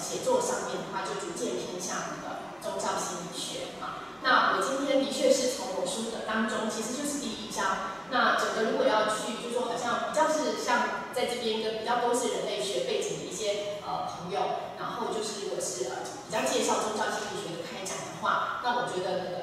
写作上面的话，就逐渐偏向的宗教心理学啊。那我今天的确是从我书的当中，其实就是第一章。那整个如果要去，就说好像比较是像在这边跟比较都是人类学背景的一些呃朋友，然后就是我是比较介绍宗教心理学的开展的话，那我觉得。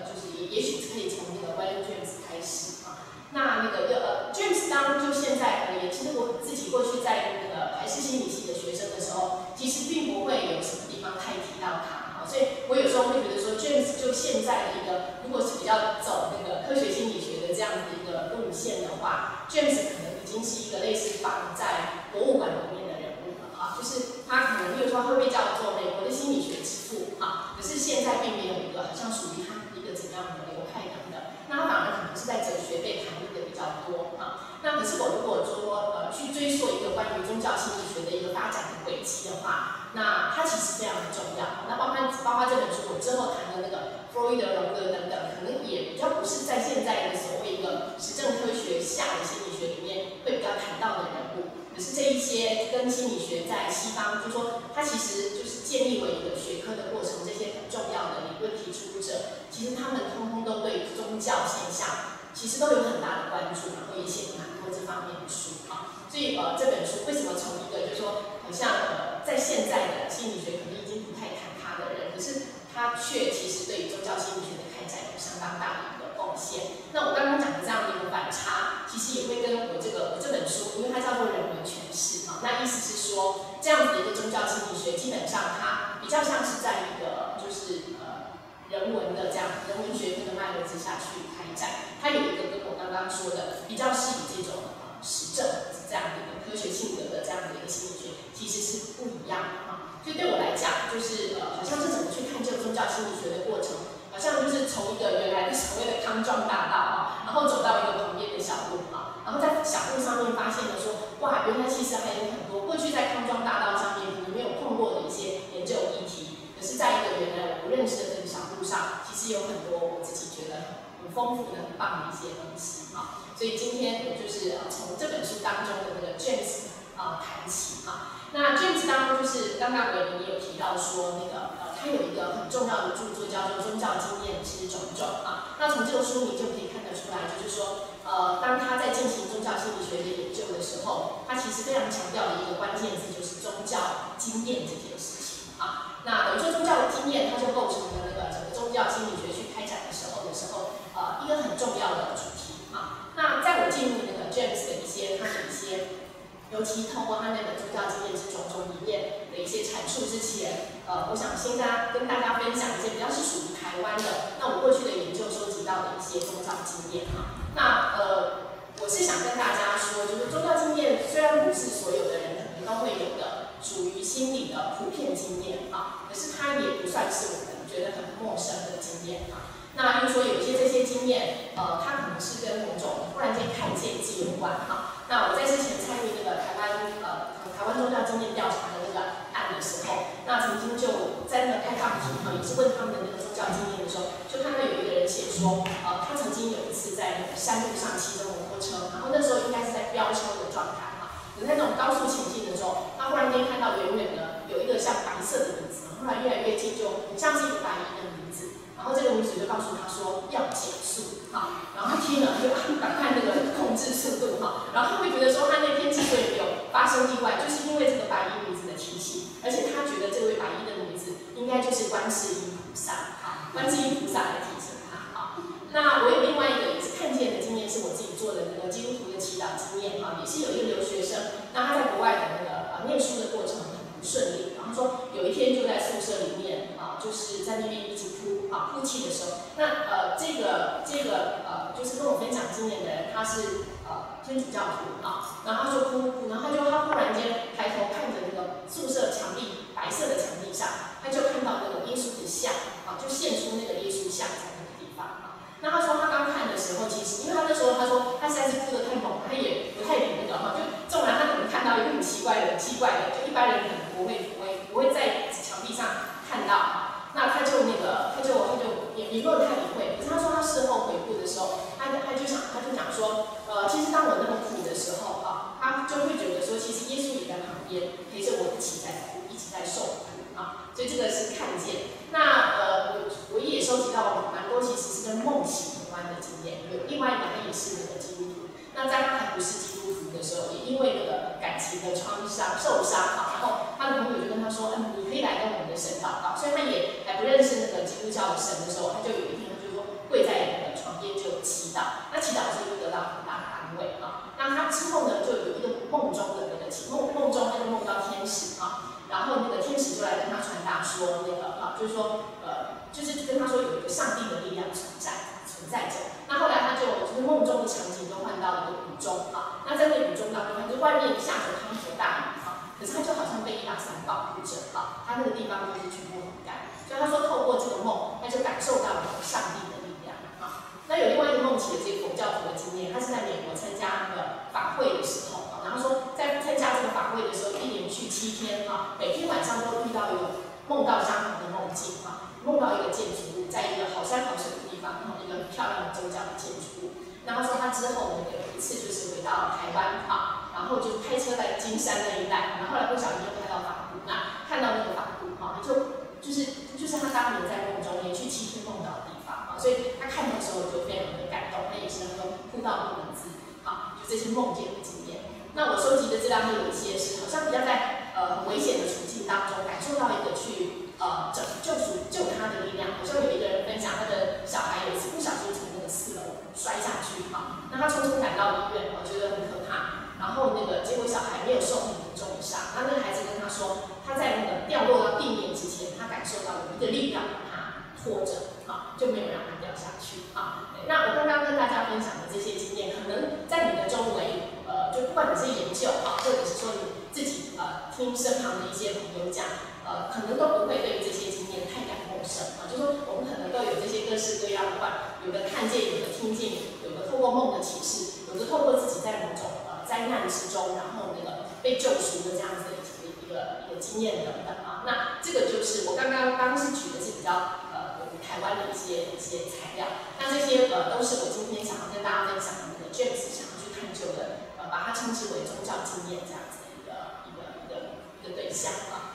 那意思是说这样子的一个宗教心理学，基本上它比较像是在一个就是呃人文的这样人文学科的脉络之下去开展，它有一个跟我刚刚说的比较是以这种啊实证这样的一个科学性格的这样的一个心理学，其实是不一样的啊。所以对我来讲，就是呃好像是怎么去看这个宗教心理学的过程。好像就是从一个原来的所谓的康庄大道啊，然后走到一个旁边的小路啊，然后在小路上面发现了说，哇，原来其实还有很多过去在康庄大道上面可能没有碰过的一些研究议题，可是在一个原来我不认识的这个小路上，其实有很多我自己觉得很丰富的、很棒的一些东西啊。所以今天我就是呃从这本书当中的那个 James 啊谈起啊。那 James 当中就是刚刚维尼也有提到说那个呃。他有一个很重要的著作叫做《宗教经验之种种》啊，那从这个书名就可以看得出来，就是说，呃，当他在进行宗教心理学的研究的时候，他其实非常强调的一个关键字就是宗教经验这件事情啊。那等于说宗教的经验，它就构成了那个整个宗教心理学去开展的时候的时候，呃，一个很重要的主题啊。那在我进入那个 James 的一些他的一些。尤其通过他那本宗教经验之种种里面的一些阐述之前，呃，我想先跟跟大家分享一些比较是属于台湾的，那我过去的研究收集到的一些宗教经验哈。那呃，我是想跟大家说，就是宗教经验虽然不是所有的人可能都会有的，属于心理的普遍经验啊，可是它也不算是我们觉得很陌生的经验啊。那就是说有一些这些经验，呃，它可能是跟某种忽然间看见记有关哈。那我在之前参与那个台湾呃台湾宗教经验调查的那个案的时候，那曾经就在那个开放题哈，也是问他们的那个教经验的时候，就看到有一个人写说，呃，他曾经有一次在那个山路上骑着摩托车，然后那时候应该是在飙车的状态哈，有在那种高速前进的时候，他忽然间看到远远的有一个像白色的影子，后来越来越近，就很像是一个白衣的名字，然后这个女子就告诉他说要减速。啊，然后他听了就赶快那个控制速度哈，然后他会觉得说他那天之所以没有发生意外，就是因为这个白衣女子的提醒，而且他觉得这位白衣的女子应该就是观世音菩萨，好，观世音菩萨来提醒他，好。那我有另外一个也是看见的经验，是我自己做的那个基督徒的祈祷经验哈，也是有一个留学生，那他在国外的那个呃念书的过程很不顺利，然后说有一天就在宿舍里面啊，就是在那边一直哭。哭泣的时候，那呃，这个这个呃，就是跟我分享经验的人，他是呃天主教徒啊，然后他就哭哭，然后他就他忽然间抬头看着那个宿舍墙壁白色的墙壁上，他就看到那个耶稣的像啊，就现出那个耶稣像在那个地方啊。那他说他刚看的时候，其实因为他那时候他说他实在是哭得太猛，他也不太懂那个哈，就纵然他可能看到一个很奇怪的奇怪的，就一般人可能不会不会不会在墙壁上看到。那他就那个，他就他就也也没有太理会。可是他说他事后回顾的时候，他他就想他就讲说，呃，其实当我那么苦的时候啊，他就会觉得说，其实耶稣也在旁边陪着我一起在苦，一起在受苦啊。所以这个是看见。那呃，我我也收集到蛮多，其实是跟梦醒有关的经验。有另外一个也是那个基督徒。那在他还不是舒服的时候，也因为那个感情的创伤受伤啊，然后他的朋友就跟他说，嗯，你可以来跟我们的神祷告。所以他也还不认识那个基督教的神的时候，他就有一天他就说跪在那个床边就祈祷。那祈祷的时候就得到很大的安慰啊。那他之后呢，就有一个梦中的那个梦，梦中他就梦到天使啊，然后那个天使就来跟他传达说，那个啊，就是说呃，就是跟他说有一个上帝的力量存在。再走。那后来他就就是梦中的场景都换到了一个雨中啊。那在那雨中当中，他就外面下着滂沱大雨啊，可是他就好像被一把伞保护着啊。他那个地方就是全部很干。所以他说透过这个梦，他就感受到了上帝的力量啊。那有另外一个梦起的这个佛教徒的经验，他是在美国参加那个法会的时候啊。然后说在参加这个法会的时候，一连续七天啊，每天晚上都遇到有梦到相同的梦境啊，梦到一个建筑物，在一个好山好水。然后一个漂亮的宗教的建筑物。那他说他之后呢有一次就是回到台湾哈，然后就开车在金山那一带，然后后来不小心就开到法部，那看到那个法部哈，就就是就是他当年在梦中连续七天梦到的地方啊，所以他看到的时候就非常的感动，他也是能够哭到不能自已啊，就这些梦见的经验。那我收集的资料有一些是好像比较在呃很危险的处境当中，感受到一个去呃拯救赎救他的力量。好像有一个人分享他的小孩有一次不小心从那个四楼摔下去哈，那他匆匆赶到医院，我觉得很可怕。然后那个结果小孩没有受很严重伤，那那个孩子跟他说，他在那个掉落到地面之前，他感受到有一个力量把他拖着，啊，就没有让他掉下去，啊。那我刚刚跟大家分享的这些经验，可能在你的周围，呃，就不管你是研究啊，或者是说你自己呃听身旁的一些朋友讲，呃，可能都不会对这些经验太感陌生啊。就说我们可能都有这些各式各样的话，有的看见，有的听见，有的透过梦的启示，有的透过自己在某种呃。灾难之中，然后那个被救赎的这样子的一个一个一个经验等等啊，那这个就是我刚刚刚是举的是比较呃我们台湾的一些一些材料，那这些呃都是我今天想要跟大家分享的那个 James 想要去探究的，呃把它称之为宗教经验这样子的一个一个一个一个对象啊。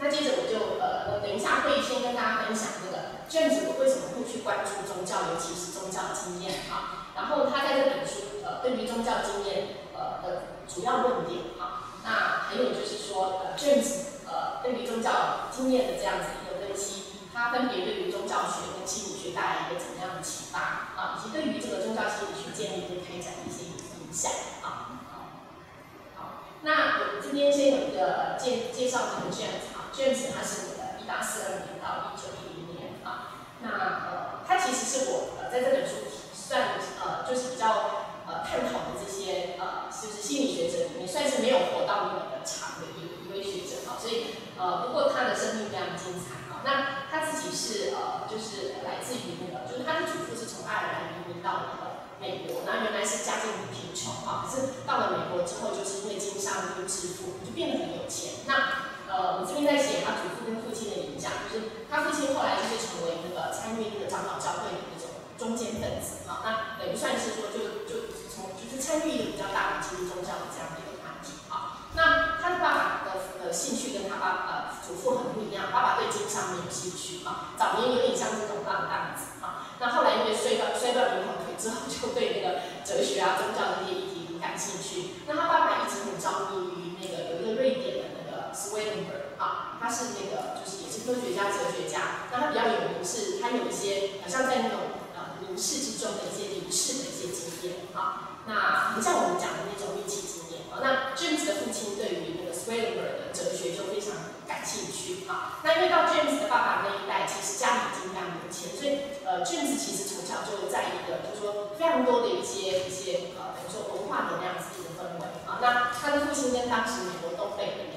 那接着我就呃我等一下会先跟大家分享这个卷子，我为什么会去关注宗教，尤其是宗教经验啊。然后他在这本书，呃，对于宗教经验，呃的主要论点啊，那还有就是说，呃卷子呃，对于宗教经验的这样子一个分析，它分别对于宗教学跟心理学带来一个怎么样的启发啊，以及对于这个宗教心理学建立跟开展的一些影响啊，好，好，那我们今天先有一个介介绍这个 James 啊，James 他是一八四二年到一九一零年啊，那呃，他其实是我呃在这本书。算呃，就是比较呃探讨的这些呃，就是心理学者里面，算是没有活到那么的长的一一位学者啊。所以呃，不过他的生命非常精彩啊。那他自己是呃，就是来自于那个，就是他的祖父是从爱尔兰移民到那个美国，那原来是家境很贫穷啊，可是到了美国之后，就是因为经商又致富，就变得很有钱。那呃，我这边在写他祖父跟父亲的影响，就是他父亲后来就是成为那个参与那个长老教会的那种。中间分子啊，那等于算是说，就就从就是参与一个比较大的基督宗教的这样的一个团体啊。那他的爸爸的呃兴趣跟他爸呃祖父很不一样，爸爸对经商没有兴趣啊，早年有点像这种浪荡子啊。那后来因为摔断摔断一条腿之后，就对那个哲学啊、宗教这些议题很感兴趣。那他爸爸一直很着迷于 Swedenberg 啊，他是那个就是也是科学家、哲学家。那他比较有名是，他有一些好像在那种呃。凝视之中的一些凝视的一些经验啊，那很像我们讲的那种运气经验啊。那 James 的父亲对于那个 Swedenberg 的哲学就非常感兴趣啊。那因为到 James 的爸爸那一代，其实家里已经非常有钱，所以呃，James 其实从小就在一个就是说非常多的一些一些呃，比如说文化的那样子一个氛围啊。那他的父亲跟当时美国东北的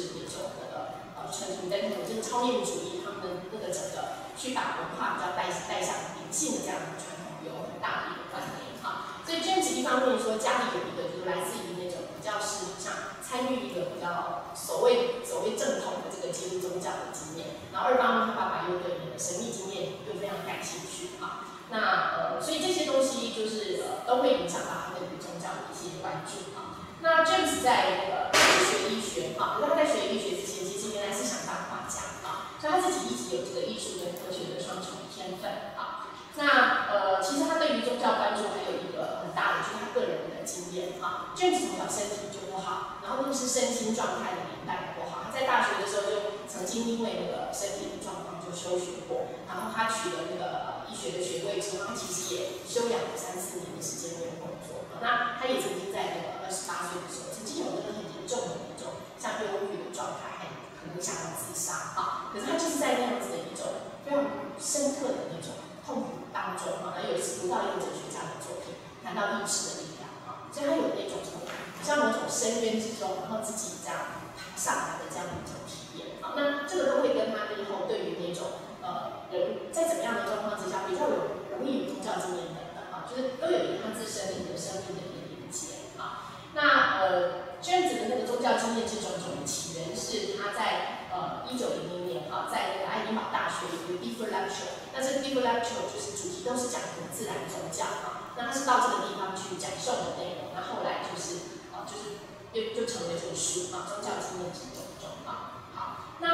是那种那个呃，传统的那种就是超验主义，他们的那个整个去把文化比较带带向。性的这样的传统有很大的一个关联哈，所以这样子一方面说家里有一个就是来自于那种比较是像参与一个比较所谓所谓正统的这个基督宗教的经验，然后二方面他爸爸又对那个神秘经验又非常感兴趣哈，那呃所以这些东西就是呃都会影响到他对宗教的一些关注哈。那 James 在那个学医学哈，那他在学医学之前其实原来是想当画家啊，所以他自己一直有这个艺术跟科学的双重天分啊。那呃，其实他对于宗教关注还有一个很大的，就是他个人的经验啊。James 从小身体就不好，然后又是身心状态的年代不好。他在大学的时候就曾经因为那个身体的状况就休学过，然后他取了那个医学的学位之后，他其实也休养了三四年的时间没有工作。那他也曾经在那个二十八岁的时候，曾经有那个很严重的那种像忧郁的状态，很可能想要自杀啊。可是他就是在那样子的一种非常深刻的那种。痛苦当中啊，那有一次读到一个哲学家的作品，谈到意识的力量啊，所以他有那种从像某种深渊之中，然后自己这样爬上来的这样的一种体验啊，那这个都会跟他日后对于那种呃人在怎么样的状况之下比较有容易有宗教经验的，就是都有一个他自身的一个生命的一个连接啊。那呃，娟子的那个宗教经验之种种的起源是他在呃一九零零年啊，在那个爱丁堡大学有一个 lecture，那这个 deep lecture 就是主题都是讲的自然宗教啊，那他是到这个地方去讲授的内容，那后来就是啊就是就就成为这个书啊，宗教经验之种种啊。好，那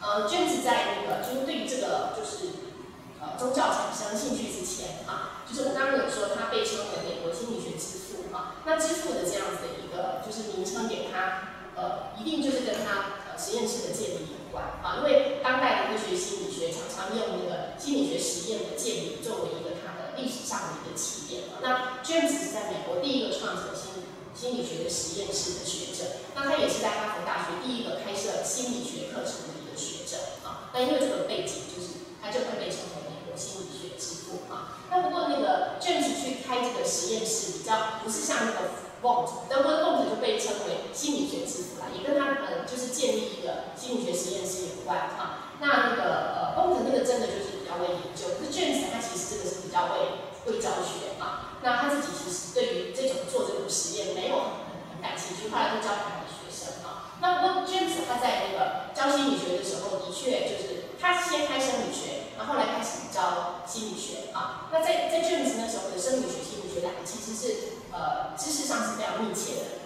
呃卷子在那个就是对于这个就是呃宗教产生兴趣之前啊，就是我刚刚有说他被称为美国心理学之父啊，那之父的这样子的一个就是名称给他呃一定就是跟他呃实验室的建立有关。啊，因为当代的科学心理学常常用那个心理学实验的建立作为一个它的历史上的一个起点啊。那 James 是在美国第一个创设心理心理学的实验室的学者，那他也是在哈佛大学第一个开设心理学课程的一个学者啊。那因为这个背景，就是他就会被称为美国心理学之父啊。那不过那个 James 去开这个实验室，比较不是像那个。Bond，德国的 Bond 就被称为心理学之父了，也跟他呃就是建立一个心理学实验室有关啊。那那个呃 Bond 那个真的就是比较为研究，可是 James 他其实这个是比较为为教学啊。那他自己其实对于这种做这种实验没有很很感兴趣，后来都教他的学生啊。那不过 James 他在那个教心理学的时候，的确就是他先开生理学，然后来开始教心理学啊。那在在 James 那时候的生理学、心理学两个其其实。呃，知识上是非常密切的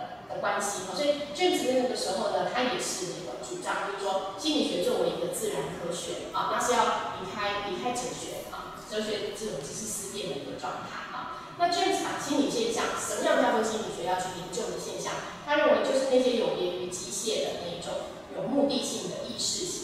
的的关系所以卷子的那个时候呢，他也是那个主张，就是说心理学作为一个自然科学啊，那是要离开离开哲学啊，哲学这种知识思辨的一个状态啊。那卷子把心理现象，什么样叫做心理学要去研究的现象？他认为就是那些有别于机械的那种有目的性的意识行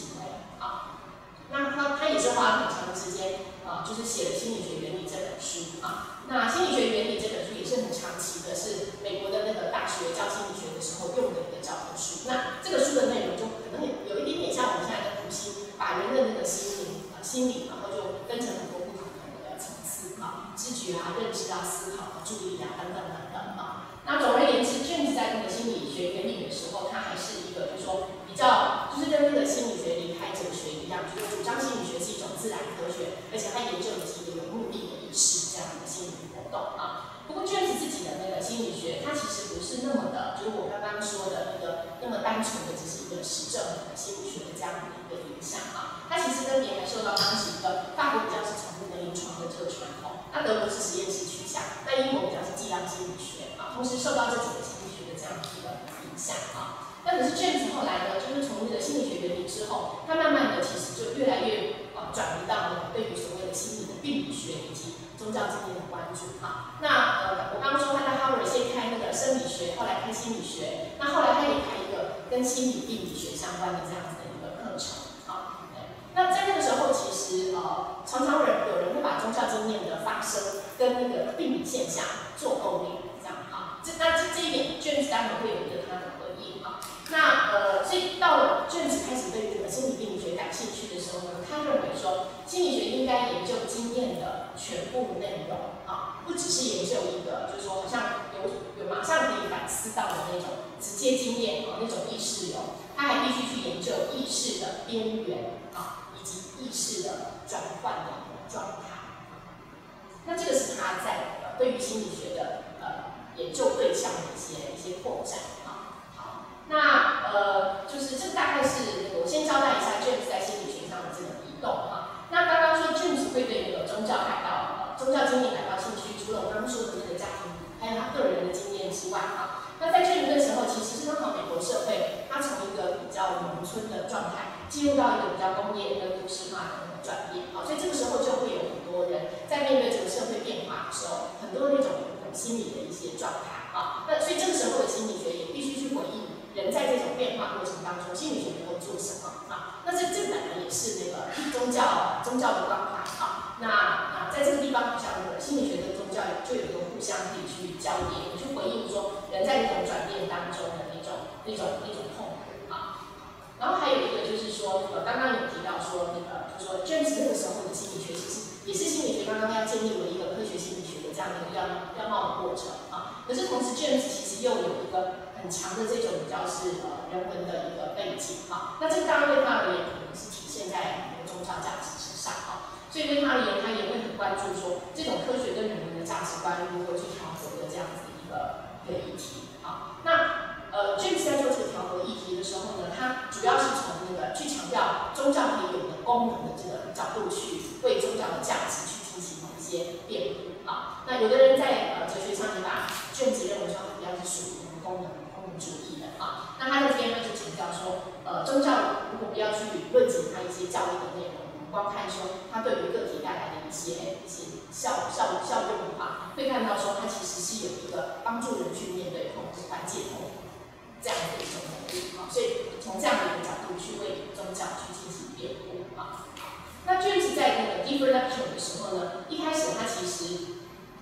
为啊。那他他也是花了很长的时间啊，就是写了《心理学原理》这本书啊。那《心理学原理》这本书也是很长期的，是美国的那个大学教心理学的时候用的一个教科书。那这个书的内容就可能有有一点点像我们现在的图心，把人的那个心灵啊、心理，然后就分成很多不同的层次啊，知觉啊、认知啊、思考啊、注意力啊等等等等啊。那总而言之，卷子在那个心理学原理的时候，它还是一个就是说比较，就是跟那个心理学离开哲学一样，就是主张心理学是一种自然科学，而且它研究的是一个有目的的意识这样的心理。活动啊，不过卷子自己的那个心理学，它其实不是那么的，就是我刚刚说的那个那么单纯的，只是一个实证的心理学的这样的一个影响啊。它其实跟别还受到当时一个法国比较是宠物的临床的这个传统，那德国是实验室取向，那英国比较是计量心理学啊，同时受到这几个心理学的这样的一个影响啊。那可是卷子后来呢，就是从那个心理学原理之后，它慢慢的其实就越来越啊转移到了对于所谓的心理的病理学以及。宗教经验的关注哈，那呃，我刚刚说他在哈佛先开那个生理学，后来开心理学，那后来他也开一个跟心理病理学相关的这样子的一个课程啊。那在那个时候，其实呃，常常人有人会把宗教经验的发生跟那个病理现象做勾连，这样哈。这那这这一点，卷子待会会有一个他的。那呃，这到了卷子开始对这个心理病理学感兴趣的时候呢，他认为说心理学应该研究经验的。全部内容啊，不只是研究一个，就是说好像有有马上可以反思到的那种直接经验啊，那种意识流，他还必须去研究意识的边缘啊，以及意识的转换的一个状态。那这个是他在呃对于心理学的呃研究对象的一些一些扩展。那呃就是这个大概是我先交代一下 James 在心理学上的这个移动啊。那刚刚说 James 会对那个宗教感到宗教经历感到兴趣，除了我刚刚说的那个家庭，还有他个人的经验之外啊，那在 James 的时候其实是刚好美国社会，他从一个比较农村的状态进入到一个比较工业跟都市化的那个转变。啊，所以这个时候就会有很多人在面对这个社会变化的时候，很多那种心理的一些状态啊，那所以这个时候的心理学也必须去回应人在这种变化过程当中，心理学能够做什么啊？那这这本来也是那个宗教宗教的关怀啊，那啊在这个地方好，像那个心理学跟宗教就有一个互相可以去交叠，去回应说人在这种转变当中的那种那种那种痛苦啊。然后还有一个就是说，呃刚刚有提到说那个，就说 James 那个时候的心理学其实也是心理学刚刚要建立为一个科学心理学的这样的一个样样貌的过程啊。可是同时 James 其实又有一个。很强的这种比较是呃人文的一个背景哈，那这当然对他而言可能是体现在很多宗教价值之上哈，所以对他而言他也会很关注说这种科学跟人文的价值观如何去调和的这样子一个一个议题啊。那呃 James 在做这个调和议题的时候呢，他主要是从那个去强调宗教可以有的功能的这个角度去为宗教的价值去进行一些辩护啊。那有的人在呃哲学上面把卷子认为说它比较是属于功能。那他在这边呢就强调说，呃，宗教如果不要去论及它一些教义的内容，我们光看说它对于个体带来的一些一些效效效用的话，会看到说它其实是有一个帮助人去面对痛苦、缓解痛苦这样的一种能力啊。所以从这样的一个角度去为宗教去进行辩护啊。那就是在那个 d e f e r e n t i o n 的时候呢，一开始他其实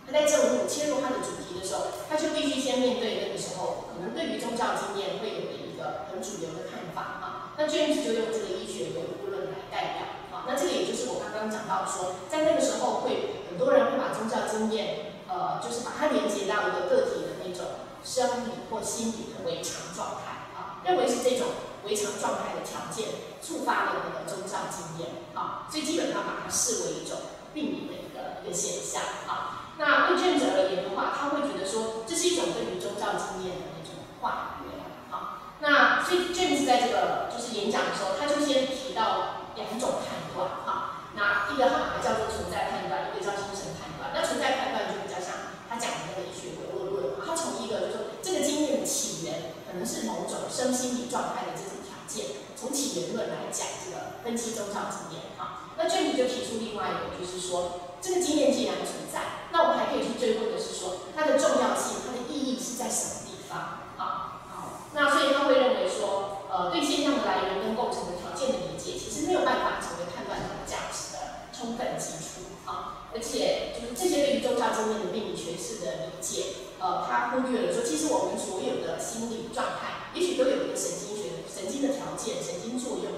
他在正入切入他的主题的时候，他就必须先面对那个时候可能对于宗教经验会有的一个很主流的看法啊。那 James 就用这个医学唯物论来代表啊。那这个也就是我刚刚讲到说，在那个时候会很多人会把宗教经验呃，就是把它连接到一个个体的那种生理或心理的违常状态啊，认为是这种。违常状态的条件触发了那个宗教经验啊，所以基本上把它视为一种病理的一个一个现象啊。那对卷者而言的话，他会觉得说这是一种对于宗教经验的那种化约啊。那所以卷子在这个就是演讲的时候，他就先提到两种判断哈。那一个它叫做存在判断，一个叫精神判断。那存在判断就比较像他讲的那个医学唯物论，他从一个就是说这个经验的起源可能是某种生心理状态的这种条件。从起源论来讲，这个分析宗教经验哈，那卷子就提出另外一个，就是说，这个经验既然存在，那我们还可以去追问的是说，它的重要性、它的意义是在什么地方啊？好，那所以他会认为说，呃，对现象的来源跟构成的条件的理解，其实没有办法成为判断它的价值的充分基础啊，而且就是这些对于宗教经验的病理诠释的理解，呃，他忽略了说，其实我们所有的心理状态，也许都有一个神经学。神经的条件、神经作用，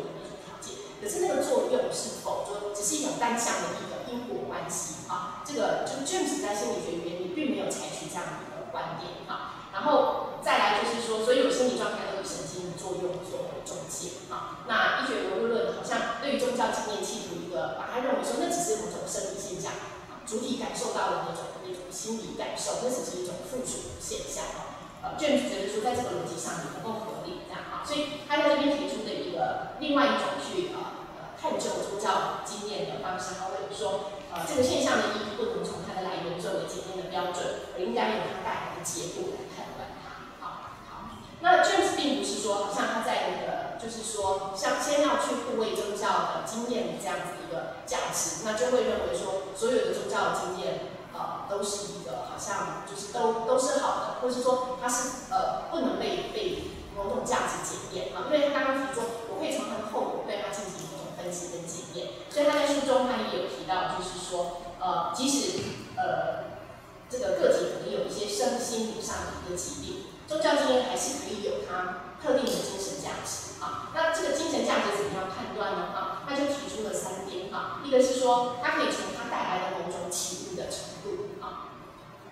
可是那个作用是否说只是一种单向的一个因果关系啊？这个就 James 在心理学原理并没有采取这样的一个观点啊。然后再来就是说，所有心理状态都以神经的作用作为中介啊。那医学唯物论好像对于宗教经验企图一个把它认为说那只是某种生理现象啊，主体感受到的那种那种心理感受，那只是一种附属现象啊。呃，James 觉得说在这个逻辑上也不够合理。这样哈所以他在这边提出的一个另外一种去呃呃探究宗教经验的方式，他会说呃这个现象的意义不能从它的来源作为检验的标准，而应该由它带来的结果来判断它。好，好，那 James 并不是说好像他在那个就是说像先要去护卫宗教的经验的这样子一个价值，那就会认为说所有的宗教经验呃都是一个好像就是都都是好的，或是说它是呃不能被被。某种价值检验啊，因为他刚刚提出，我会从他的后果对他进行一种分析跟检验，所以他在书中他也有提到，就是说，呃，即使呃这个个体可能有一些身心理上的一个疾病，宗教经验还是可以有它特定的精神价值啊。那这个精神价值怎么样判断呢？啊，他就提出了三点啊，一个是说，它可以从它带来的某种启悟的成，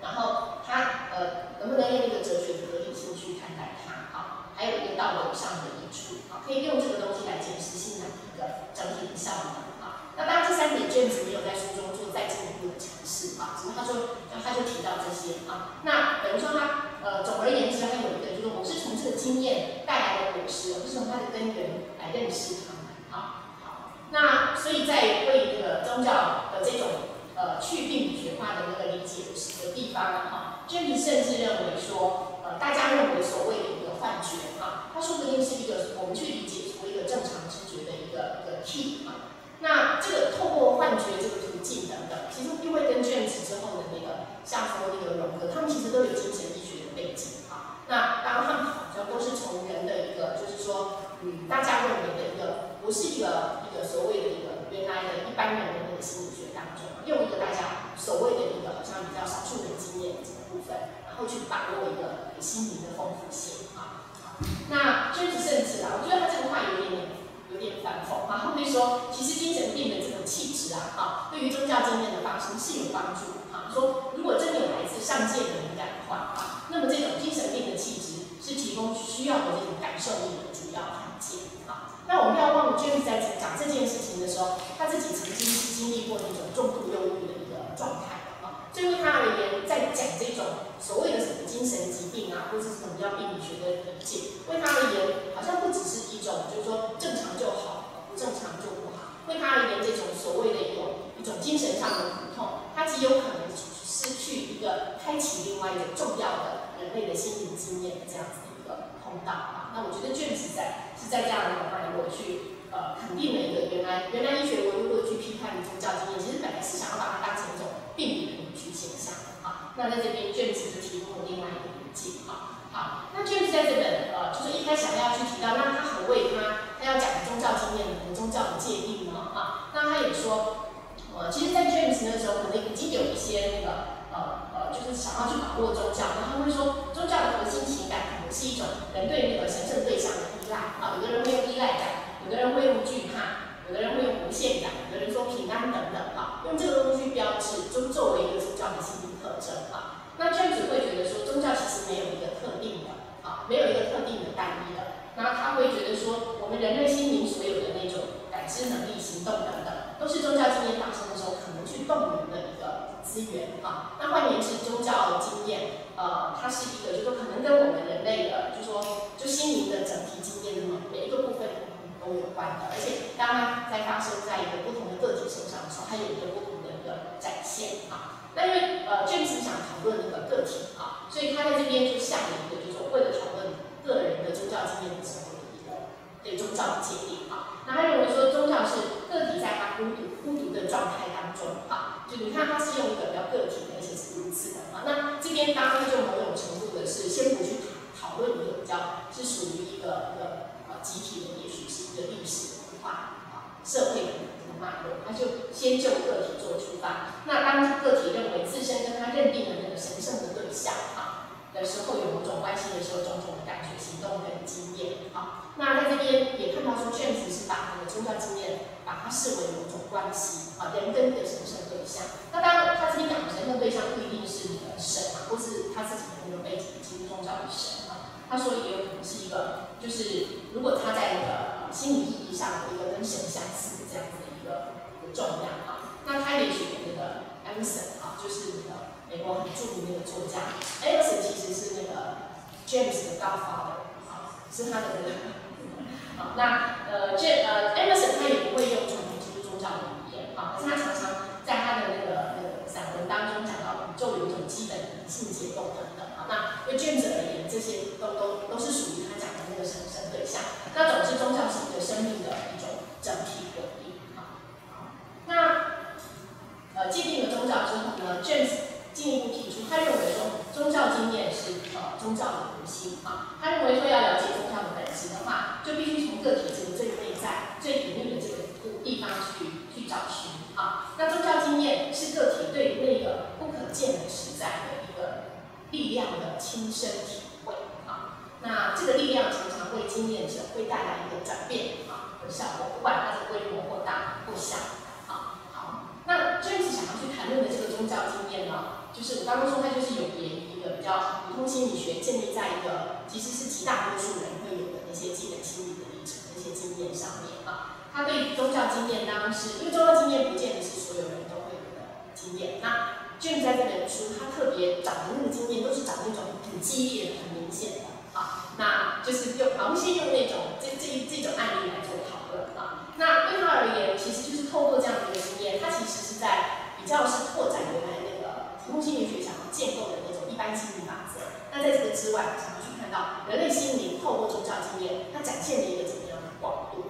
然后他呃能不能用一个哲学的合理性去看待它？啊。还有一个道德上的益处，啊，可以用这个东西来检视信仰的一个整体的效能，啊，那当然这三点卷子没有在书中做再进一步的阐释，啊，只是他说，他就提到这些，啊，那等于说他，呃，总而言之，他有一个就是我是从这个经验带来的果实，而不是从它的根源来认识它们，啊，好，那所以在为这个宗教的这种，呃，去病理学化的那个理解地方了，哈，卷子甚至认为说，呃，大家认为所谓的一个。幻觉啊，它说不定是一个我们去理解为一个正常知觉的一个一个 key 啊。那这个透过幻觉这个途径等等，其实因为跟 James 之后的那个像说那个荣格，他们其实都有精神医学的背景啊。那当然他们好像都是从人的一个，就是说，嗯，大家认为的一个，不是一个一个所谓的一个原来的一般人的那个心理学当中，用一个大家所谓的一个好像比较少数人经验的这个部分，然后去把握一个心灵的丰富性啊。那君子甚至啊，我觉得他这个话有点点有点反讽啊。后面说，其实精神病的这种气质啊，哈，对于宗教经验的发生是有帮助啊。说如果真的有来自上界的灵感的话啊，那么这种精神病的气质是提供需要的这种感受力的主要条件啊。那我们不要忘了君子在讲这件事情的时候，他自己曾经是经历过那种重度忧郁的状态。对于他而言，在讲这种所谓的什么精神疾病啊，或者是什么叫病理学的理解，为他而言，好像不只是一种，就是说正常就好，不正常就不好。为他而言，这种所谓的一种一种精神上的苦痛，它极有可能失去一个开启另外一个重要的人类的心灵经验的这样子一个通道啊。那我觉得卷子在是在这样的一个脉络去呃肯定了一个原来原来医学如果去批判宗教经验，其实本来是想要把它当成一种病理的扭曲现象啊。那在这边卷子就提供了另外一个理解啊。好，那卷子在这本呃就是一开始还要去提到，那他何谓他他要讲宗教经验和宗教的界定呢？啊，那他也说。呃，其实，在 James 那时候，可能已经有一些那个呃呃，就是想要去把握宗教，然后他会说，宗教的核心情感可能是一种人对那个神圣对象的依赖啊，有的人会用依赖感，有的人会用惧怕，有的人会用无限感，有的人说平安等等啊，用这个东西去标志，就作为一个宗教的心理特征啊。那 James 会觉得说，宗教其实没有一个特定的啊，没有一个特定的单一的，那他会觉得说，我们人类心灵所有的那种感知能力、行动等等。都是宗教经验发生的时候可能去动员的一个资源啊。那换言之，宗教经验，呃，它是一个，就是说可能跟我们人类的，就说就心灵的整体经验的每一个部分都有关的。而且当它在发生在一个不同的个体身上的时候，它有一个不同的一个展现啊。那因为呃，卷子想讨论那个个体啊，所以他在这边就下了一个，就是为了讨论个人的宗教经验的时候的一个对宗教的界定啊。那他认为说宗教是。个体在他孤独孤独的状态当中，哈，就你看他是用一个比较个体的，而且是如此的，哈。那这边当然就某种程度的是先不去讨讨论一个比较是属于一个一个集体的，也许是一个历史文化啊社会的一个脉络，他就先就个体做出发。那当个体认为自身跟他认定的那个神圣的对象，哈的时候有某种关系的时候，种种的感觉、行动跟经验，啊。那在这边也看到说，卷子是把那个宗教经验。把它视为某种关系啊，人跟一个神圣对象。那当然，他这边讲的神圣对象不一定是你的神啊，或是他自己的那个背景，其实宗教的神。他说也有可能是一个，就是如果他在那个心理意义上的一个跟神相似的这样子的一个重量啊。那他也举那个 Emerson 啊，就是那个美国很著名的那个作家。Emerson 其实是那个 James 的 godfather 啊，是他的那个。好，那呃，这呃，Emerson 他也不会用传统基督宗教的语言，啊，可是他常常在他的那个那个散文当中讲到宇宙有一种基本的性结构等等，好，那对卷子而言，这些都都都是属于他讲的那个神圣对象。那总之，宗教是一个生命的一种整体合一，好，那呃，鉴定了宗教之后呢卷子进一步提出，他认为说宗教经验是呃宗教的核心，啊，他认为说要了解宗教的本质的话，就必须从个体这个最内在、最隐秘的这个地方去去找寻啊。那宗教经验是个体对于那个不可见的实在的一个力量的亲身体会啊。那这个力量常常为经验者会带来一个转变啊的效果，不管它的规模或大或小啊。好，那 James 想要去谈论的这个宗教经验呢？就是我刚刚说，它就是有别于一个比较普通心理学建立在一个其实是极大多数人会有的那些基本心理的历程、那些经验上面啊。他对宗教经验当然是，因为宗教经验不见得是所有人都会有的经验。那 James 在这本书，他特别找的那个经验都是找那种很激烈、很明显的啊。那就是用，好像先用那种这这这种案例来做讨论啊。那对他而言，其实就是透过这样的一个经验，他其实是在比较是拓展原来的。通心理学想要建构的那种一般心理法则，那在这个之外，想要去看到人类心灵透过宗教经验，它展现了一个怎么样的广度？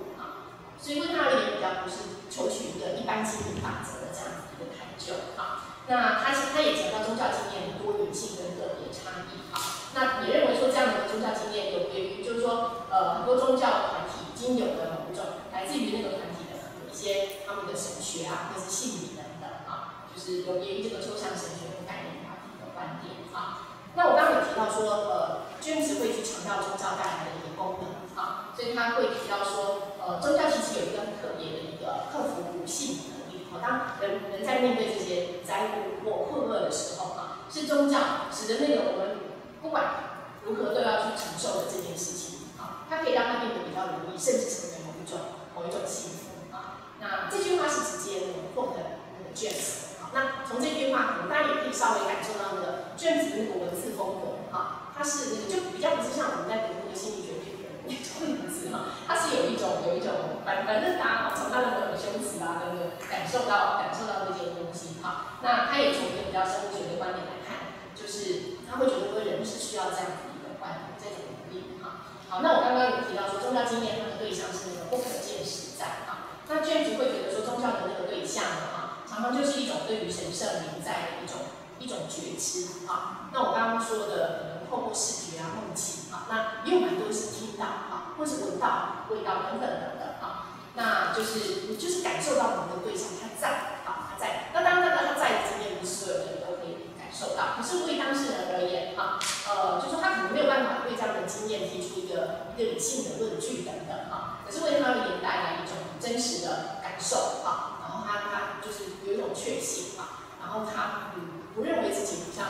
所以，问他而言，比较不是求取一个一般心理法则的这样子一个探究啊。那他他也强调宗教经验的多元性跟个别差异啊。那也认为说这样的一个宗教经验有别于，就是说，呃，很多宗教团体已经有的某一种来自于那个团体的有一些他们的神学啊，或是信理等等啊，就是有别于这个抽象神学的概念，他提的。观点啊，那我刚刚有提到说，呃，君子会去强调宗教带来的一个功能啊，所以他会提到说，呃，宗教其实有一个很特别的一个克服不幸的能力。好，当人人在面对这些灾祸或困厄的时候啊，是宗教使得那个我们不管如何都要去承受的这件事情啊，它可以让它变得比较容易，甚至成为某一种某一种幸福啊。那这句话是直接那种 quote 那。从这句话，可能大家也可以稍微感受到那个卷子的那个文字风格，哈，它是那个就比较不是像我们在读那个心理学里的那种文字，哈，它是有一种有一种反反正大家从它的那种修辞啊，啊等等，感受到感受到这些东西哈。那他也从一个比较生物学的观点来看，就是他会觉得说人是需要这样子一个观点，这种能力哈。好，那我刚刚有提到说宗教经验它的对象是那个不可见实在哈。那 James 会觉得说宗教的那个对象呢哈，常常就是一种对于神圣灵在的一种一种觉知啊。那我刚刚说的可能透过视觉啊、梦境啊，那也有蛮多是听到啊，或是闻到味道等等等等啊。那就是你就是感受到某个对象他在啊，他在。那当然，那他在的经验不是所有人都可以感受到，可是对当事人而言啊，呃，就说他可能没有办法对这样的经验提出一个一个理性的论据等等啊，可是为他而言带来一种真实的感受啊，然后他他就是有一种确信啊，然后他嗯不认为自己好像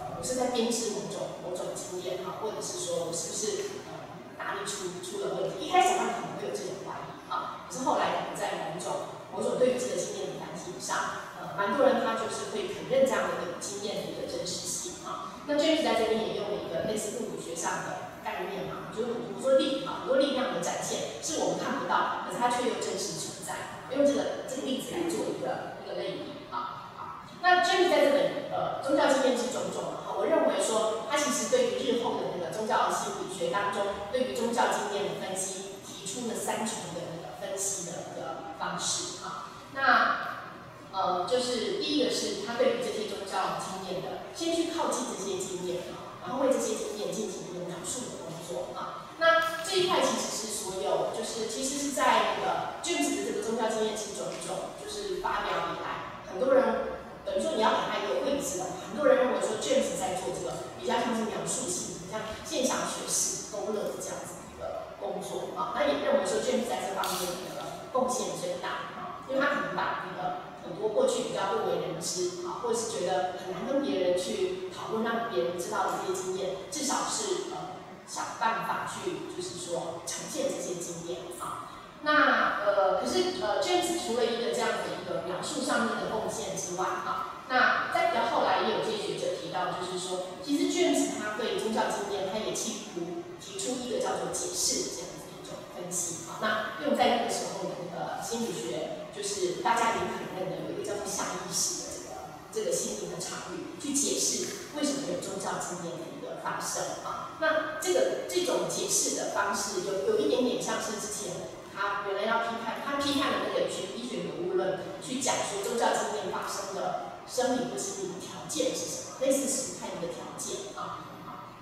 呃我是在编织某种种经验啊，或者是说我是不是呃哪里出出了问题？一开始他可能会有这种怀疑。啊，可是后来可能在某种某种对于这个经验的反省上，呃，蛮多人他就是会承认这样的一个经验的一个真实性啊。那 James 在这边也用了一个类似物理学上的概念嘛，就是我说力啊，很多力量的展现是我们看不到，可是它却又真实存在。用这个这个例子来做一个一个类比啊。好，那 James 在这本呃宗教经验之种种我认为说他其实对于日后的那个宗教心理学当中，对于宗教经验的分析，提出了三重的那个。分析的一个方式啊，那呃，就是第一个是他对于这些宗教经验的，先去靠近这些经验啊，然后为这些经验进行一个描述的工作啊。那这一块其实是所有，就是其实是在那个 James 的这个宗教经验之种种，就是发表以来，很多人等于说你要给他一个位置的，很多人认为说卷子在做这个比较像是描述性，像现象学习勾勒的这样子一个。工作啊，那也认为说卷子在这方面的贡献最大啊，因为他可能把那个很多过去比较不为人知啊，或者是觉得很难跟别人去讨论，让别人知道的这些经验，至少是呃想办法去就是说呈现这些经验啊。那呃，可是呃卷子除了一个这样的一个描述上面的贡献之外啊，那在比较后来也有些学者提到，就是说，其实 James 他对宗教经验，他也企图。提出一个叫做解释这样子的一种分析，好，那用在那个时候的那个心理学，就是大家也肯认的有一个叫做下意识的这个这个心灵的场域，去解释为什么有宗教经验的一个发生啊。那这个这种解释的方式，有有一点点像是之前他原来要批判，他批判的那个学医学有误论，去讲说宗教经验发生的生理或心理的条件是什么，类似是看一个条件啊。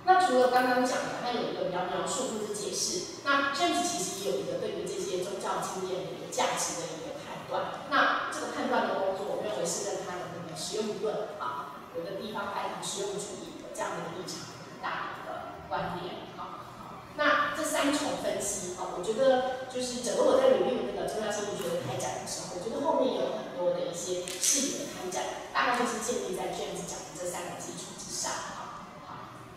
那除了刚刚讲的，它有一个比较描述或者解释，那甚至其实也有一个对于这些宗教经验的一个价值的一个判断。那这个判断的工作，我认为是跟他的那个实用论啊，有的地方还谈实用主义的这样的立场很大的一个关联。那这三重分析啊，我觉得就是整个我在努力的那个宗教心理学的开展的时候，我觉得后面有很多的一些视野的开展，大概就是建立在卷子讲的这三个基础之上啊。好。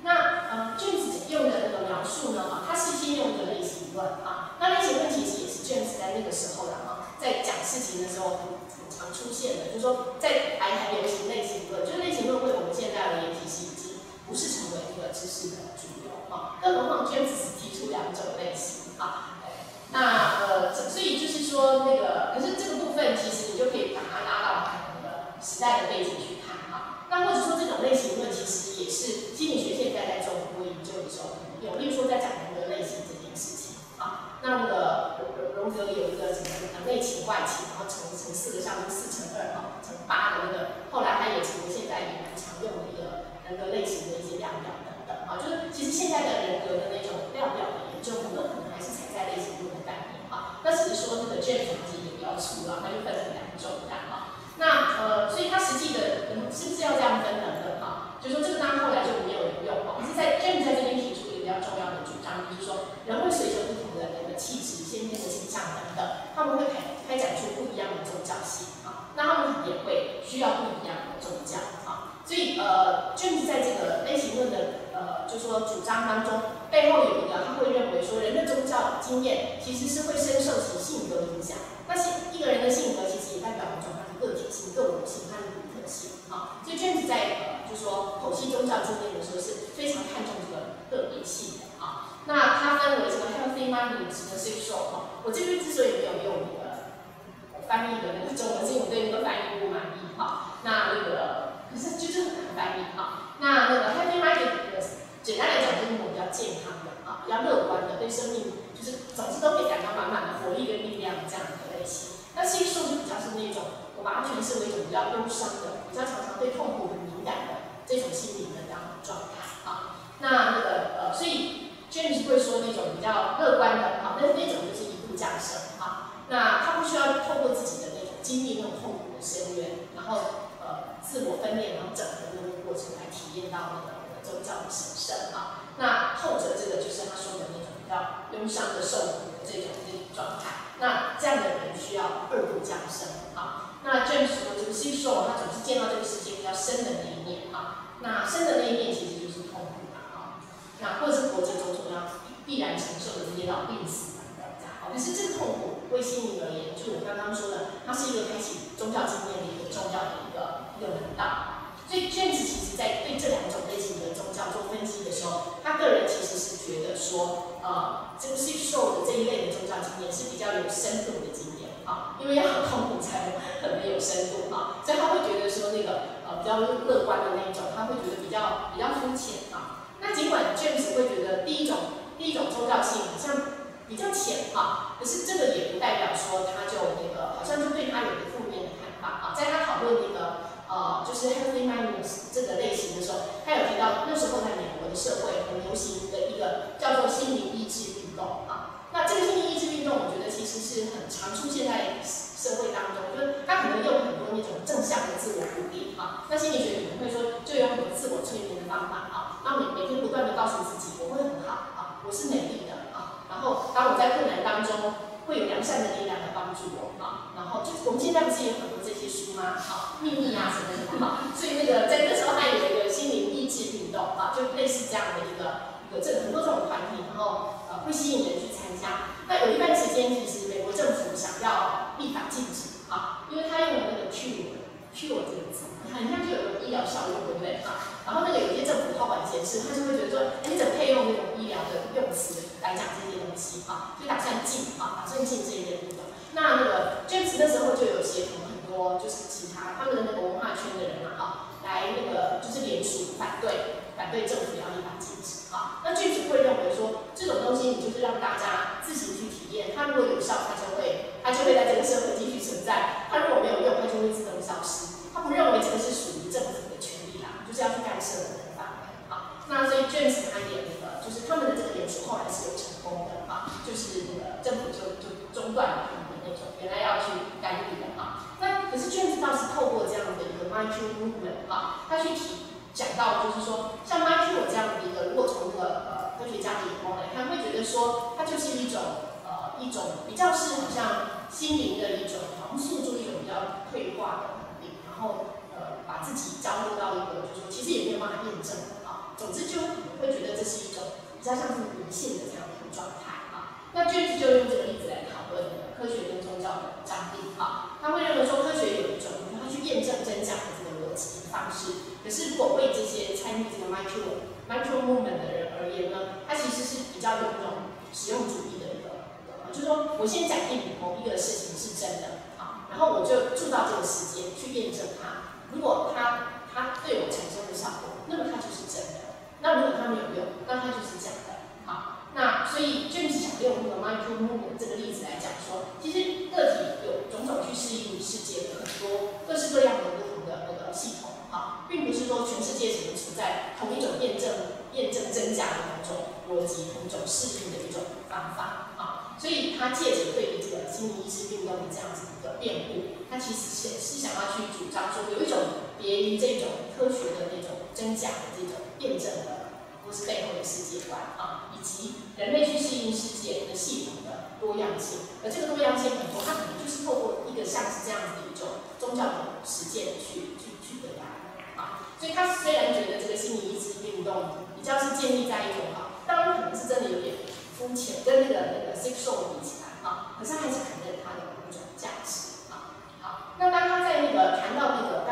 那呃卷子用的那个描述呢，啊，它是先用的类型论啊。那类型论其实也是卷子在那个时候的啊，在讲事情的时候很很常出现的，就是说在还还流行类型论，就类型论为我们现在而言，其实已经不是成为一个知识的主流啊。更何况娟子只提出两种类型啊。那呃，所以就是说那个，可是这个部分其实你就可以把它拉到那个时代的背景去看啊。那或者说这种类型论其实也是心理学现在在做很多研究的时候有，例如说在讲人格类型这件事情啊，那那个荣荣格有一个什么内情外情，然后乘乘四个项目四乘二哈，乘八的那个，后来它也成为现在也蛮常用的一个人格类型的一些量表啊，就是其实现在的人格的那种量表的研究，很多可能还是踩在类型论的概念啊，那只是说那个 James 自己也比较粗啊，它就分成两种这样啊。那呃，所以它实际的，嗯，是不是要这样分等等哈？就说这个当然后来就没有人用哈。可是，在 James 在这边提出一个比较重要的主张，就是说人会随着不同的人的气质、先天的倾向等等，他们会开开展出不一样的宗教性啊。那他们也会需要不一样的宗教。所以呃卷子在这个类型论的呃，就说主张当中，背后有一个他会认为说，人的宗教经验其实是会深受其性格影响。那性一个人的性格其实也代表一种。个体性、个人性，他的独特性啊，所以卷子在呃，就说剖析宗教经验的时候是非常看重这个个别性的啊。那它分为这个 healthy mind 指的是说哈，我这边之所以没有用那个翻译的那个中文，是因为我对那个翻译不满意哈。那那个可是就是很难翻译哈。那那个 happy minded，简单来讲就是我比较健康的啊，比较乐观的，对生命就是总是都可以感到满满的活力跟力量这样的类型。那心术就比较是那种，我把它诠释为一种比较忧伤的，比较常常对痛苦很敏感的这种心灵的这样的状态啊。那那个呃，所以 James 会说那种比较乐观的啊，那那种就是一步降生啊。那他不需要透过自己的那种经历那种痛苦，自我分裂，然后整合的那个过程来体验到那个宗教的神圣啊。那后者这个就是他说的那种比较忧伤的受苦的这种这种状态。那这样的人需要二度降生啊。那 James 说，就是 C 说，他总是见到这个世界比较深的那一面啊。那深的那一面其实就是痛苦嘛啊。那或者是活着种种要必然承受的这些老病死等等这样。可是这个痛苦为心灵而言，就我刚刚说的，它是一个开启宗教经验的一个重要的一个又很大。所以 James 其实在对这两种类型的宗教做分析的时候，他个人其实是觉得说，呃，这个 C 受的这一类的宗教经验是比较有深度的经验啊，因为要很痛苦才能很没有深度啊，所以他会觉得说那个呃比较乐观的那一种，他会觉得比较比较肤浅啊。那尽管 James 会觉得第一种第一种宗教性好像比较浅哈，可是这个也不代表说他就那个好像就对他有个负面的看法啊，在他讨论那个。呃，就是 healthy Minds 这个类型的时候，他有提到那时候在美国的社会很流行的一个叫做心理意志运动啊。那这个心理意志运动，我觉得其实是很常出现在社会当中，就是他可能用很多那种正向的自我鼓励啊。那心理学可能会说，就有很多自我催眠的方法啊，那每每天不断的告诉自己，我会很好啊，我是美丽的啊。然后当我在困难当中。会有良善的力量来帮助我啊，然后就是我们现在不是有很多这些书吗？啊，秘密啊什么的哈，所以那个在那时候还有一个心灵意志运动啊，就类似这样的一个一个这很多这种团体，然后呃会吸引人去参加。那有一段时间，其实美国政府想要立法禁止啊，因为他用了那个 cure cure 这个字，很像就有个医疗效用，对不对啊？然后那个有些政府好管闲事，他就会觉得说，哎，你怎么配用那种医疗的用词来讲这些东西啊？就打算禁啊，打算禁这一类运动。那那个 James 那时候就有协同很多，就是其他他们的那个文化圈的人嘛，哈，来那个就是联署反对，反对政府要立法禁止啊。那 James 会认为说，这种东西你就是让大家自行去体验，它如果有效，它就会它就会在这个社会继续存在；它如果没有用，它就会自动消失。他不认为这个是属于政府的权利啦，就是要去干涉我们的范围啊。那所以 James 他也那个，就是他们的这个演出后来是有成功的啊，就是那个政府就就中断了他们的那种原来要去干预的啊。那可是 James 倒是透过这样的一个 m i n d r movement 啊，他去提讲到就是说，像 m i n d r 这样的一个，如果从那个呃科学家的眼光来看，会觉得说它就是一种呃一种比较是好像心灵的一种好像诉诸一种比较退化的能力。然后，呃，把自己交入到一个，就是说，其实也没有办法验证。总之，就会觉得这是一种比较像是迷信的这样一个状态啊。那 James 就用这个例子来讨论科学跟宗教的张力啊。他会认为说，科学有一种，他去验证真假的这个逻辑方式。可是，如果为这些参与这个 micro micro movement 的人而言呢，他其实是比较有一种实用主义的一个，就是说我先假定某一个事情是真的啊。然后我就住到这个时间去验证它，如果它它对我产生的效果，那么它就是真的；那如果它没有用，那它就是假的。好，那所以 James 想用那个 micro movement 这个例子来讲说，其实个体有种种去适应世界的很多各式各样的不同的那个系统，啊，并不是说全世界只能处在同一种验证验证真假的某种逻辑、同种适应的一种方法。啊所以他借着对于这个心理意识运动的这样子一个辩护，他其实是是想要去主张说，有一种别于这种科学的那种真假的这种验证的，或是背后的世界观啊，以及人类去适应世界的系统的多样性。而这个多样性很多，它可能就是透过一个像是这样子的一种宗教的实践去去去得来的啊。所以他虽然觉得这个心理意识运动比较是建立在一种啊，当然可能是真的有点。肤浅跟那个那个 sexual 比起来啊，可是还是承认它的某种价值啊。好，那当他在那个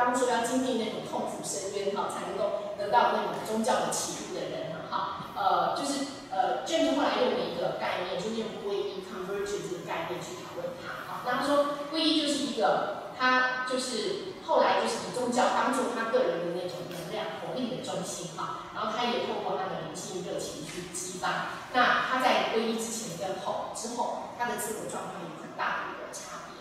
谈到那个刚刚说要经历那种痛苦深渊哈，才能够得到那种宗教的启悟的人呢哈，呃，就是呃，James 后来用了一个概念，就是用皈依 conversion 这个概念去讨论它啊。那他说皈依就是一个他就是后来就是以宗教当做他个人的那种能量活力的中心哈，然后他也透过他的灵性热情去激发。那他在皈依之前跟后之后，他的自我状态有很大的一个差别。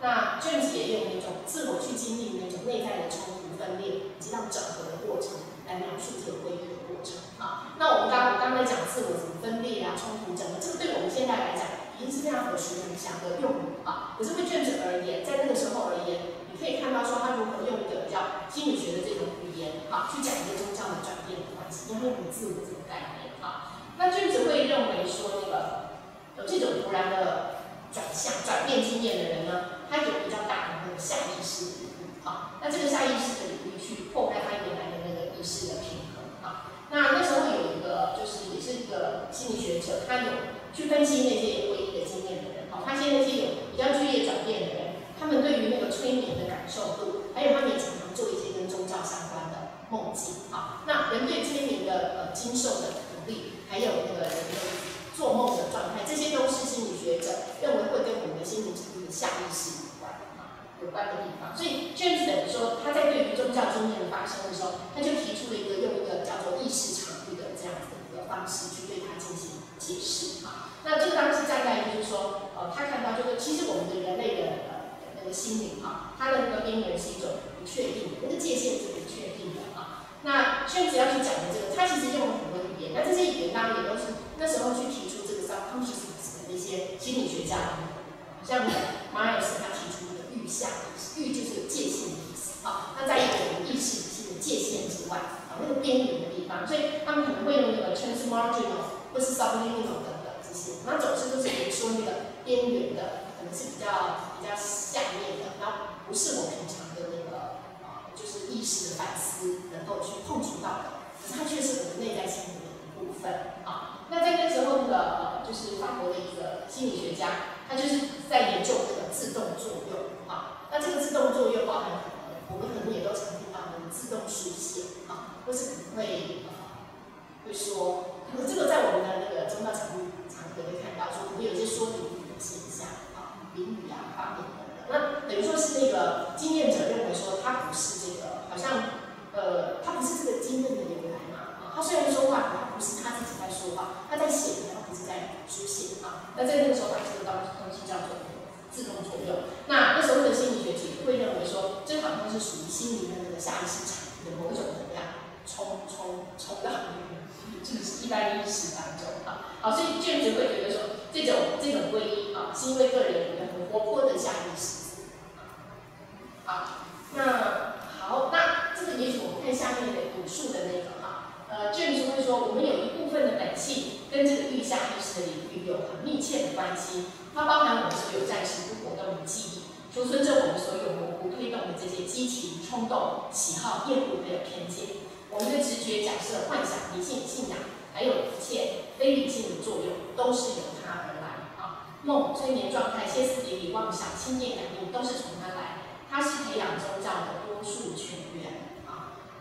那卷子也用那种自我去经历那种内在的冲突分裂以及到整合的过程来描述这个规律的过程啊。那我们刚我刚才讲自我怎么分裂啊，冲突整合，这个对我们现在来讲。已经是非常耳熟能详的用语啊，可是对卷子而言，在那个时候而言，你可以看到说他如何用一个比较心理学的这种语言啊，去讲一个宗教的转变的关系，因为有自我这个概念啊。那卷子会认为说那个有这种突然的转向、转变经验的人呢，他有比较大的那个下意识的领域啊，那这个下意识的领域去破坏他原来的那个意识的平衡啊。那那时候有一个就是也是一个心理学者，他有。去分析那些有皈依的经验的人，好，发现那些有比较剧烈转变的人，他们对于那个催眠的感受度，还有他们也常常做一些跟宗教相关的梦境，好，那人对催眠的呃经受的能力，还有那个人的做梦的状态，这些都是心理学者认为会跟我们的心灵程度的下意识有关啊有关的地方。所以 James 等于说他在对于宗教经验的发生的时候，他就提出了一个用一个叫做意识场域的这样子的一个方式去对它进行解释啊。那这个当时站在就是说，呃，他看到就是其实我们的人类的呃那个心灵哈，它的那个边缘是一种不确定的，那个界限是不确定的啊。那圈子要去讲的这个，他其实用了很多语言，那这些语言当然也都是那时候去提出这个 subconscious 的那些心理学家，像 Myers 他提出的预下，预就是界限的意思啊。那在一个意识性的界限之外啊，那个边缘的地方，所以他们可能会用那个 transmarginal 或是 subliminal 等等这些。那总是就是比如说那个边缘的，可能是比较比较下面的，那不是我平常的那个啊，就是意识的反思能够去碰触到的，可是它却是我们内在心灵的一部分啊。那在那时候，那个呃，就是法国的一个心理学家，他就是在研究这个自动作用啊。那这个自动作用包含什么？我们可能也都常听到的自动书写啊，或是可能会呃会说，可是这个在我们的那个宗教场域。也会看到说，会有些说明语的现象啊，淋雨啊、发明等等。那等于说是那个经验者认为说，他不是这个，好像呃，他不是这个经验的由来。他虽然说话，不是他自己在说话，他在写，他不是在书写啊。那在那个时候，把这个东东西叫做自动作用。那那时候的心理学者会认为说，这好像是属于心灵的那个下意识场的某种能量，冲冲冲到这个，是一般意识当中啊。好，所以卷子会觉得说，这种这种皈依啊，是因为个人有一个很活泼的下意识。好，那好，那这个也许我们看下面的引述的那个，呃，卷子会说，我们有一部分的本性跟这个预下意识的领域有很密切的关系，它包含我们所有暂时不活动的记忆，储存着我们所有模糊推动的这些激情、冲动、喜好、厌恶还有偏见，我们的直觉、假设、幻想、迷信、信仰。还有一切非理性的作用，都是由它而来啊。梦、催眠状态、歇斯底里、妄想、心电感应，都是从它来。它是培养宗教的多数全员。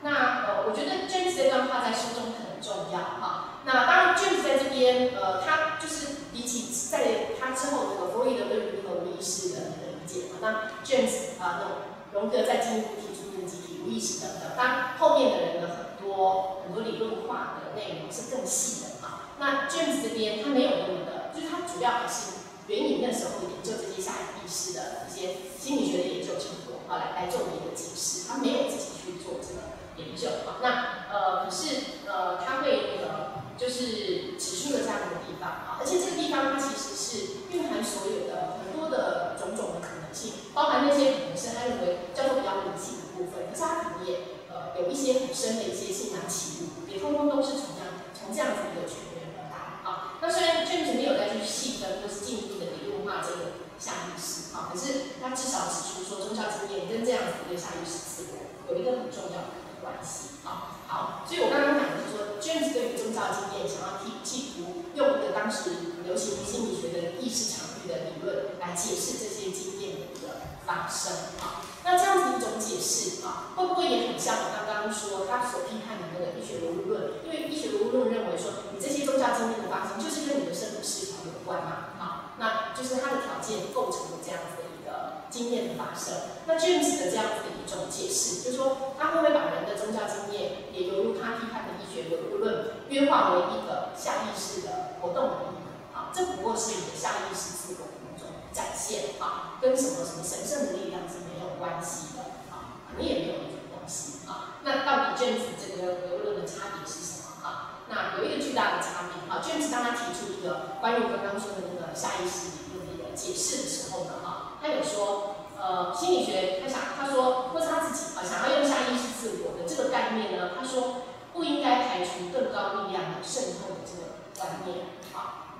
那呃，我觉得 James 这段话在书中很重要哈。那当然，James 在这边呃，他就是比起在他之后那个弗洛伊德对于无意识的那个理解嘛，那 James 啊，那荣格在进一步提出集体无意识等等，当后面的人呢，很多很多理论化的。内容是更细的啊。那 James 这边他没有那么的，就是他主要还是援引那时候研究这些下意识的一些心理学的研究成果啊，来来作为一个解释。他没有自己去做这个研究啊。那呃，可是呃，他会那个就是指出了这样的地方啊，而且这个地方它其实是蕴含所有的很多的种种的可能性，包含那些可能是他认为叫做比较理性的部分，可是他可能也。有一些很深的一些信仰起伏，也通通都是从这样从这样子一个全源而来啊。那虽然 James 没有再去细分或是进一步的理论化这个下意识啊，可是他至少指出说宗教经验跟这样子一个下意识自我有一个很重要的关系啊。好，所以我刚刚讲的是说，James 对于宗教经验想要替企图用一个当时流行心理学的意识场域的理论来解释这些经验的一个发生啊。那这样子一种解释啊，会不会也很像我刚刚说他所批判的那个医学唯物论？因为医学唯物论认为说，你这些宗教经验的发生，就是跟你的生理失调有关嘛。好，那就是他的条件构成了这样子的的经验的发生。那 James 的这样子的一种解释，就是说他会不会把人的宗教经验也犹如他批判的医学唯物论约化为一个下意识的活动而已？啊，这不过是你的下意识自我的一种展现啊，跟什么什么神圣的力量是没有关系的啊，可能也没有一种东西啊。那到底 James 这个唯物论的差别是什么啊？那有一个巨大的差别啊，James 当他提出一个关于刚刚说的那个下意识理论的一个解释的时候呢，啊，他有说，呃，心理学他想他说，或者他自己啊想要用下意识自我的这个概念呢，他说不应该排除更高力量的渗透的这个观念啊。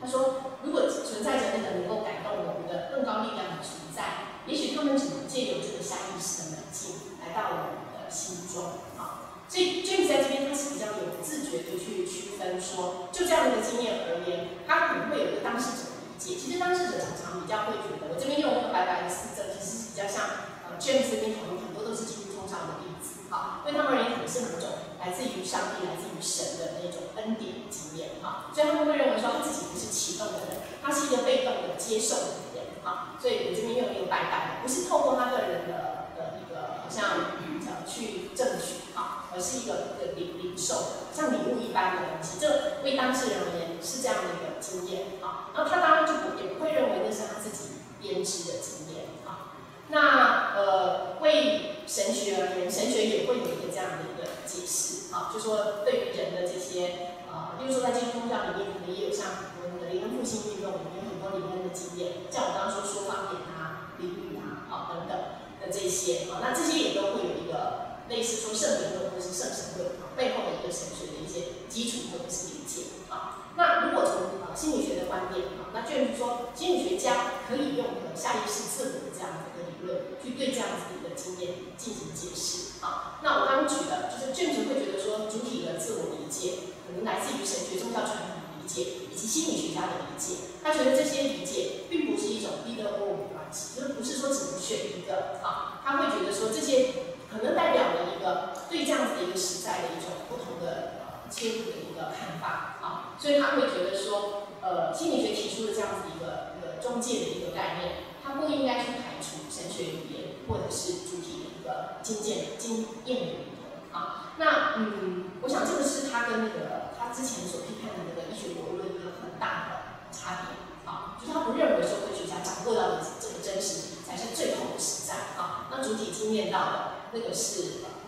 他说，如果存在着那个能够感动我们的更高力量的存在，也许他们只能借由这个下意识的门径来到我们的心中啊。所以 James 在这边他是比较有自觉的去区分说，就这样的经验而言，他可能会有一个当事者解。其实当事者常常比较会觉得，我这边用一个白白的四证，其实是比较像呃 James 这边讨论很多都是基督通常的例子。啊，对他们而言可能是某种来自于上帝、来自于神的那种恩典经验。哈，所以他们会认为说他自己不是启动的人，他是一个被动的接受的人。哈，所以我这边用一个白白的，不是透过他个人的的一个好像呃去争取哈，是一个一个领领受，像礼物一般的东西，这为当事人而言是这样的一个经验啊，然后他当然就不也不会认为那是他自己编织的经验啊，那呃为神学而言，神学也会有一个这样的一个解释啊，就说对于人的这些啊，例如说在基督宗教里面，可能也有像我们的灵恩复兴运动里面很多灵恩的经验，像我刚刚说说方言啊、灵语啊、啊等等的这些啊，那这些也都会有一个类似说圣灵论或者是圣神论啊背后的一个神学的一些基础或者是理解啊。那如果从啊心理学的观点啊，那就是说心理学家可以用下意识自我的这样子的理论，去对这样子的一个经验进行解释啊。那我刚举的就是卷子会觉得说主体的自我理解可能来自于神学宗教传统的理解以及心理学家的理解，他觉得这些理解并不是一种 either or 的关系，就是不是说只能选一个啊，他会觉得说这些可能代表了一个对这样子的一个时代的一种不同的呃切入的一个看法啊，所以他会觉得说，呃，心理学提出的这样子一个一个中介的一个概念，他不应该去排除神学语言或者是主体的一个经验经验的不同啊。那嗯，我想这个是他跟那个他之前所批判的那个医学博论一个很大的差别啊，就是他不认为说科学家掌握到的真实才是最后的实在啊，那主体经验到的那个是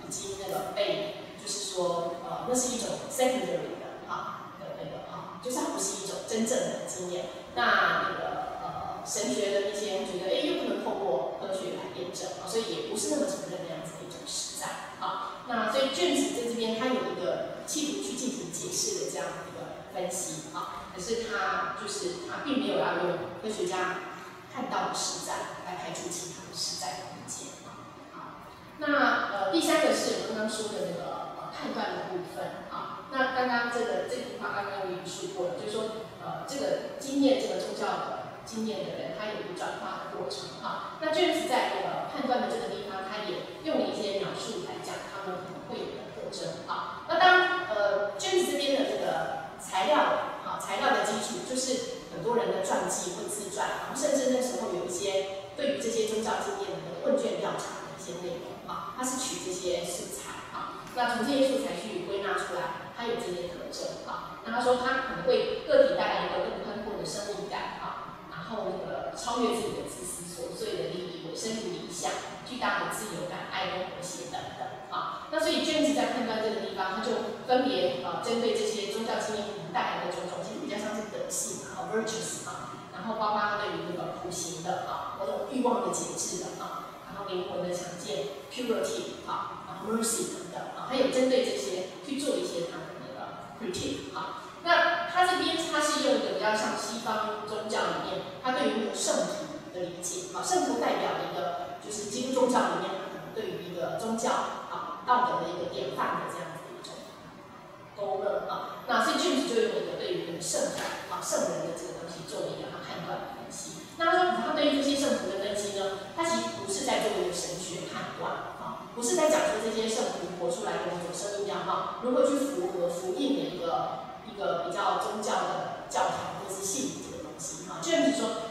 已经那个被。就是说，呃，那是一种 secondary 的哈的那个哈，就是它不是一种真正的经验。那那个呃神学的那些觉得，哎，又不能透过科学来验证啊，所以也不是那么承认那样子的一种实在啊。那所以卷子在这边，它有一个企图去进行解释的这样一个分析啊，可是它就是它并没有要用科学家看到的实在来排除其他的实在的意见啊。好，那呃第三个是我刚刚说的那个呃。判断的部分啊，那刚刚这个这句话刚刚我已经说过了，就是说，呃，这个经验，这个宗教的经验的人，他有一个转化的过程啊。那卷子在那个判断的这个地方，他也用了一些描述来讲他们可能会有的特征啊。那当，呃卷子这边的这个材料啊，材料的基础就是很多人的传记或自传，然后甚至那时候有一些对于这些宗教经验的问卷调查的一些内容啊，他是取这些素材啊。那从这些素材去归纳出来，他有这些特征啊。那他说，他可能为个体带来一个更宽阔的生命感啊，然后那个超越自己的自私琐碎的利益，为生于理想，巨大的自由感、爱跟和谐等等啊。那所以卷子在判断这个地方，他就分别啊针对这些宗教经验可能带来的种种，其实比较像是德性啊，virtues 啊，然后包括他对于那个苦行的啊，某种欲望的节制的啊，然后灵魂的强健，purity 啊，然后 mercy 等等。他有针对这些去做一些他的那个 critique 啊，那他这边他是用一个比较像西方宗教里面，他对于圣徒的理解，啊，圣徒代表一个就是基督宗教里面可能对于一个宗教道德的一个典范的这样子的一种勾勒啊，那所以 James 就用一个对于那个圣人啊圣人的这个东西做了一个他判断的分析。那他说他对于这些圣徒的分析呢，他其实不是在做一个神学判断啊。不是在讲说这些圣徒活出来的那种生命样貌如何去符合福音的一个一个比较宗教的教条或是信这个东西哈，就是说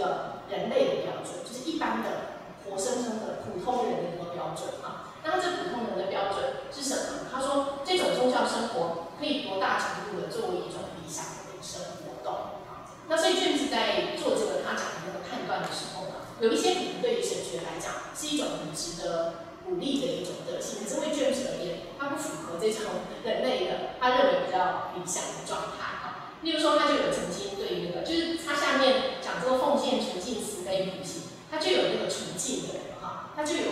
个人类的标准，就是一般的活生生的普通人的一个标准啊。那这普通人的标准是什么？他说这种宗教生活可以多大程度的作为一种理想的人生活动啊。那所以卷子在做这个他讲的那个判断的时候呢，有一些可能对于神学来讲是一种很值得。鼓励的一种德性，可是为卷子而言，它不符合这种人类的他认为比较理想的状态啊。例如说，他就有曾经对那个，就是他下面讲这个奉献、纯净、慈悲、普信，他就有那个纯净的人哈，他就有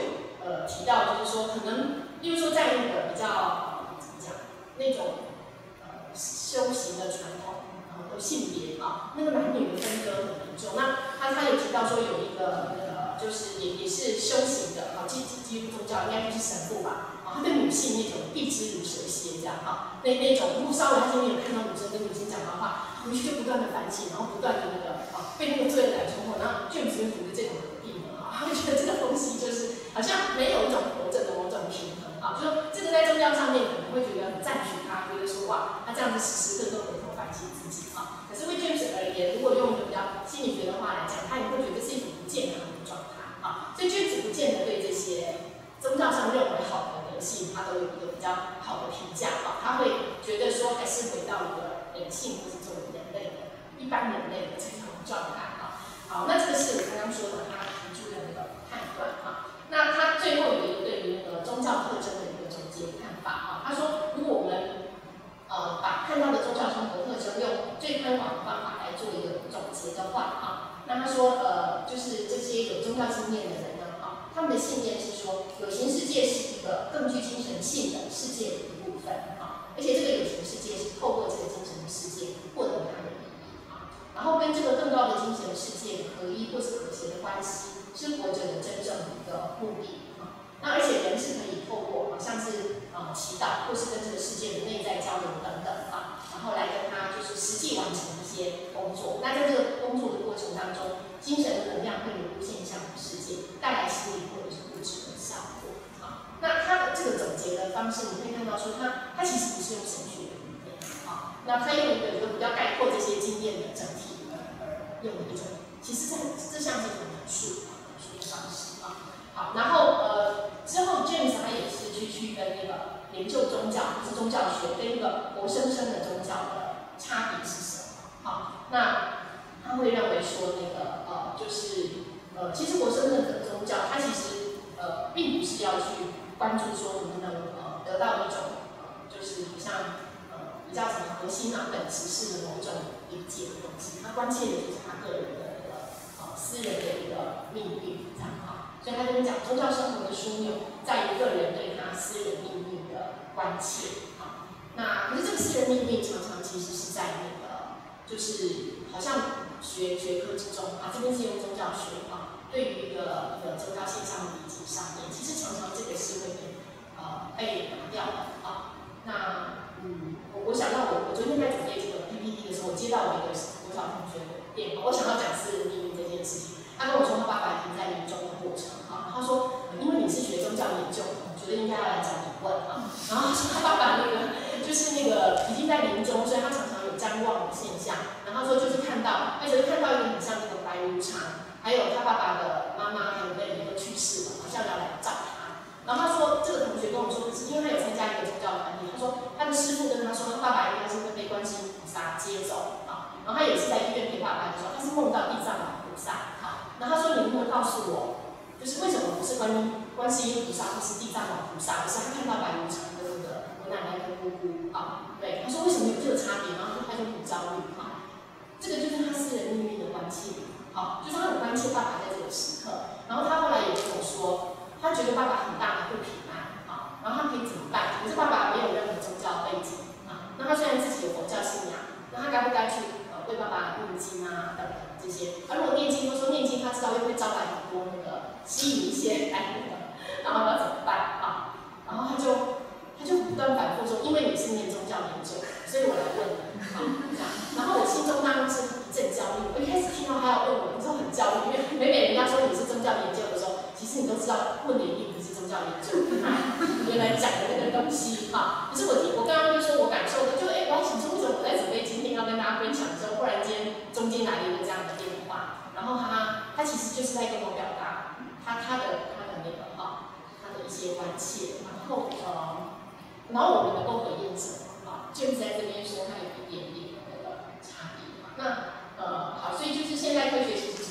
呃提到，就是说可能，例如说在那个比较怎么讲，那种呃修行的传统，然后性别啊，那个男女的分割很严重。那他他有提到说有一个那个。就是也也是修行的啊，基基基督宗教应该就是神父吧啊，他对女性那种避之如蛇蝎这样哈，那那种如果稍微他今天有看到女生跟女生讲的话，回去就不断的反省，然后不断的那个啊被那个罪感冲破，然后就觉得读的这种合并了啊，他 觉得这个东西就是好像没有一种活着的某种平衡啊，就说这个在宗教上面可能会觉得很赞许他，觉得说哇，他这样子时时刻刻回头反省自己啊，可是为 James 而言，如果用一个比较心理学的话来讲，他也会觉得是一种不健康的状态啊。所以君子不见得对这些宗教上认为好的德性，他都有一个比较好的评价啊。他会觉得说，还是回到一个人性，或是作为人类的一般人类的正常状态啊。好，那这个是我刚刚说的他提出的那个判断啊。那他最后有一个对于那个宗教特征的一个总结看法啊。他说，如果我们呃把看到的宗教生活特征用最宽广的方法来做一个总结的话啊。那他说，呃，就是这些有宗教信念的人呢，啊，他们的信念是说，有形世界是一个更具精神性的世界的一部分，啊，而且这个有形世界是透过这个精神的世界获得它的意义，啊，然后跟这个更高的精神世界合一或是和谐的关系，是活着的真正的一个目的，啊，那而且人是可以透过，好像是啊祈祷或是跟这个世界的内在交流等等，啊。然后来跟他就是实际完成一些工作。那在这个工作的过程当中，精神的能量会流入现象的世界，带来心理或者是物质的效果。啊，那他的这个总结的方式，你可以看到说，他他其实不是用神学的语言，啊，那他用一个一个比较概括这些经验的整体而用的一种，其实这这像是一种描述啊描述的方式啊。好，然后呃之后 James 他也是去去跟那个。研究宗教或是宗教学跟那个活生生的宗教的差别是什么？好，那他会认为说那个呃，就是呃，其实活生生的宗教，它其实呃，并不是要去关注说能不能呃得到一种呃，就是好像呃比较什么核心啊本质式的某种理解的东西，他关切的是他个人私人的一个命运这样哈。所以他跟你讲，宗教生活的枢纽在于个人对他私人命运。关切啊，那可是这个私人命运常常其实是在那个，就是好像学学科之中啊，这边是用宗教学啊，对于一个一个宗教现象的理解上面，其实常常这个是会被呃被拿掉的啊。那嗯，我我想到我我昨天在准备这个 PPT 的时候，我接到我一个国小同学的电话，我想要讲私人命运这件他跟我说他爸爸已经在临终的过程啊，他说因为你是学宗教研究的。觉得应该要来找你问啊，然后他说他爸爸那个就是那个已经在临终，所以他常常有瞻望的现象。然后他说就是看到，而且看到一个很像那个白无常，还有他爸爸的妈妈还有妹妹都去世了，好像要来找他。然后他说这个同学跟我说，是因为他有参加一个宗教团体，他说他的师傅跟他说，他爸爸应该是会被观世音菩萨接走啊。然后他有一次在医院陪爸爸的时候，他是梦到地藏王萨啊。然后他说你能不能告诉我，就是为什么不是观音？观世音菩萨或是地藏王菩萨，可是他看到白无常的那个我奶奶跟姑姑啊，对，他说为什么有这个差别？然后他就很焦虑啊，这个就是他私人命运的关系，好，就是他很关切爸爸在这个时刻。然后他后来也跟我说，他觉得爸爸很大的不平安啊，然后他可以怎么办？可是爸爸没有任何宗教背景啊，那他虽然自己有佛教信仰，那他该不该去呃为爸爸念经啊等等这些？而如果念经，他说念经，他知道又会招来很多那个吸引一些来那个。然后要怎么办啊？然后他就他就不断反复说，因为你是念宗教研究，所以我来问你啊，然后我心中当然是一阵焦虑。我一开始听到他要问我，我就很焦虑，因为每每人家说你是宗教研究的时候，其实你都知道问你并不是宗教研究，原来讲的那个东西哈。可是我听我刚刚就说我感受的，就哎，我还想说为什么我在准备今天要跟大家分享的时候，忽然间中间来了一个这样的电话，然后他他其实。就是在跟我表达他他的他的那个哈，他的一些关切，然后呃，然后我们能够回应什么啊？就是在这边说他有一点点的那个差异嘛。那呃好，所以就是现代科学其实是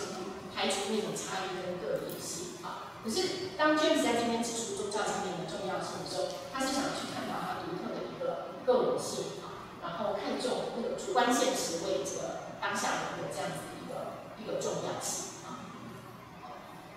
排除那种差异跟个别性啊。可是当 James 在今天指出宗教经验的重要性的时候，他是想去探讨他独特的一个个人性啊，然后看重那个主观现实为这个当下人的这样子一个一个重要性啊。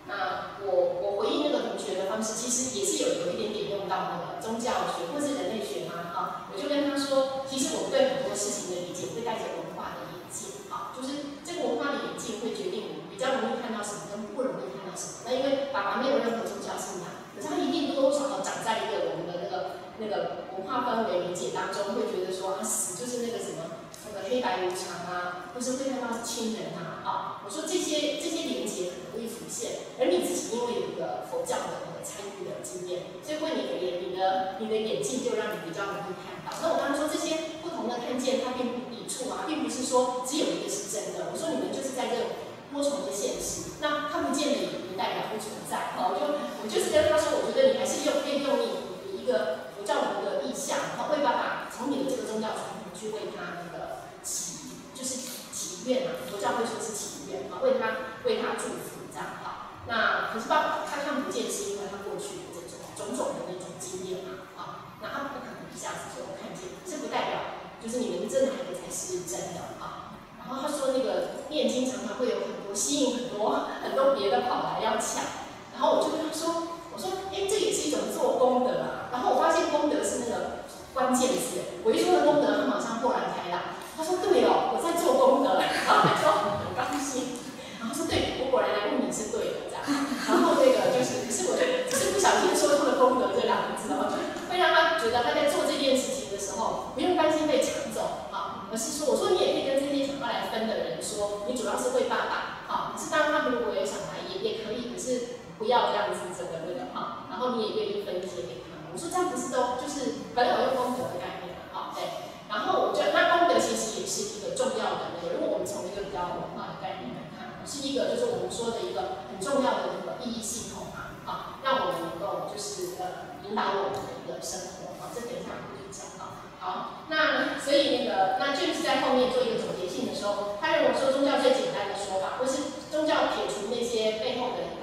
那我我回应那个同学的方式，其实也是有有一点点用到那个宗教学或是人类学嘛，啊，我就跟他说，其实我们对很多事情的理解会带着文化的眼镜，啊，就是这个文化的眼镜会决定你比较容易看到什么，跟不容易看到什么。那因为爸爸没有任何宗教信仰，可是他一定多多少少长在一个我们的那个那个文化氛围理解当中，会觉得说啊，死就是那个什么。那个黑白无常啊，或是会看到亲人啊，啊，我说这些这些连接很容易浮现，而你自己因为有一个佛教的那个参与的经验，所以为你的眼，你的你的眼镜就让你比较容易看到。那我刚刚说这些不同的看见，它并不抵触啊，并不是说只有一个是真的。我说你们就是在这种多重的现实，那看不见的也不代表不存在。好，我就我就是跟他说，我觉得你还是用可以用你你一个教徒的意象，好，会把把从你的这个宗教传统去为他那个。祈就是祈愿嘛，佛教会说是祈愿啊，为他为他祝福这样哈。那可是爸爸他看不见，是因为他过去的这种种种的那种经验嘛啊。那他不可能一下子就看见，这不代表就是你们真的孩子才是真的啊。然后他说那个念经常常会有很多吸引很多很多别的跑来要抢，然后我就跟他说，说哎这也是一种做功德啊。然后我发现功德是那个关键字，我一说的功德，他马上豁然开朗。他说对哦，我在做功德，然后他说很高兴，然后说对，我果然来问你是对的这样，然后那个就是，可是我就是不小心说出了功德这两个字，然后就会让他觉得他在做这件事情的时候不用担心被抢走。啊，而是说我说你也可以跟这些想要来分的人说，你主要是为爸爸，好，是当他们如果有想来也也可以，可是不要这样子这个那个哈，然后你也愿意分一些给他们，我说这样不是都就是本来我用功德的概念嘛，哈，对。然后我觉得，那功德其实也是一个重要的那个，如果我们从一个比较文化的概念来看，是一个就是我们说的一个很重要的那个意义系统嘛，啊，让我们能够就是呃引导我们的一个生活啊，这等一下我会去讲啊。好，那所以那个那就是在后面做一个总结性的时候，他认为说宗教最简单的说法，或是宗教撇除那些背后的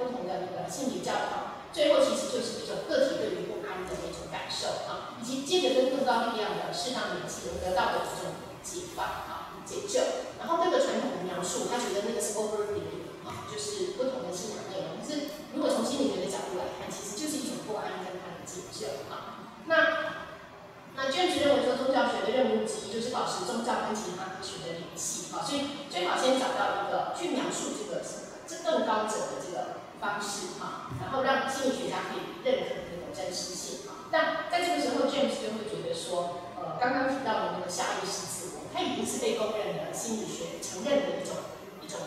不同的那个心理教条，最后其实就是一种个体对于不安的那种感受啊。以及接着跟更高力量的适当联系，得到的这种解放啊、解救。然后那个传统的描述，他觉得那个是 overview 啊，就是不同的信仰内容。可是如果从心理学的角度来看，其实就是一种不安跟他的解救啊。那那 James 认为说，宗教学的任务之一就是保持宗教跟其他科学的联系啊，所以最好先找到一个去描述这个这更高者的这个方式啊，然后让心理学家可以认可那种真实性啊。但在这个时候，James 就会觉得说，呃，刚刚提到的那个下意识自我，它已经是被公认的心理学承认的一种一种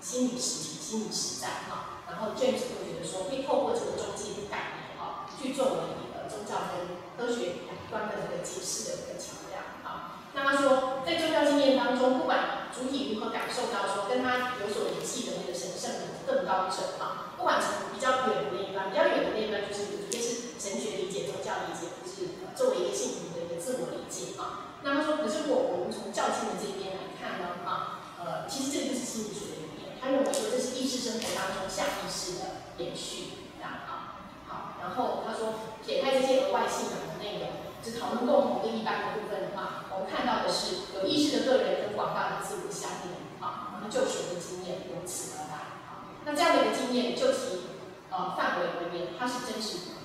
心理实体、心理实在哈。然后 James 会觉得说，可以透过这个中介的概念哈，去作为一个宗教跟科学两端的一个解释的一个桥梁啊。那他说，在宗教经验当中，不管主体如何感受到说跟他有所联系的那个神圣的更高者啊，不管从比较远的那一端，比较远的那一端就是直接是。神学理解、宗教理解，就是作为一个信徒的一个自我理解啊。那他说，可是我我们从教经的这边来看呢，啊，呃，其实这就是心理学的理念。他认为说，这是意识生活当中下意识的延续，啊。好，然后他说，撇开这些额外信仰的内容，只讨论共同跟一般的部分的话，我们看到的是有意识的个人跟广大的自我相连啊，然后救赎的经验由此而来啊。那这样的一个经就提呃范围而言，它是真实的。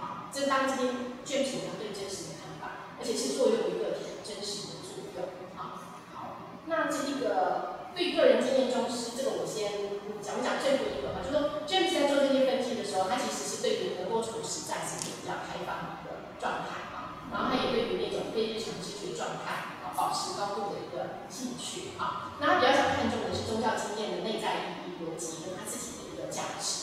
好，这当今天卷土他对真实的看法，而且是作用于个体真实的作用。啊，好，那这一个对个人经验中是这个，我先讲讲最后一个哈，就说 James 在做这些分析的时候，他其实是对于能多处实在是比较开放的状态啊，然后他也对于那种非日常知觉状态啊保持高度的一个兴趣啊，那他比较想看重的是宗教经验的内在意义逻辑跟他自己的一个价值。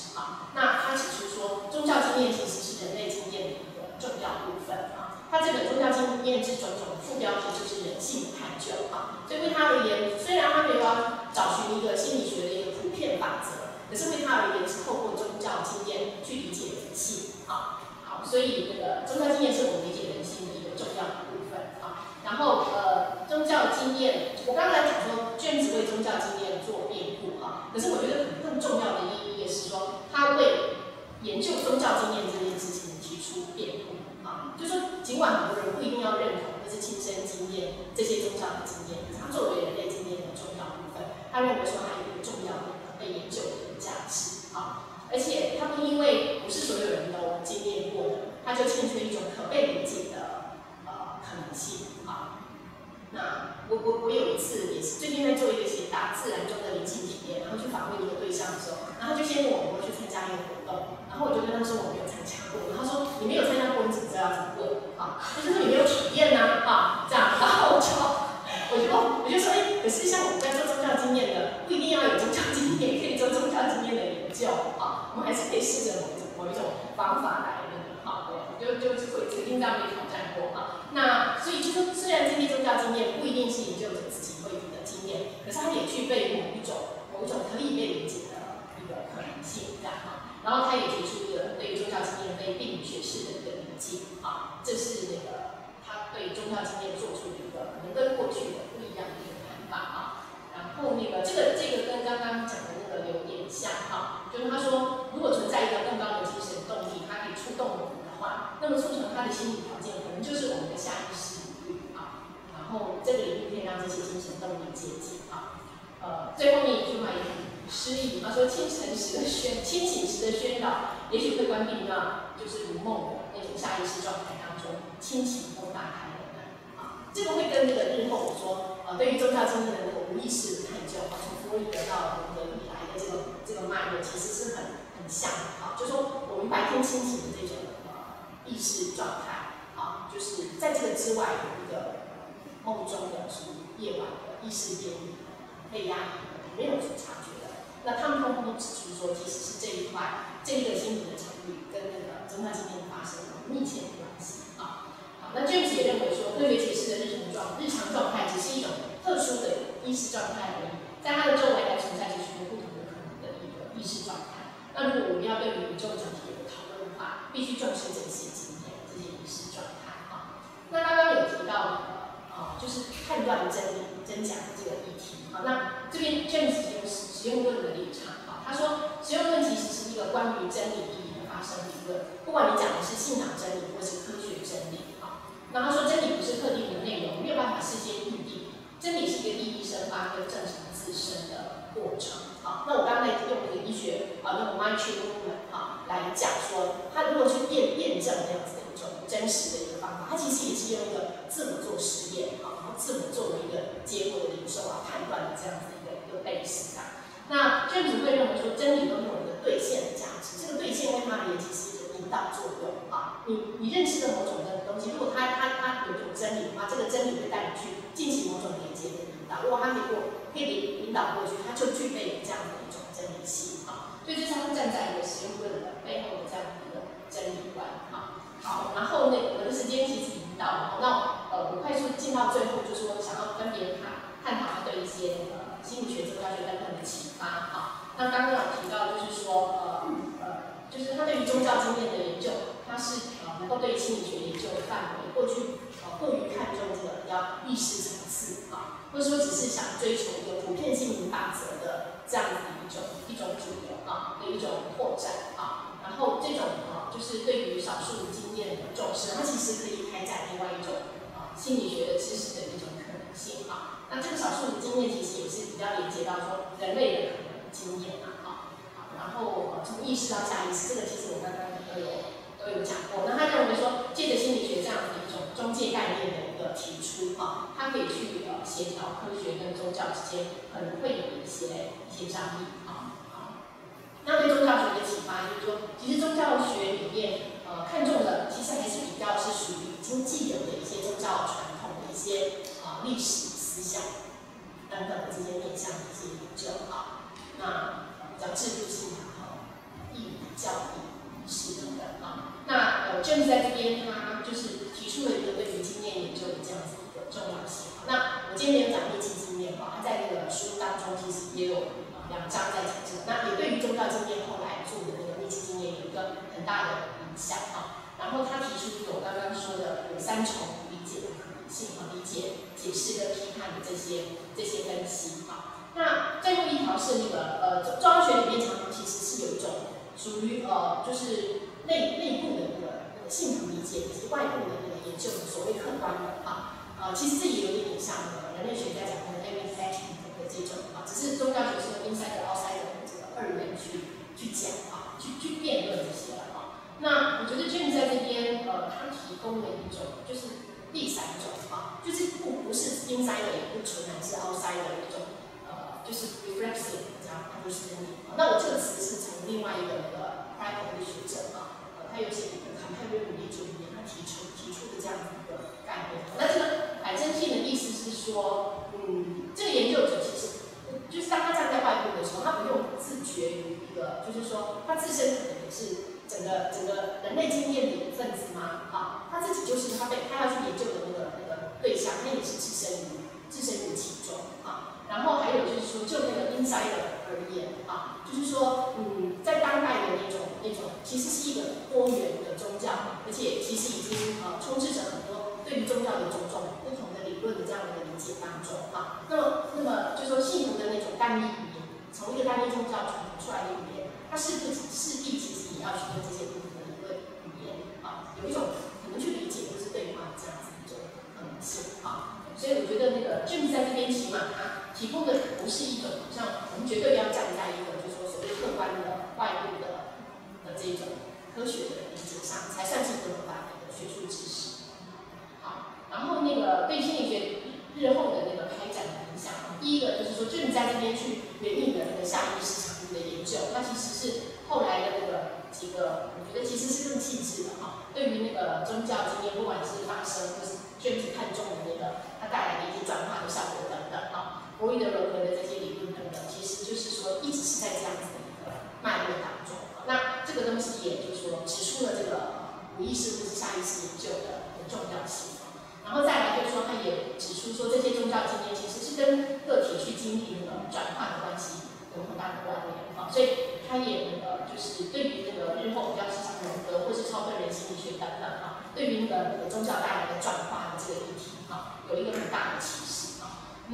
那他指出说，宗教经验其实是人类经验的一个重要部分啊。他这本宗教经验之种种副标题就是人性的探究啊。所以对而言，虽然他没有找寻一个心理学的一个普遍法则，可是对他而言是透过宗教经验去理解人性啊。好，所以那个宗教经验是我们理解人性的一个重要的部分啊。然后呃，宗教经验，我刚才讲说卷子为宗教经验做辩护啊，可是我觉得更重要的意义也是说，他为研究宗教经验这件事情提出辩护啊，就说尽管很多人不一定要认同那是亲身经验这些宗教的经验，作为人类经验的重要部分，他认为说它有一个重要的被研究的价值啊。而且他们因为不是所有人都经验过的，他就欠缺一种可被理解的呃可能性啊。那我我我有一次也是最近在做一个写大自然中的灵性体验，然后去访问一个对象的时候，然后就先问我有没有去参加一个活动，然后我就跟他说我没有参加过，然后他说你没有参加过，你怎么知道怎么问啊？就说你没有体验呐啊这样，然后我就我就我就说哎，可是像我们在做宗教经验的，不一定要有宗教经验，可以做宗教经验的研究啊，我们还是可以试着某一种某一种方法来那个好，对，就就会曾经这样被挑战过啊。那所以就说，虽然这些宗教经验不一定是研究者自己会有的经验，可是它也具备某一种某一种可以被理解的一个可能性，这样哈。然后他也提出一个对宗教经验非病理学式的一个理解啊，这是那个对宗教经验做出一个可能跟过去的不一样的一个看法啊。然后那个这个这个跟刚刚讲的那个有点像哈，就是他说如果存在一个更高的精神动力，它可以触动我们的话，那么促成他的心理条件可能就是我们的下意识啊。然后这个领域可以让这些精神动力接近啊。呃，最后面一句话也很诗意，他说清晨时的宣清醒时的宣导，也许会关闭那就是如梦的那种下意识状态清醒或打开的门啊。这个会跟那个日后我说呃，对于宗教精神的那个无意识的探究啊，从弗洛伊德到荣格以来的这个这个脉络，其实是很很像的啊。就说我们白天清醒的这种呃意识状态啊，就是在这个之外有一个梦中的属于夜晚的意识边缘。被压抑，没有去察觉的，那他们通通都指出说，其实是这一块，这一个心理的场域跟那个宗教经验发生了密切的那 James 也认为说，科学解释的日常状日常状态只是一种特殊的意识状态而已，在它的周围还存在着许多不同的可能的一个意识状态。那如果我们要对宇宙整体有讨论的话，必须重视这些经验、这些意识状态啊。那刚刚有提到啊，就是判断真理真假的这个议题。好，那这边 James 使用实用论的立场，哈，他说实用论其实是一个关于真理意义的发生理论，不管你讲的是信仰真理或是，哈，那他说真理不是特定的内容，没有办法事先预定，真理是一个意义生发跟正常自身的过程，好，那我刚才用那个医学啊，那个 mind true movement 哈来讲说，他如果去验验证这样子的一种真实的一个方法，他其实也是用一个自我做实验，哈。然后自我作为一个结果的领受啊，判断的这样子一个一个背思啊。那君子会认为说，真理都有一个兑现的价值，这个兑现为他而言其实一个引导作用啊。你你认识的某种的东如果它它它有一种真理的话，这个真理会带你去进行某种连接的引导。如果它可以过可以引导过去，它就具备这样的一种真理性啊。所以这是他站在一个实用论的背后的这样的一个真理观啊。好，然后那我的时间其实已经到了，那。呃，我快速进到最后，就是说想要跟别人谈探讨他对一些呃心理学、哲学等等的启发哈。那刚刚有提到，就是说呃呃，就是他对于宗教经验的研究，他是能够对心理学研究的范围过去呃过于看重这个比较意识层次啊，或者说只是想追求一个普遍性灵法则的这样的一种一种主流啊的一种扩展啊。然后这种啊，就是对于少数经验的重视，它其实可以开展另外一种啊。心理学的知识的一种可能性啊，那这个少数的经验其实也是比较连接到说人类的可能经验啊，啊，然后从意识到下意识，这个其实我刚刚都有都有讲过。那他认为说，借着心理学这样的一种中介概念的一个提出啊，它可以去呃协调科学跟宗教之间可能会有一些一些张力啊，好，那对宗教学的启发就是说，其实宗教学里面呃看重的其实还是比较是属于已经既有的一些宗教传统的一些啊历史思想等等的这些面向的一些研究啊，那比较制度性的哈，义理教义是等等啊，那呃正在这边他就是提出了一个对于经验研究的这样子一个重要性。那我今天没有讲业绩经验哈，他在那个书当中其实也有两章在讲这个，那也对于宗教经验后来做的那个密契经验有一个很大的影响哈。然后他提出我刚刚说的有三重理解的可能性和理解、解释跟批判的这些这些分析哈。那最后一条是那个呃，宗教学里面常常其实是有一种属于呃，就是内内部的那个那个信徒理解以及外部的那个研究所谓客观的啊。呃，其实这也有一点像那个人类学家讲的 evidence 的这种啊，只是宗教学是用 inside 的 outside 的这个二元去去讲啊，去去辩论这些了啊。那我觉得 j a m 在这边呃，他提供了一种就是第三种啊，就是不不是 inside，也不纯然是 outside 的一种。呃就是 reflexive，这样，它就是真理。那我这个词是从另外一个那个 private 的学者啊，他有写一个 comparative religion 里面，他提出提出的这样的一个概念。那这个反真性的意思是说，嗯，这个研究者其实，就是当他站在外部的时候，他不用自觉于一个，就是说他自身可能也是整个整个人类经验的一份子嘛，啊，他自己就是他被他要去研究的那个那个对象，他也是置身于置身于其中啊。然后还有就是说，就那个 inside 而言啊，就是说，嗯，在当代的那种那种，其实是一个多元的宗教，而且其实已经呃充斥着很多对于宗教的种种不同的理论的这样的一个理解当中啊。那么，那么就说信徒的那种单一语言，从一个单一宗教传出来的语言，它是不是势必其实也要去跟这些不同的理论语言啊，有一种可能去理解或是对话这样子一种可能性啊。所以我觉得那个正在这边起码它。提供的不是一种像我们绝对不要站在一个就是说所谓客观的外部的这种科学的理解上，才算是合法的一个学术知识。好，然后那个对心理学日后的那个开展的影响，第一个就是说，就你在这边去援引的那个下意识场域的研究，它其实是后来的那个几个，我觉得其实是更细致的哈。对于那个宗教经验，不管是发生或是卷子看重的那个，它带来的一些转化的效果等等啊。博弈的融合的这些理论等等，其实就是说一直是在这样子的一个脉络当中。那这个东西也就是说指出了这个无意识或是下意识研究的重要性。然后再来就是说，他也指出说这些宗教经验其实是跟个体去经历那个转化的关系有很大的关联啊。所以他也那个就是对于那个日后比较是像荣格或是超个人心理学等等啊，对于那个宗教带来的转化的这个议题啊，有一个很大的启示。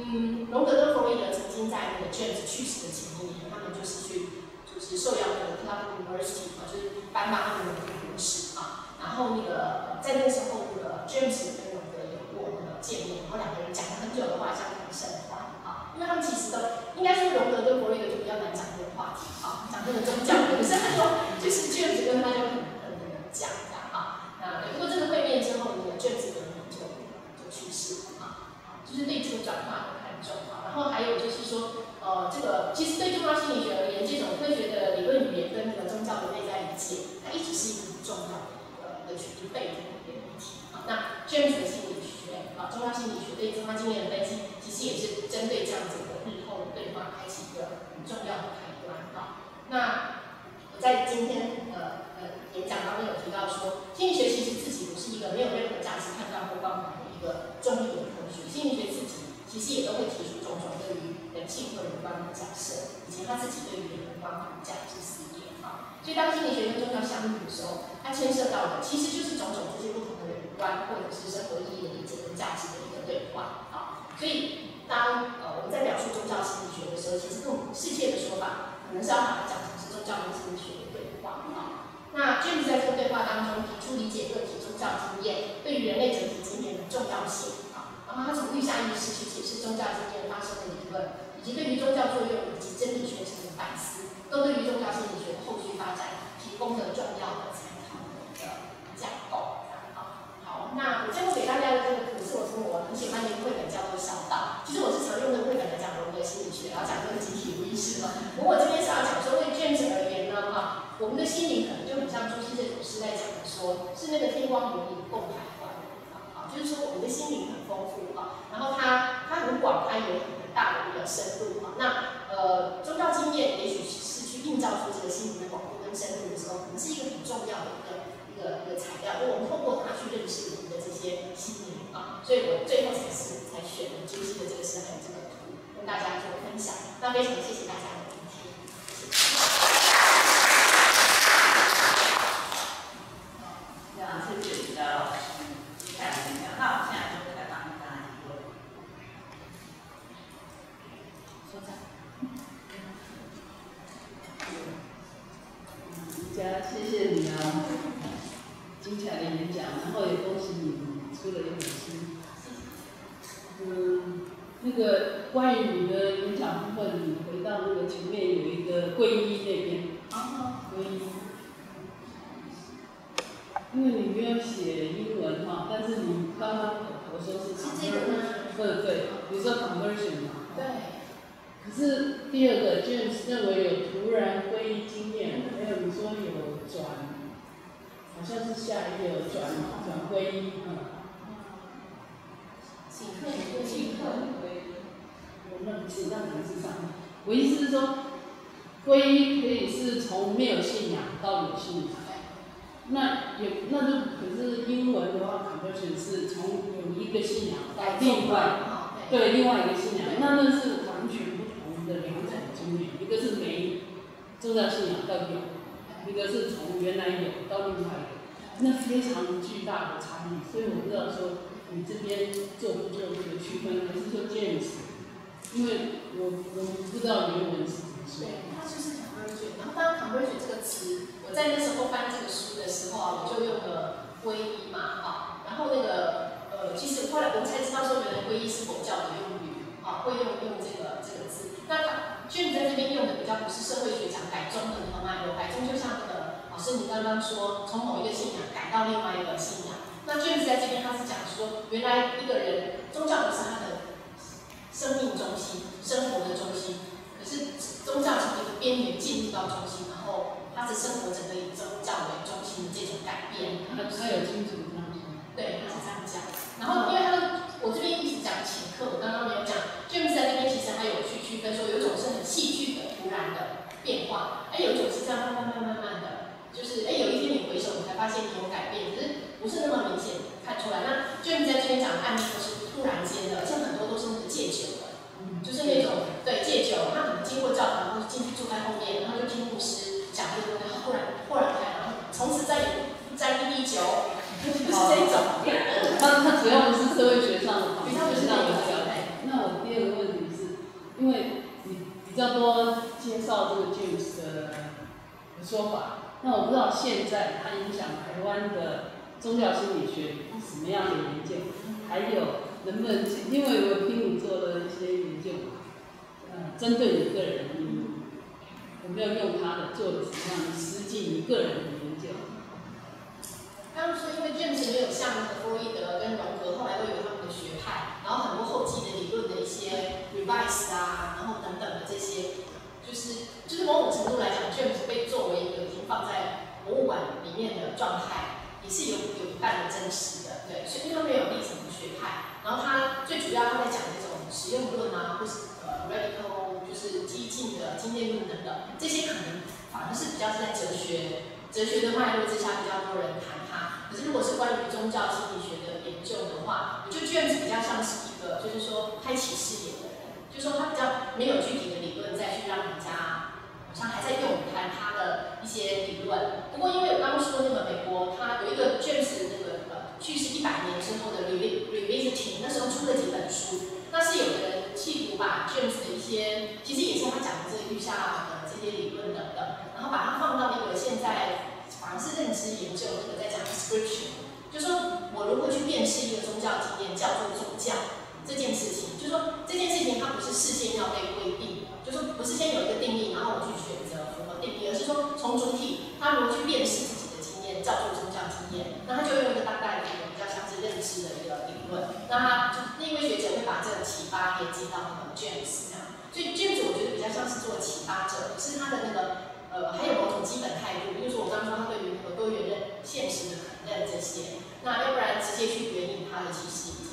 嗯，荣格跟弗洛伊德曾经在那个 James 去世的前一年，他们就是去就是受邀那个 Harvard University 啊，就是颁发他们的博士啊。然后那个在那个时候，那个 James 跟荣格有过那个见面，然后两个人讲了很久的话，像谈神话啊。因为他们其实都应该说荣格跟弗洛伊德就比较难讲这个话题啊，讲这个宗教的。可是他说，就是 James 跟他就很很能讲的啊。那不过这个会面之后，那个 James 可能就就去世了啊。就是对这个转化很看重啊，然后还有就是说，呃，这个其实对宗教心理学而言，这种科学的理论语言跟那个宗教的内在理解，它一直是一个很重要的的学习背景的一个议题啊。那 James 的心理学啊，宗教心理学对宗教经验的分析，其实也是针对这样子的日后的对话开启一个很重要的开端啊。那我在今天呃呃演讲当中有提到说，心理学其实自己不是一个没有任何价值判断或光环的一个中立的科学。心理学自己其实也都会提出种种对于人性或人观的假设，以及他自己对于人观的价值思辨啊。所以当心理学跟宗教相遇的时候，它牵涉到的其实就是种种这些不同的人观或者是生活意义的理解跟价值的一个对话啊。所以当呃我们在描述宗教心理学的时候，其实更世界的说法，可能是要把它讲成是宗教跟心理学的对话啊。那 James 在这个对话当中提出理解个体宗教经验对于人类整体经验的重要性啊，然后。他从预下意识去解释宗教经验发生的理论，以及对于宗教作用以及真理宣称的反思，都对于宗教心理学的后续发展提供了重要的架构。好，好，那我最后给大家的这个图是我从我很喜欢的一个绘本叫做《小道》，其实我是常用的绘本来讲荣格心理学，然后讲这个集体无意识嘛。不过我这边是要讲说，对卷子而言呢，哈，我们的心灵可能就很像朱熹这首诗在讲的，说是那个天光云影共台湾。就是说，我们的心灵很丰富啊，然后它它很广，它有很大的一个深度啊。那呃，宗教经验也许是去映照出这个心灵的广度跟深度的时候，可能是一个很重要的一一个一个材料，那我们通过它去认识我们的这些心灵啊，所以我最后才是才选了朱熹的这个生还有这个图跟大家做分享，那非常谢谢大家的聆听。啊，谢谢我的老师，那我现在就给他当颁奖的。说奖。对，林佳，谢谢你啊。精彩的演讲，然后也恭喜你出了一本书。嗯，那个关于你的演讲部分，你回到那个前面有一个皈依那边，皈依。因为你没有写英文哈，但是你刚刚口头说是 conversion，对对，比如说 conversion 嘛。对。可是第二个，James 认为有突然皈依经验，还有你说有转，好像是下一个转转皈依，嗯。请客，请客，我那不是，那不是上。我意思是说，皈依可以是从没有信仰到有信仰。那也，那就可是英文的话，conversion 是从有一个信仰到另外，对另外一个信仰，那那是完全不同的两种经验，一个是没宗教信仰到有，一个是从原来有到另外一个，那非常巨大的差异。所以我不知道说你这边做不做这个区分，还是说 James，因为我我不知道原文是怎么说。对，它就是 conversion，然后当 conversion 这个词。我在那时候翻这个书的时候啊，我就用了皈依嘛，啊，然后那个呃，其实后来我们才知道说，原来皈依是佛教的用语，啊，会用用这个这个字。那他卷在这边用的比较不是社会学讲改宗的那个脉络，改宗就像那个老师你刚刚说，从某一个信仰改到另外一个信仰。那卷子在这边他是讲说，原来一个人宗教不是他的生命中心、生活的中心，可是宗教从一个边缘进入到中心，然后。他的生活整个以宗教为中心的这种改变，他不是有清楚这样说。对，他是这样讲。然后，因为他的我这边一直讲请客，我刚刚没有讲。James 在那边其实还有去区分说，有一种是很戏剧的、突然的变化，哎，有一种是这样慢慢、慢慢、慢慢的，就是哎，有一天你回首，你才发现你有改变，可是不是那么明显看出来。那 James 在这边讲的案例都是突然间的，而且很多都是那个戒酒的，就是那种对戒酒，他可能经过教堂，然后进去坐在后面，然后就听牧师。讲这个东西，忽然豁然开朗，从此再也不沾一滴酒，就是这种。他他主要不是社会学上的，比较不是那个教那我第二个问题是，因为你比较多介绍这个 James 的说法，那我不知道现在它影响台湾的宗教心理学什么样的研究，还有能不能，因为我听你做了一些研究，嗯，针对你个人，你。有没有用他的做了什么样的实际你个人的研究？当初，因为卷子没有像那个弗洛伊德跟荣格后来都有他们的学派，然后很多后继的理论的一些 revise 啊，然后等等的这些，就是就是某种程度来讲，卷子被作为一个已经放在博物馆里面的状态，也是有有一半的真实的，对，所以他没有立什么学派，然后他最主要他在讲那种实用论啊，或是呃 radical。就是激进的经验论等等，这些可能反而是比较是在哲学、哲学的脉络之下比较多人谈它。可是如果是关于宗教心理学的研究的话，我觉得卷子比较像是一个，就是说开启视野，就是说他比较没有具体的理论再去让人家好像还在用谈他的一些理论。不过因为我刚刚说那个美国，他有一个卷子那个呃去世一百年之后的 revisiting，那时候出了几本书，那是有人。企图把 James 的一些，其实也是他讲的这个预下的这些理论等等，然后把它放到那个现在反而是认知研究，那个在讲 description，就说我如何去辨识一个宗教经验叫做宗教这件事情，就是说这件事情它不是事先要被规定的，就说不是先有一个定义，然后我去选择符合定义，而是说从主体他如何去辨识自己的经验叫做宗教经验，那他就用一个当代的一个比较像是认知的一个理论，那他就。另一位学者会把这个启发连接到那个 James 这样，所以 James 我觉得比较像是做启发者，是他的那个呃还有某种基本态度，比如说我刚刚说他对于那个多元认、现实的肯认这些，那要不然直接去援引他的其实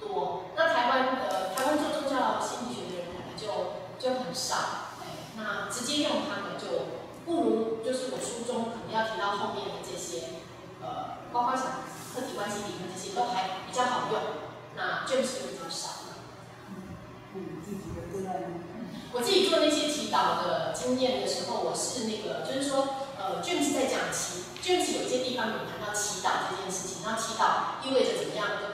多。那台湾呃台湾做宗教心理学的人可能就就很少，哎，那直接用他们就不如就是我书中可能要提到后面的这些呃，包括像客体关系理论这些都还比较好用。那卷子就比较少了。嗯，自己的个案。我自己做那些祈祷的经验的时候，我是那个，就是说，呃，卷子在讲祈，卷子有些地方有谈到祈祷这件事情。然后祈祷意味着怎么样跟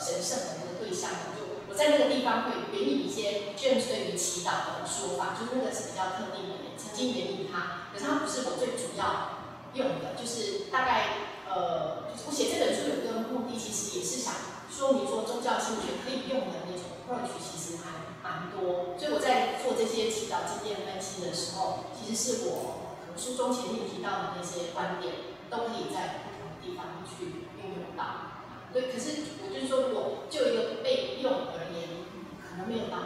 神圣的那个对象，就我在那个地方会援引一些眷对于祈祷的说法，就是那个是比较特定的，曾经援引它，可是它不是我最主要用的，就是大概呃，我写这本书有一个目的，其实也是想说明说宗教心理学可以用的那种 approach 其实还蛮多，所以我在做这些祈祷经验分析的时候，其实是我书中前面提到的那些观点都可以在不同的地方去运用到。对，可是我就说，我就一个备用而言，可能没有到。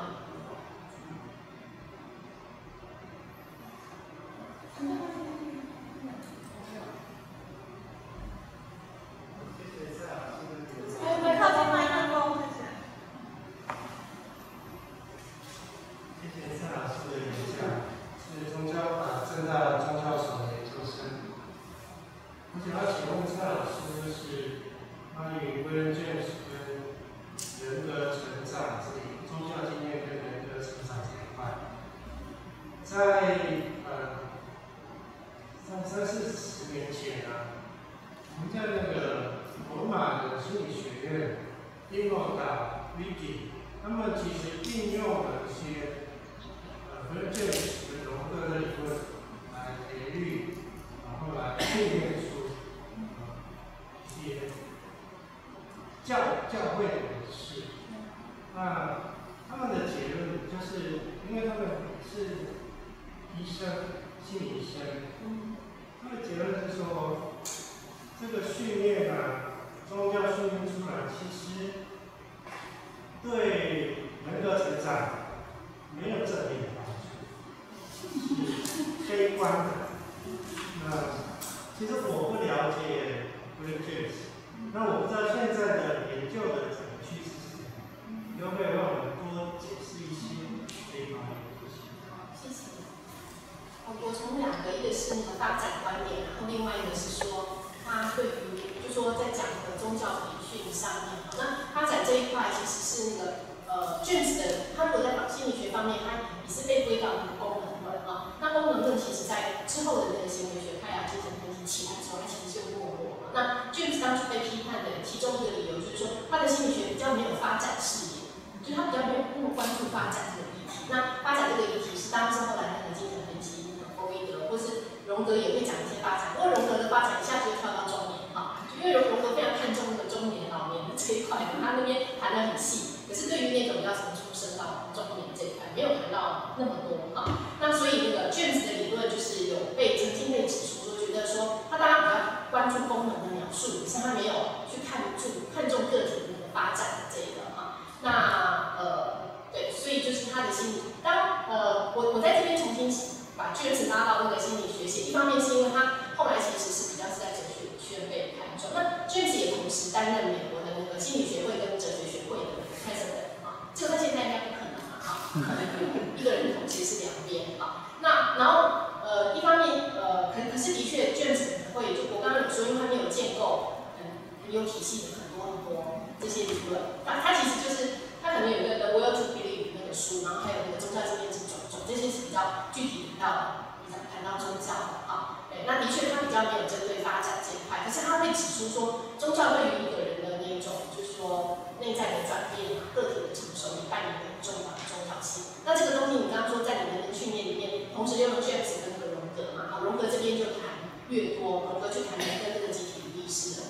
越多，我们就剧团一跟这个集体意识的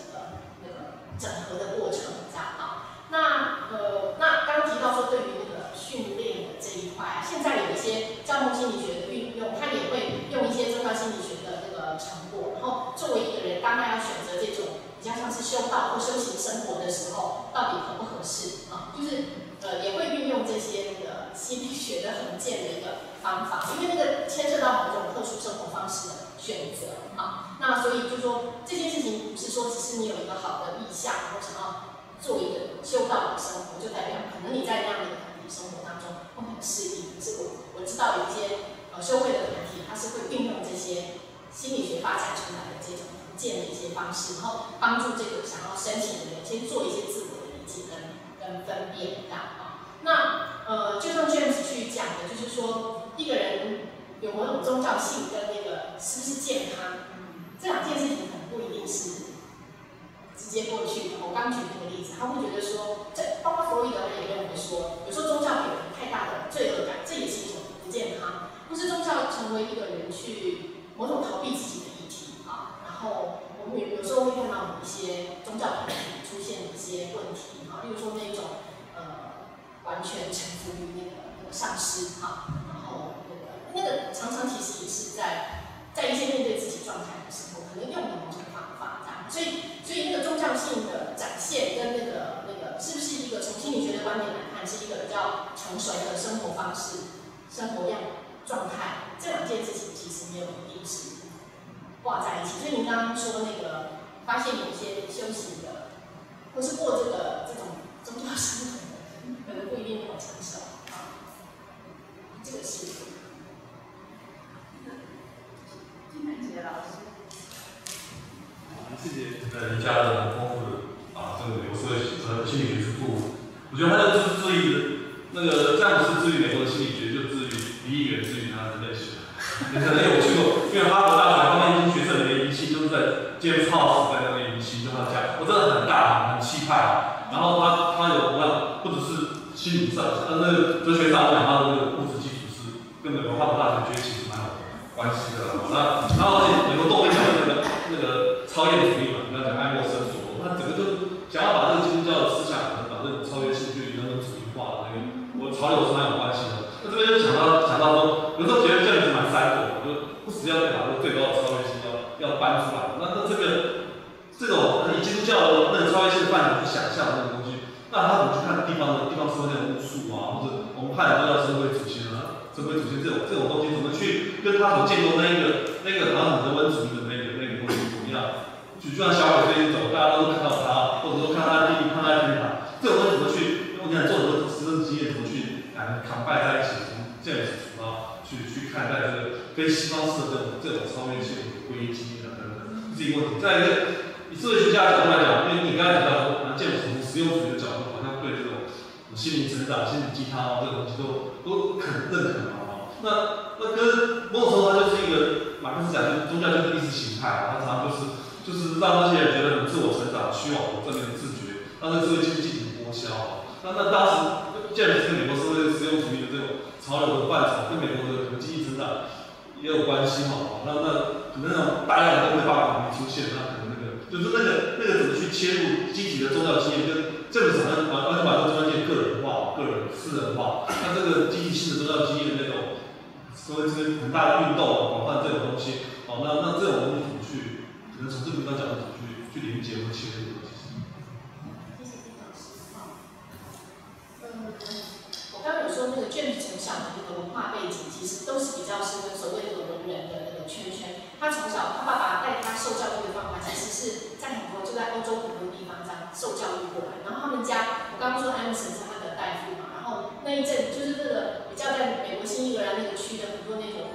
那个整合的过程，这样啊。那呃，那刚提到说对于那个训练的这一块，现在有一些教梦心理学的运用，他也会用一些宗教心理学的那个成果，然后作为一个人，当他要选择这种比较像是修道或修行生活的时候，到底合不合适啊？就是呃，也会运用这些那个心理学的横建的一个方法，因为那个牵涉到某种特殊生活方式的。选择啊那所以就说这件事情不是说只是你有一个好的意向然后想要做一个修道的生活就代表可能你在那样的团体生活当中不很适应于是我我知道有一些呃社会的团体它是会运用这些心理学发展出来的这种建的一些方式然后帮助这个想要申请的人先做一些自我的理解跟跟分辨啊。那呃就像卷子去讲的就是说一个人有某种宗教性跟那个是不是健康，这两件事情很不一定是直接过去的。我刚举这个例子，他会觉得说，这包括弗洛伊德也跟我们说，有时候宗教给人太大的罪恶感，这也是一种不健康，或是宗教成为一个人去某种逃避自己的议题啊。然后我们有有时候会看到一些宗教团体出现一些问题啊，例如说那种呃完全臣服于那个那个上师啊。那个常常其实也是在在一些面对自己状态的时候，可能用的某种方法这样，所以所以那个宗教性的展现跟那个那个是不是一个从心理学的观点来看，是一个比较成熟的生活方式、生活样状态，这两件事情其实没有一定是挂在一起。所以你刚刚说那个发现有一些修行的，或是过这个这种宗教生活的人，可能不一定那么成熟啊。这个是金美杰老师，谢谢呃瑜伽的很丰富的啊这个有时候呃心理学之父，我觉得他的治治愈的那个詹姆斯治愈美国的心理学，就治愈离异远治愈他人类学。你可能有去过，因为哈佛大学他们已经学生的仪器就是在 James House 在那个仪器，就他讲，我真的很大胆很气派。然后他他有那不只是心理上，他那个哲学上讲他的那个物质基础是跟美国哈佛大学崛起关系的。那然后而且美国动力讲那个那个超验主义嘛，你要讲爱默生所，他整个就想要把这个基督教的思想，把这种超越性去那种主义化了那个，我潮流是蛮有关系的。那这边就讲到讲到说，有时候觉得这样子蛮三果，就不时要把这个最高的超越性要要搬出来。那那这个这种以基督教的那种超越性的范畴去想象那种东西，那他怎么去看地方的地方社会那种巫术啊，或者我们派来都叫神鬼祖先啊，神鬼祖先这种这种东西跟他所见过那一个那个好像人文主义的那个那个东西不一样？就就像小鬼最近走，大家都看到他，或者说看他弟弟，看他的天堂，这种东西怎么去？用你看做很多实证经验，怎么去来扛拜在一起，从这样子出发去去看待这个跟西方式的这种这种超越性的归因经验等等，这个问题。再一个，以社会学家的角度来讲，因为你刚才提到说，那建筑从实用主义的角度，好像对这种心灵成长、心灵鸡汤啊这个东西都都肯认可嘛，那那跟某种程度，它就是一个马克思讲，就是宗教就是意识形态啊，它常常就是就是让那些人觉得很自我成长、需要有正面的自觉，让这个社会进进行剥削。那那当时建筑是美国社会实用主义的这种潮流的范畴，跟美国的可能经济成长也有关系嘛。那那可能那种大量的社会化没出现，那可能那个就是那个那个怎么去切入积极的宗教经验，跟政府场完完全把这个宗教经验个人化、个人私人化，那这个积极性的宗教经验的那种这个很大的运动、广泛这种东西，哦，那那这种东西怎么去，可能从这个地方角度怎么去去连接和切入？谢谢丁老师。好，嗯，我刚刚有说那个卷子成长的那个文化背景，其实都是比较是所谓这个文人的那个圈圈。他从小他爸爸带他受教育的方法，其实是在很多就在欧洲很多地方这样受教育过来。然后他们家，我刚刚说安森是他的代父嘛，然后那一阵就是这个比较在美国新英格兰那个区的很多那种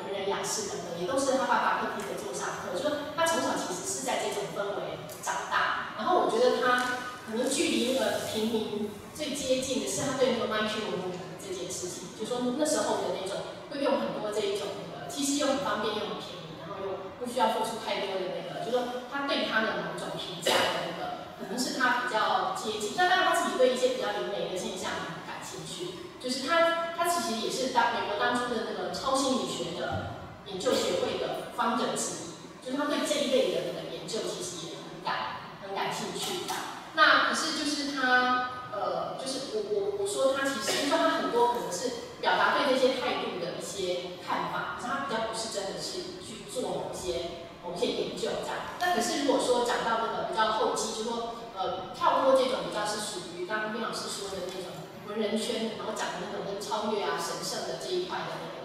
文人雅士等等，也都是他爸爸特地的做上课，就是他从小其实是在这种氛围长大。然后我觉得他可能距离那个平民最接近的是他对那个 micro movement 这件事情，就说那时候的那种会用很多这一种那个，其实又很方便又很便宜，然后又不需要付出太多的那个，就说他对他的某种评价的那个，可能是他比较接近。那当然他自己对一些比较灵媒的现象很感兴趣，就是他他其实也是当美国当初的那个超心理学的研究学会的方针之一，就是他对这一类人的研究其实也很感很感兴趣的。那可是就是他，呃，就是我我我说他其实，因为他很多可能是表达对这些态度的一些看法，可是他比较不是真的是去做某些某些研究这样。那可是如果说讲到那个比较后期，就说呃跳脱这种比较是属于刚刚丁老师说的那种文人圈，然后讲的那种跟超越啊神圣的这一块的那个，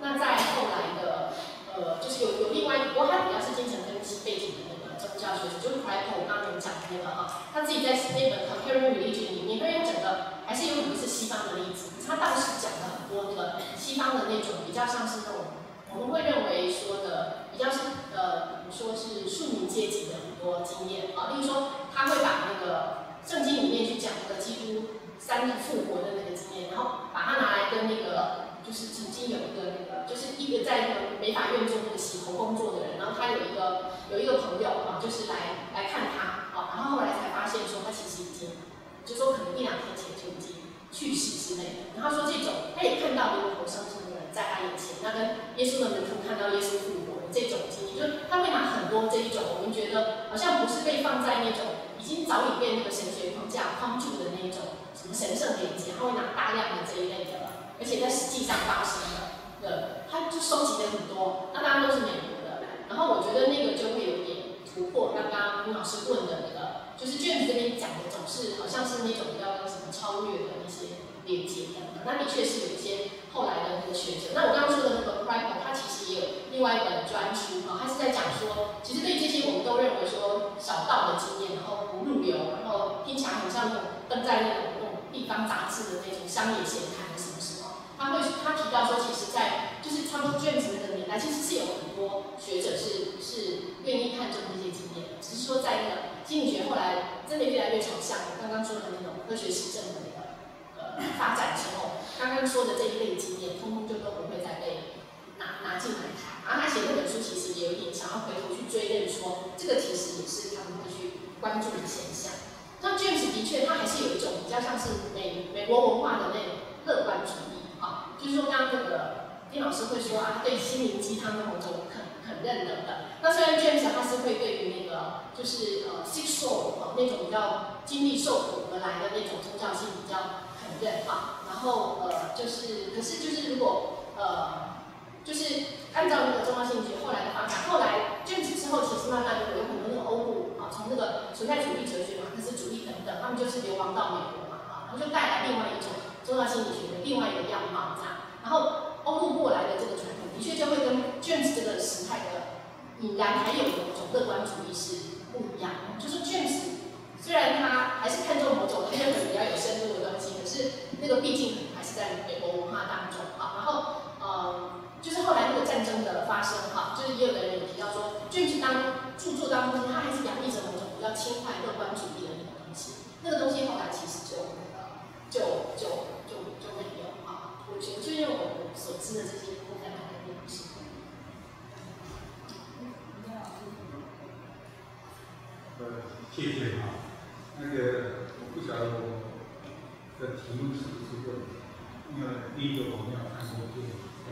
那在后来的呃就是有有另外，不过他比较是精神分析背景的那个宗教学者，就是 p r i p o 刚刚有讲那个哈。他自己在那本《Comparing Religion》里面，因为整个还是有很多是西方的例子，他当时讲了很多那个西方的那种比较像是那种我们会认为说的比较是呃，比如说是庶民阶级的很多经验啊，例如说他会把那个圣经里面去讲那个基督三日复活的那个经验，然后把它拿来跟那个就是曾经有一个就是一个在那个美法院做那个洗头工作的人，然后他有一个有一个朋友啊，就是来来看他啊。然后后来才发现说，他其实已经，就说可能一两天前就已经去世之类的。然后说这种，他也看到一个活生生的人在他眼前，那跟耶稣的门徒看到耶稣复活这种经历，就是他会拿很多这一种我们觉得好像不是被放在那种已经早已被那个神学框架框住的那一种什么神圣连接，他会拿大量的这一类的，而且在实际上发生的的，他就收集了很多，那大家都是美国的，然后我觉得那个就会有点突破刚刚吴老师问的那个，就是卷子这边讲的总是好像是那种比较什么超越的一些连接等等，那的确是有一些后来的那个学者，那我刚刚说的那个 p r i p e 他其实也有另外一本专书哈，他是在讲说，其实对这些我们都认为说小道的经验，然后不入流，然后听起来很像那种登在那种那种地方杂志的那种商业闲谈什么什么，他会他提到说，其实在就是差不多 James 那个年代，其实是有很多学者是是愿意看重这些经验的，只是说在那个心理学后来真的越来越朝向刚刚说的那种科学实证的那个呃发展之后，刚刚说的这一类经验，通通就都不会再被拿拿进来谈。然后他写那本书其实也有点想要回头去追认说，这个其实也是他们会去关注的现象。那 James 的确他还是有一种比较像是美美国文化的那种乐观主义就是说刚刚那个丁老师会说啊，对心灵鸡汤的某种肯肯认等等。那虽然 James 他是会对于那个就是呃 sick soul 啊那种比较经历受苦而来的那种宗教性比较肯认哈，然后呃就是可是就是如果呃就是按照那个宗教心理学后来的发展，后来 James 之后其实慢慢的有很多那个欧陆啊，从那个存在主义哲学、马克思主义等等，他们就是流亡到美国嘛啊，然后就带来另外一种重要心理学的另外一个样貌这样，然后欧陆过来的这个传统的确就会跟 James 这个时代的已然还有某种乐观主义是不一样，就是 James 虽然他还是看重某种他认为比较有深度的东西，可是那个毕竟还是在美国文化当中啊，然后呃。就是后来那个战争的发生，哈，就是也有的人有提到说，James 当著作当中，他还是洋溢着某种比较轻快乐观主义的那种东西。那个东西后来其实就就就就没有啊。我觉得就用我所知的这些部分来的东西。呃，谢谢啊。那个我不晓得我的题目是不是问，因为第一个我没有看过这个呃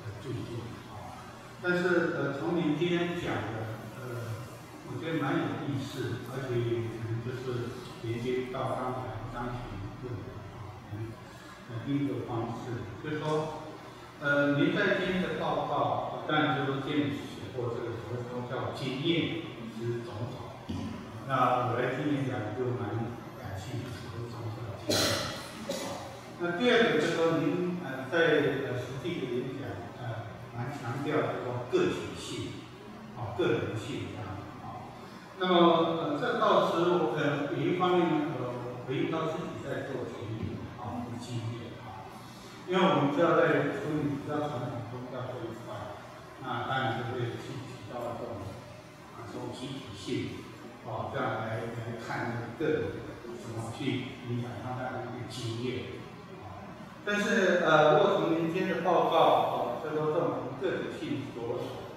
的著作啊，但是呃从您今天讲的呃，我觉得蛮有意思，而且可能就是连接到刚才张群问的第一个方式，就是说呃您在今天的报告，当然就是说建议写过这个什么宗教经验之种种。那我来听你讲，就蛮感兴趣，和从小听。那第二个就是说，您呃在呃实际的演讲呃蛮强调这种个体性，啊个人性这样啊。那么呃这到时我呃有一方面呢呃回应到自己在做，因为我们知道在处理比较传统中要这一块，那当然就会去提到这种啊从集体性。啊，这样来来看那个人怎么去影响他的一个经验，啊，但是呃，如果从民间的报告，哦，就说这种个体性着手，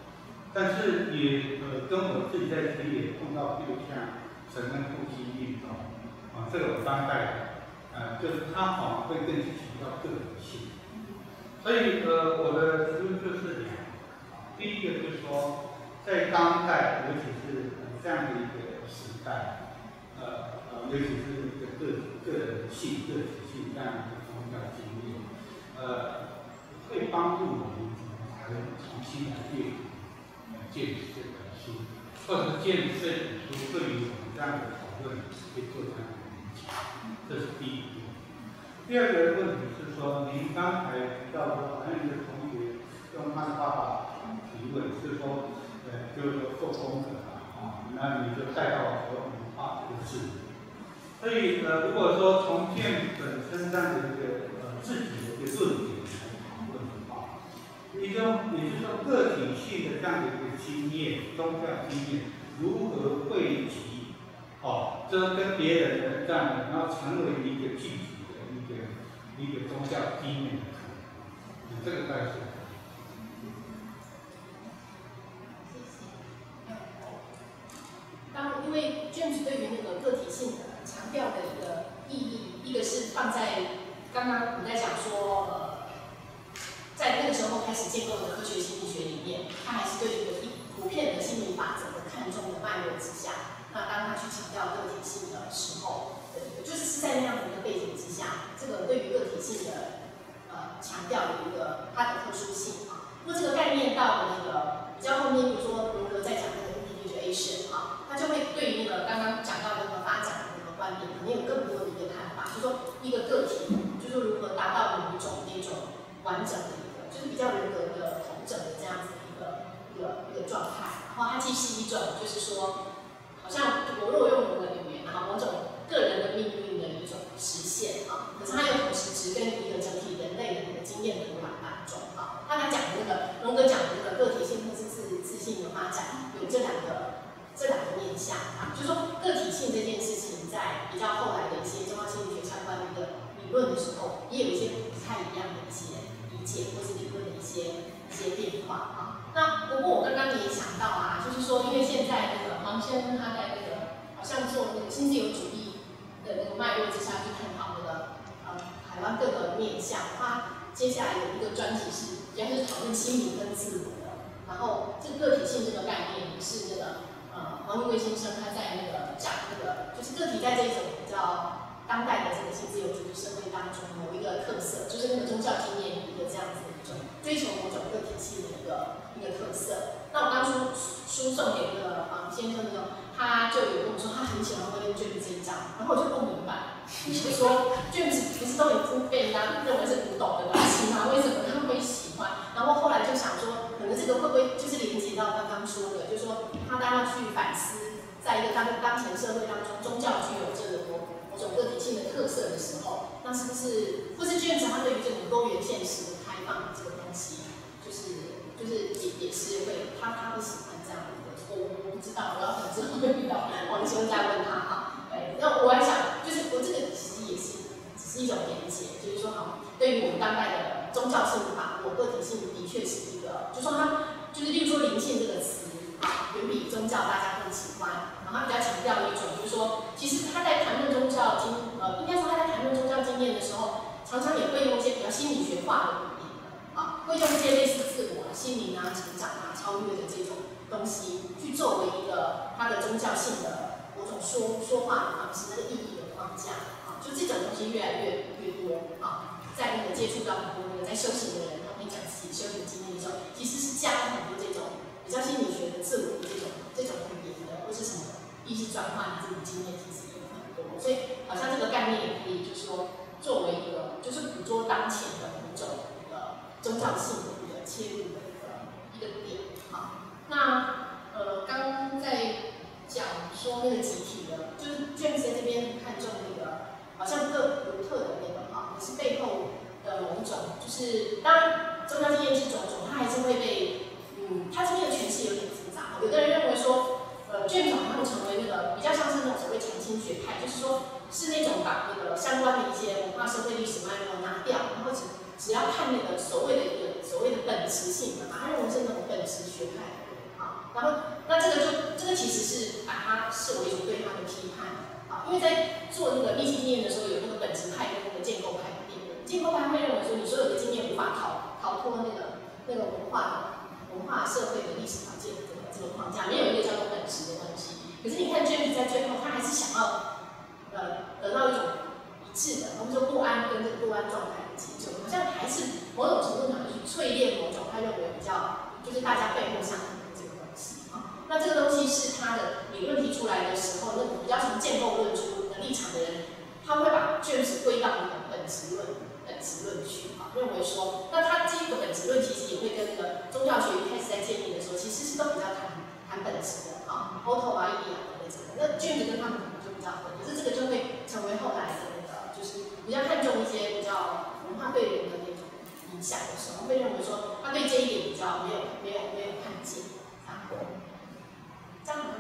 但是也呃跟我自己在田野碰到，比如像承认复兴运动，啊，这种当代，呃，就是他好像会更提到个人性，所以呃，我的思路就是两个，第一个就是说，在当代，尤其是这样的一个。时代，呃呃，尤其是一个个个人性、个体性这样的宗教经历，呃，会帮助我们才能重新来阅读《见识》这本书，或者《见识》这本书对于我们这样的讨论可以做这样的这是第一个。第二个问题是说，您刚才提到说，还有一个同学跟他的爸爸提问，是说，呃，就是说做功课。那你就带到了和文化这个字，所以呃，如果说从剑本身这样的一个呃自己的一个论点来讨论的话，你就也就是说个体性的这样的一个经验，宗教经验如何汇集，哦，就是跟别人的这样，然后成为一个具体的一个一个宗教地面的图，以这个概述。当因为卷子对于那个个体性的强调的一个意义，一个是放在刚刚你在讲说，呃，在那个时候开始建构的科学心理学里面，它还是对一个普遍的心理法则的看重的脉络之下，那当他去强调个体性的时候，就是是在那样的一个背景之下，这个对于个体性的呃强调的一个它的特殊性啊。那这个概念到了那个比较后面，比如说荣格在讲那个 individuation 啊，他就会对于那个刚刚讲到的那个发展的那个观点，可能有更多的一个看法，就是、说一个个体，就是如何达到某一种那种完整的一个，就是比较人格的同整的这样子的一个一个一个状态。然后它既是一种，就是说。好像我若用某个语言，然后某种个人的命运的一种实现啊，可是它又同时植根于一个整体人类的那个经验的土壤当中啊。他来讲的那个荣格讲的那个个体性或是自自信的发展，有这两个这两个面向啊，就是说个体性这件事情，在比较后来的一些中央心理学相关的一个理论的时候，也有一些不太一样的一些理解或是理论的一些一些变化啊。那不过我刚刚也想到啊，就是说，因为现在那个黄先生他在那个那个新自由主义的那个脉络之下去探讨那个呃台湾各个面向，他接下来有一个专题是，主要是讨论心灵跟自我的。然后这个个体性这个概念也是那个呃黄玉贵先生他在那个讲那个，就是个体在这种比较当代的这个新自由主义社会当中某一个特色，就是那个宗教经验一个这样子的追求某种个体性的一个。一个特色。那我当初输送给那个黄先生的时候，他就有跟我说，他很喜欢威廉·卷子这一张，然后我就不明白，就说卷子不是都已经被人家认为是古董的东西吗？为什么他们会喜欢？然后后来就想说，可能这个会不会就是连接到刚刚说的，就是说他当要去反思，在一个当当前社会当中，宗教具有这个某某种个体性的特色的时候，那是不是或是卷子他对于这种多元现实这个东西？就是就是也也是会，他他会喜欢这样子的，我我不知道，我要等之后会遇到王先再问他哈。对，那我还想，就是我这个其实也是只是一种连接，就是说哈，对于我们当代的宗教性的把握，个体性的确是一个，就说他就是例如说灵性这个词啊，远比宗教大家更喜欢，然后他比较强调一种，就是说其实他在谈论宗教经，呃，应该说他在谈论宗教经验的时候，常常也会用一些比较心理学化的。会用一些类似自我、心灵啊、成长啊、超越的这种东西，去作为一个它的宗教性的某种说说话的方式，那个意义的框架啊，就这种东西越来越越多啊，在那个接触到很多那个在修行的人，他们讲自己修行经验的时候，其实是加了很多这种比较心理学的自我的这种这种语言的，或是什么意识转换的这种经验，其实有很多，所以好像这个概念也可以，就是说作为一个就是捕捉当前的某种。宗教性的一个切入的一个一个点，好，那呃，刚在讲说那个集体的，就是 James 这边看重那个，好像个独特的那个哈，也是背后的某种，就是当宗教经验是种种，它还是会被，嗯，它这边的诠释有点复杂，有的人认为说，呃，James 好像成为那个比较像是那种所谓澄清学派，就是说是那种把那个相关的一些文化社会历史脉络拿掉，然后只只要看那个所谓的一个所谓的本质性的，把它认为是那种本质学派，啊，然后那这个就这个其实是把它视为一种对它的批判，啊，因为在做那个密集经验的时候，有那个本质派跟那个建构派的辩论，建构派会认为说你所有的经验无法逃逃脱那个那个文化文化社会的历史条件的这个这个框架，没有一个叫做本质的东西。可是你看 James 在最后，他还是想要呃得到一种一致的，我们说不安跟这个不安状态。好像还是某种程度上去淬炼某种他认为比较就是大家背后相同的这个东西啊。那这个东西是他的理论提出来的时候，那比较从建构论出的立场的人，他会把卷子归到那个本质论本质论去啊，认为说，那他这个本质论其实也会跟那个宗教学一开始在建立的时候，其实是都比较谈谈本质的啊，auto 啊、意啊的这个，那卷子跟他们可能就比较合，可是这个就会成为后来的那个，就是比较看重一些比较。文化对人的那种影响有时候，会认为说他对这一点比较没有没有没有看见，啊。这样好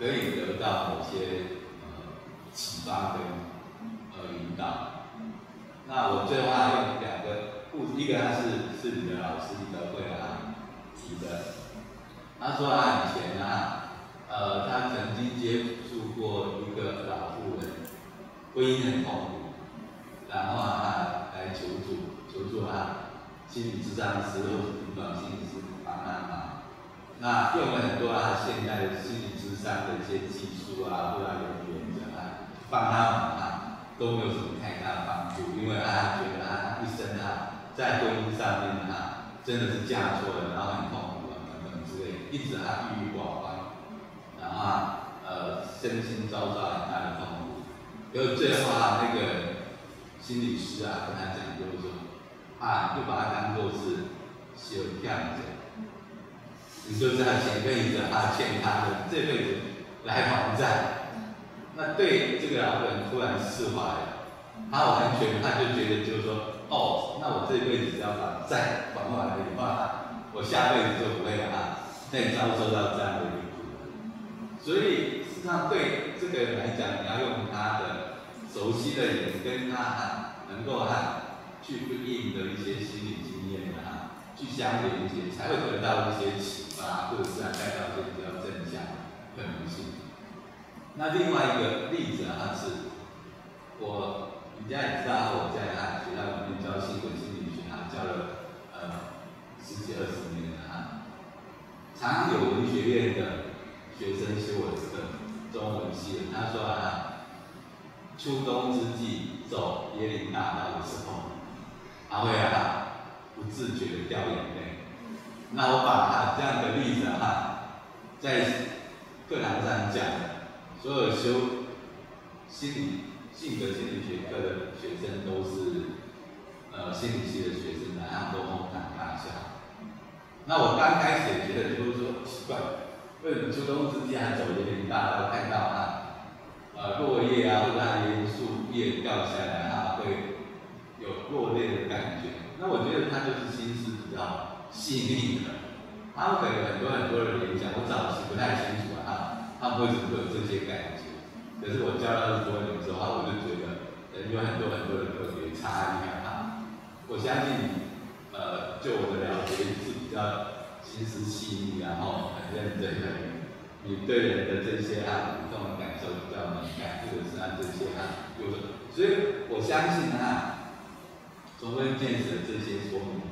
可以得到某些呃启发跟呃引导。那我最后还有两个故事，一个他是是你的老师李德贵啊提的，他说他以前啊，呃，他曾经接触过一个老妇人，婚姻很痛苦，然后啊来求助求助他、啊，心理智障师或者临床心理是帮他忙，那用了很多他、啊、现在的心理。上的一些技术啊，对他有影响啊帮他忙啊，都没有什么太大的帮助，因为他觉得他一生啊，在婚姻上面啊，真的是嫁错了，然后很痛苦啊，等等之类，一直他郁郁寡欢，然后啊，呃，身心糟糟，很大的痛苦。然后最后啊，那个心理师啊，跟他讲就是说，啊，就把他当做是小骗子。你就这样前辈子他欠他的这辈子来还债，那对这个老人突然释怀了，他完全他就觉得就是说，哦，那我这辈子只要把债还完了的话，我下辈子就不会了啊，你遭受到这样的一苦。所以实际上对这个人来讲，你要用他的熟悉的人跟他哈能够哈去对应的一些心理经验啊，去相连接，才会得到一些启。把故自啊带到这个叫真向很荣幸那另外一个例子啊是我你家也知道我在啊学校里面教新闻心理学啊教了呃十几二十年了啊常有文学院的学生修我的这个中文系的他说啊初冬之际走椰林大道的时候他会啊不自觉的掉眼泪那我把这样的例子哈，在课堂上讲，所有修心理性格心理学课的学生都是呃心理系的学生，然后都哄堂大笑。那我刚开始也觉得就是说奇怪，为什么秋冬之际还走椰林大道，看到啊呃落叶啊或者树叶掉下来啊，会有落泪的感觉。那我觉得他就是心思比较细腻的。他们可能很多很多人演讲，我早期不太清楚啊，他们为什么会有这些感觉？可是我教了多年之后，我就觉得人有很多很多的个别差异啊。我相信，呃，就我的了解是比较心思细腻，然后很认真的，你对人的这些啊普通的感受比较敏感，或者是啊这些啊，有的，所以我相信啊，充分见识的这些说明，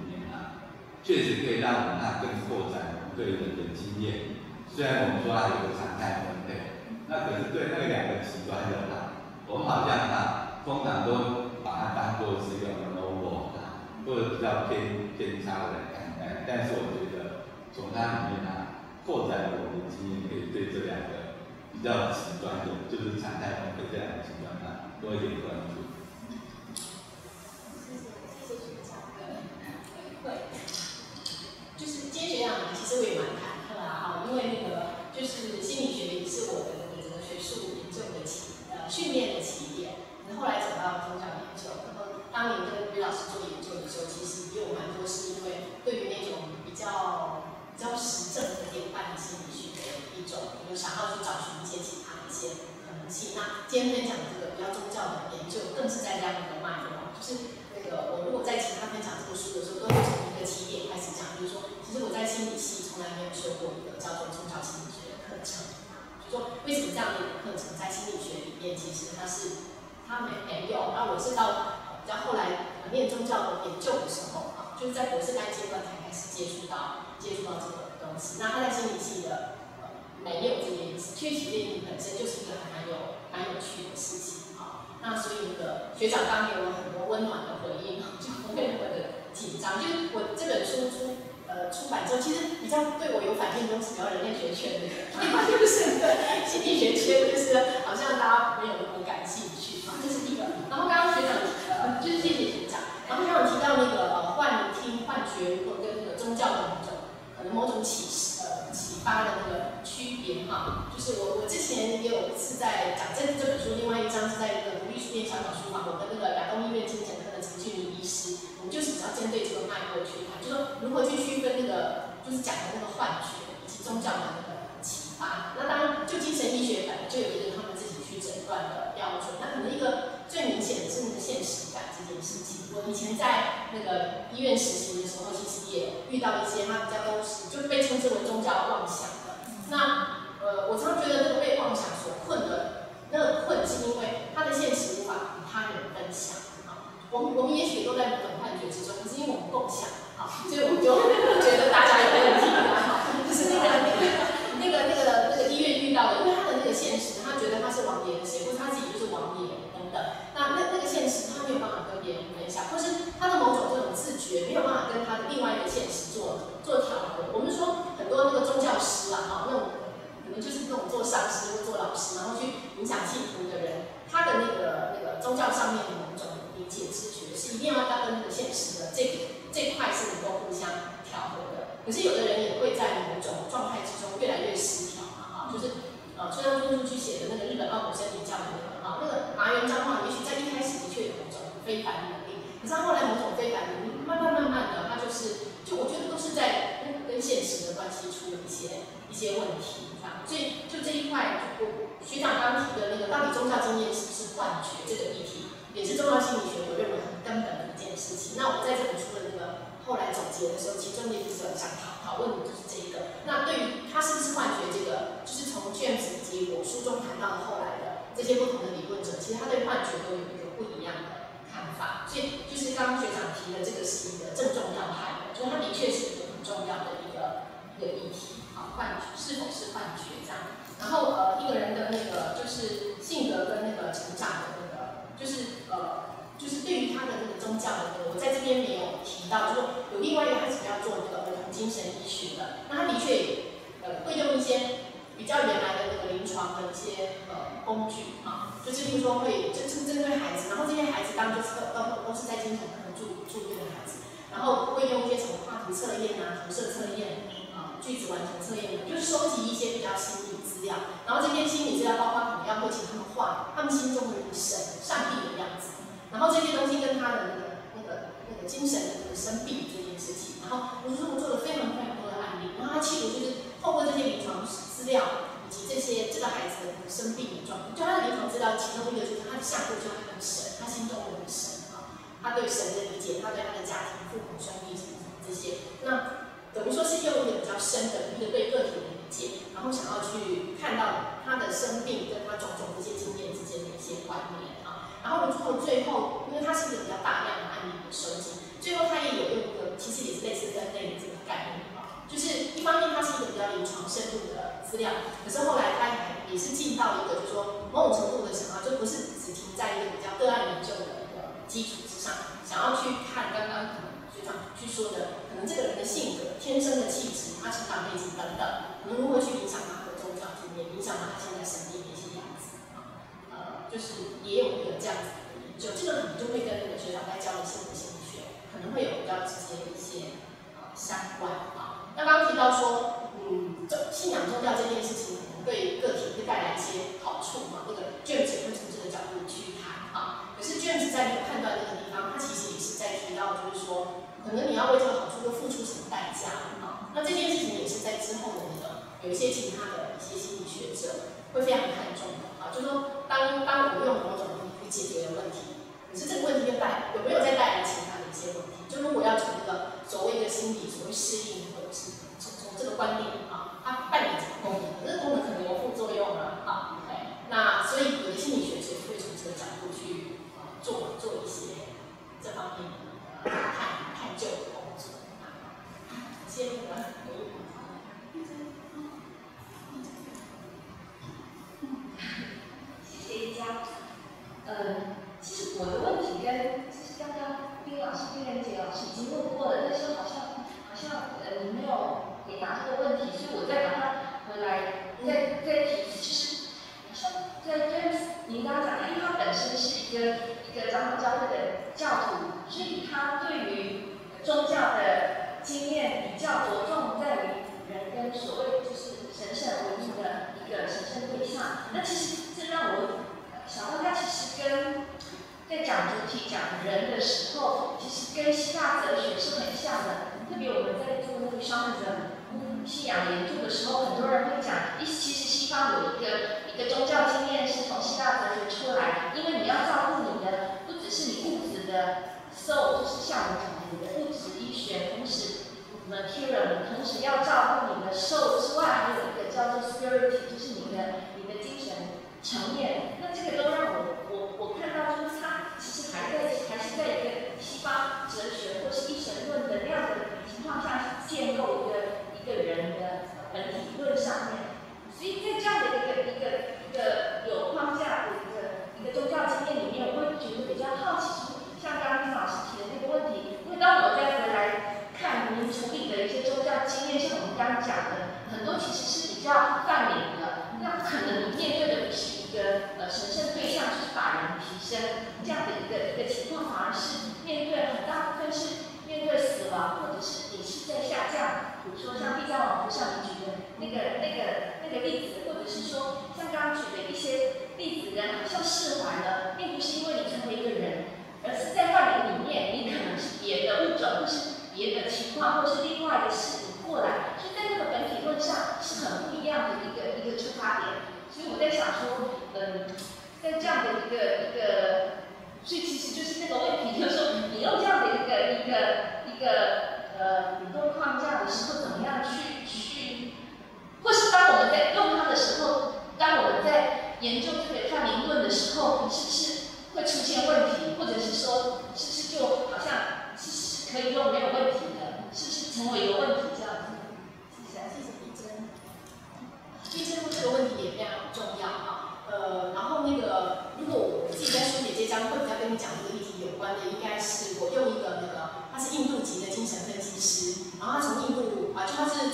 确实可以让我们啊更扩展对人的经验。虽然我们说它有个常态分配，那可是对那两个极端的啊，我们好像啊通常都把它当做是一个 normal 啊，或者比较偏偏差的来看待。但是我觉得从它里面啊，扩展我们的经验，可以对这两个比较极端的，就是常态分配这两个极端啊，多一点关注。谢谢谢谢学长的回馈。就是今天学长，其实我也蛮忐忑啊，哈，因为那个就是心理学也是我的那个整个学术研究的起呃训练的起点。然后后来走到宗教研究，然后当年跟吕老师做研究的时候，其实也有蛮多是因为对于那种比较比较实证的典范的心理学的一种，我们想要去找寻一些其他的一些可能性。那今天分享的这个比较宗教的研究，更是在这样一个脉络，就是那个我如果在其他分享这个书的时候，都会从一个起点开始讲，就是说，其实我在心理系从来没有修过一个叫做宗教心理学的课程。就说为什么这样的一个课程在心理学里面，其实它是它没没有。那我是到呃比较后来念宗教的研究的时候啊，就是在博士班阶段才开始接触到接触到这个东西。那他在心理系的呃没有这件事，确实这件本身就是一个还蛮有蛮有趣的事情啊。那所以那个学长刚给我很多温暖的回应，就不会那么的紧张。就我这本书出呃出版之后，其实比较对我有反应都是比较人类学圈的，就是心理学圈，就是好像大家没有那么感兴趣啊，这是第一个。然后刚刚学长就是谢谢学长，然后学长提到那个呃幻听、幻觉，如果跟那个宗教的某种可能某种启示呃启发的那个区别哈，就是我我之前也有一次在讲这这本书，另外一张是在那个独立书店小小书房，我跟那个亚东医院精神科的陈俊明医师，就是只要针对这个脉络去看，就说如何去区分那个就是讲的那个幻觉以及宗教的那个启发。那当然，就精神医学本来就有一个他们自己去诊断的标准，那可能一个最明显的是那个现实感这件事情。我以前在那个医院实习的时候，其实也遇到一些他比较都是就被称之为宗教妄想的。那呃，我常常觉得那个被妄想所困的那个困，是因为他的现实无法与他人分享。我们我们也许都在某种幻觉之中，可是因为我们共享啊，所以我就觉得大家有问题啊。就是那个那个那个那个那个医院遇到的，因为他的那个现实，他觉得他是王爷的媳妇他自己就是王爷等等。那那那个现实他没有办法跟别人分享，或是他的某种这种自觉没有办法跟他的另外一个现实做做调和。我们说很多那个宗教师啊，啊那种。可能就是那种做上师或做老师，然后去影响信徒的人，他的那个那个宗教上面的某种解知觉，是一定要要跟那个现实的这这块是能够互相调和的。可是有的人也会在某种状态之中越来越失调嘛，哈，就是呃村上春树去写的那个日本奥古森比教的那个啊，那个麻原彰晃，也许在一开始的确有某种非凡能力，可是他后来某种非凡能力，慢慢慢慢的，他就是就我觉得都是在跟跟现实的关系出了一些一些问题。所以就这一块，我学长刚提的那个，到底宗教经验是不是幻觉这个议题，也是重要心理学我认为很根本的一件事情。那我在这本书的那个后来总结的时候，其中也是想讨讨论的就是这一个。那对于他是不是幻觉这个，就是从卷子以及我书中谈到的后来的这些不同的理论者，其实他对幻觉都有一个不一样的看法。所以就是刚刚学长提的这个是一个正重要害的，就是他的确是一个很重要的一个一个议题。好，幻觉是否是幻觉这样？然后呃，一个人的那个就是性格跟那个成长的。就是呃，就是对于他的那个宗教的，我在这边没有提到，就说有另外一个孩子要做那个儿童精神医学的，那他的确呃会用一些比较原来的那个临床的一些呃工具啊，就是比如说会针针针对孩子，然后这些孩子当然就是都都都是在精神科住住院的孩子，然后会用一些什么话题测验啊、辐射测验啊、句子完成测验，就是收集一些比较新颖。资料，然后这些心理资料包括可能要会请他们画他们心中的那个神、上帝的样子，然后这些东西跟他的那个、那个、那个精神的那个生病这件事情，然后我说我做了非常非常多的案例，然后他企图就是透过这些临床资料以及这些这个孩子的生病的状况，就他的临床资料其中一个就是他的下跪就是他的神，他心中的那个神啊，他对神的理解，他对他的家庭、父母、兄弟什么这些，那等于说是用一个比较深的一个对个体的。然后想要去看到他的生命跟他种种这些经验之间的一些关联啊。然后我做到最后因为它是一个比较大量的案例的收集最后他也有用一个其实也是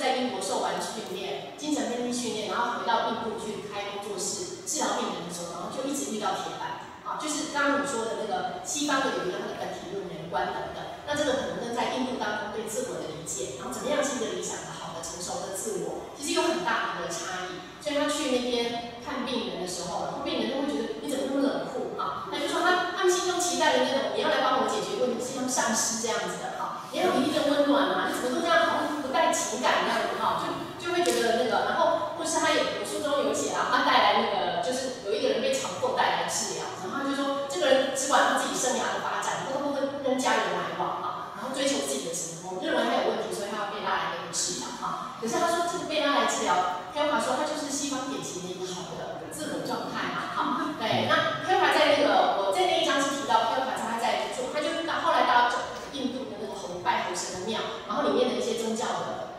在英国受完训练，精神分析训练，然后回到印度去开工作室治疗病人的时候，然后就一直遇到铁板。啊，就是刚刚你说的那个西方的有一个它的本体论、人观等等，那这个可能跟在印度当中对自我的理解，然后怎么样是一个理想的、好的、成熟的自我，其实有很大的一个差异。所以他去那边看病人的时候，然后病人都会觉得你怎么那么冷酷啊？他就说他他们心中期待的那种你要来帮我解决问题，是像上司这样子的哈，你要有一定的温暖啊，你怎么都这样好带情感那样子哈，就就会觉得那个，然后或是他有我书中有写啊，他带来那个就是有一个人被强迫带来治疗。然后就说这个人只管他自己生涯的发展，都不跟跟家人来往啊，然后追求自己的成功，认为他有问题，所以他要被拉来给你治疗哈。可是他说这个被拉来治疗，黑华说他就是西方典型的一个好的自我状态嘛，哈。对，那黑华在那个我在那一章是提到黑华他在做，他就到后来到印度的那个红拜猴神的庙，然后里面的一些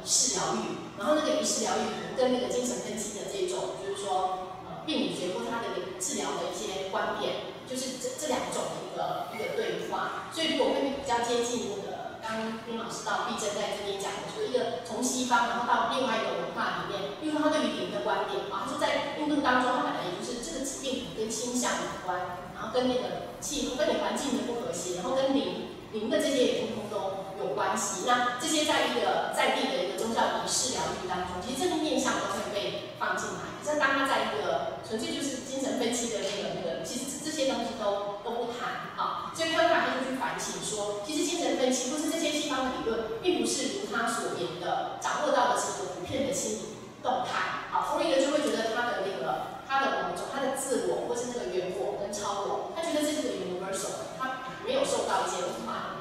仪式疗愈，然后那个仪式疗愈可能跟那个精神分析的这种，就是说呃病理学或它的一个治疗的一些观点。就是这这两种的一个一个对话，所以如果会比较接近那个刚丁老师到毕真在这边讲的，就是一个从西方然后到另外一个文化里面，因为他对于灵的观点啊，他说在印度当中，他本来也就是这个疾病跟倾向有关，然后跟那个气候跟你环境的不和谐，然后跟灵灵的这些也通通都有关系。那这些在一个在地的一个宗教仪式疗愈当中，其实这个面向都会被放进来。可是当他在一个纯粹就是精神分析的那个那个，其实。这些东西都都不谈啊，所以康卡他就去反省说，其实精神分析或是这些西方理论，并不是如他所言的掌握到的是一个普遍的心理动态。好，弗洛伊德就会觉得他的那个他的某种他的自我或是那个原我跟超我，他觉得这是个 universal，他没有受到一些文化的。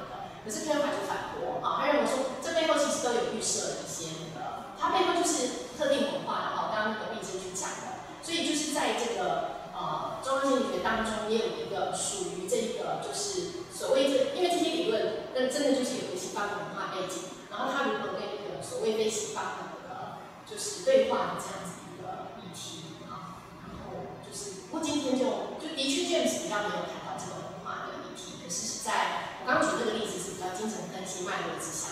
可是康卡就反驳啊，他认为说这背后其实都有预设的一些那个，它背后就是特定文化然后，刚刚那个毕真去讲的，所以就是在这个。呃，中央心理学当中也有一个属于这个，就是所谓这，因为这些理论，那真的就是有一些西方文化背景，然后它如何跟一个所谓非西方的那个，就是对话的这样子一个议题啊，然后就是，不过今天就就的确 James 比较没有谈到这个文化的议题，可是是在刚举这个例子是比较精神分析脉络之下。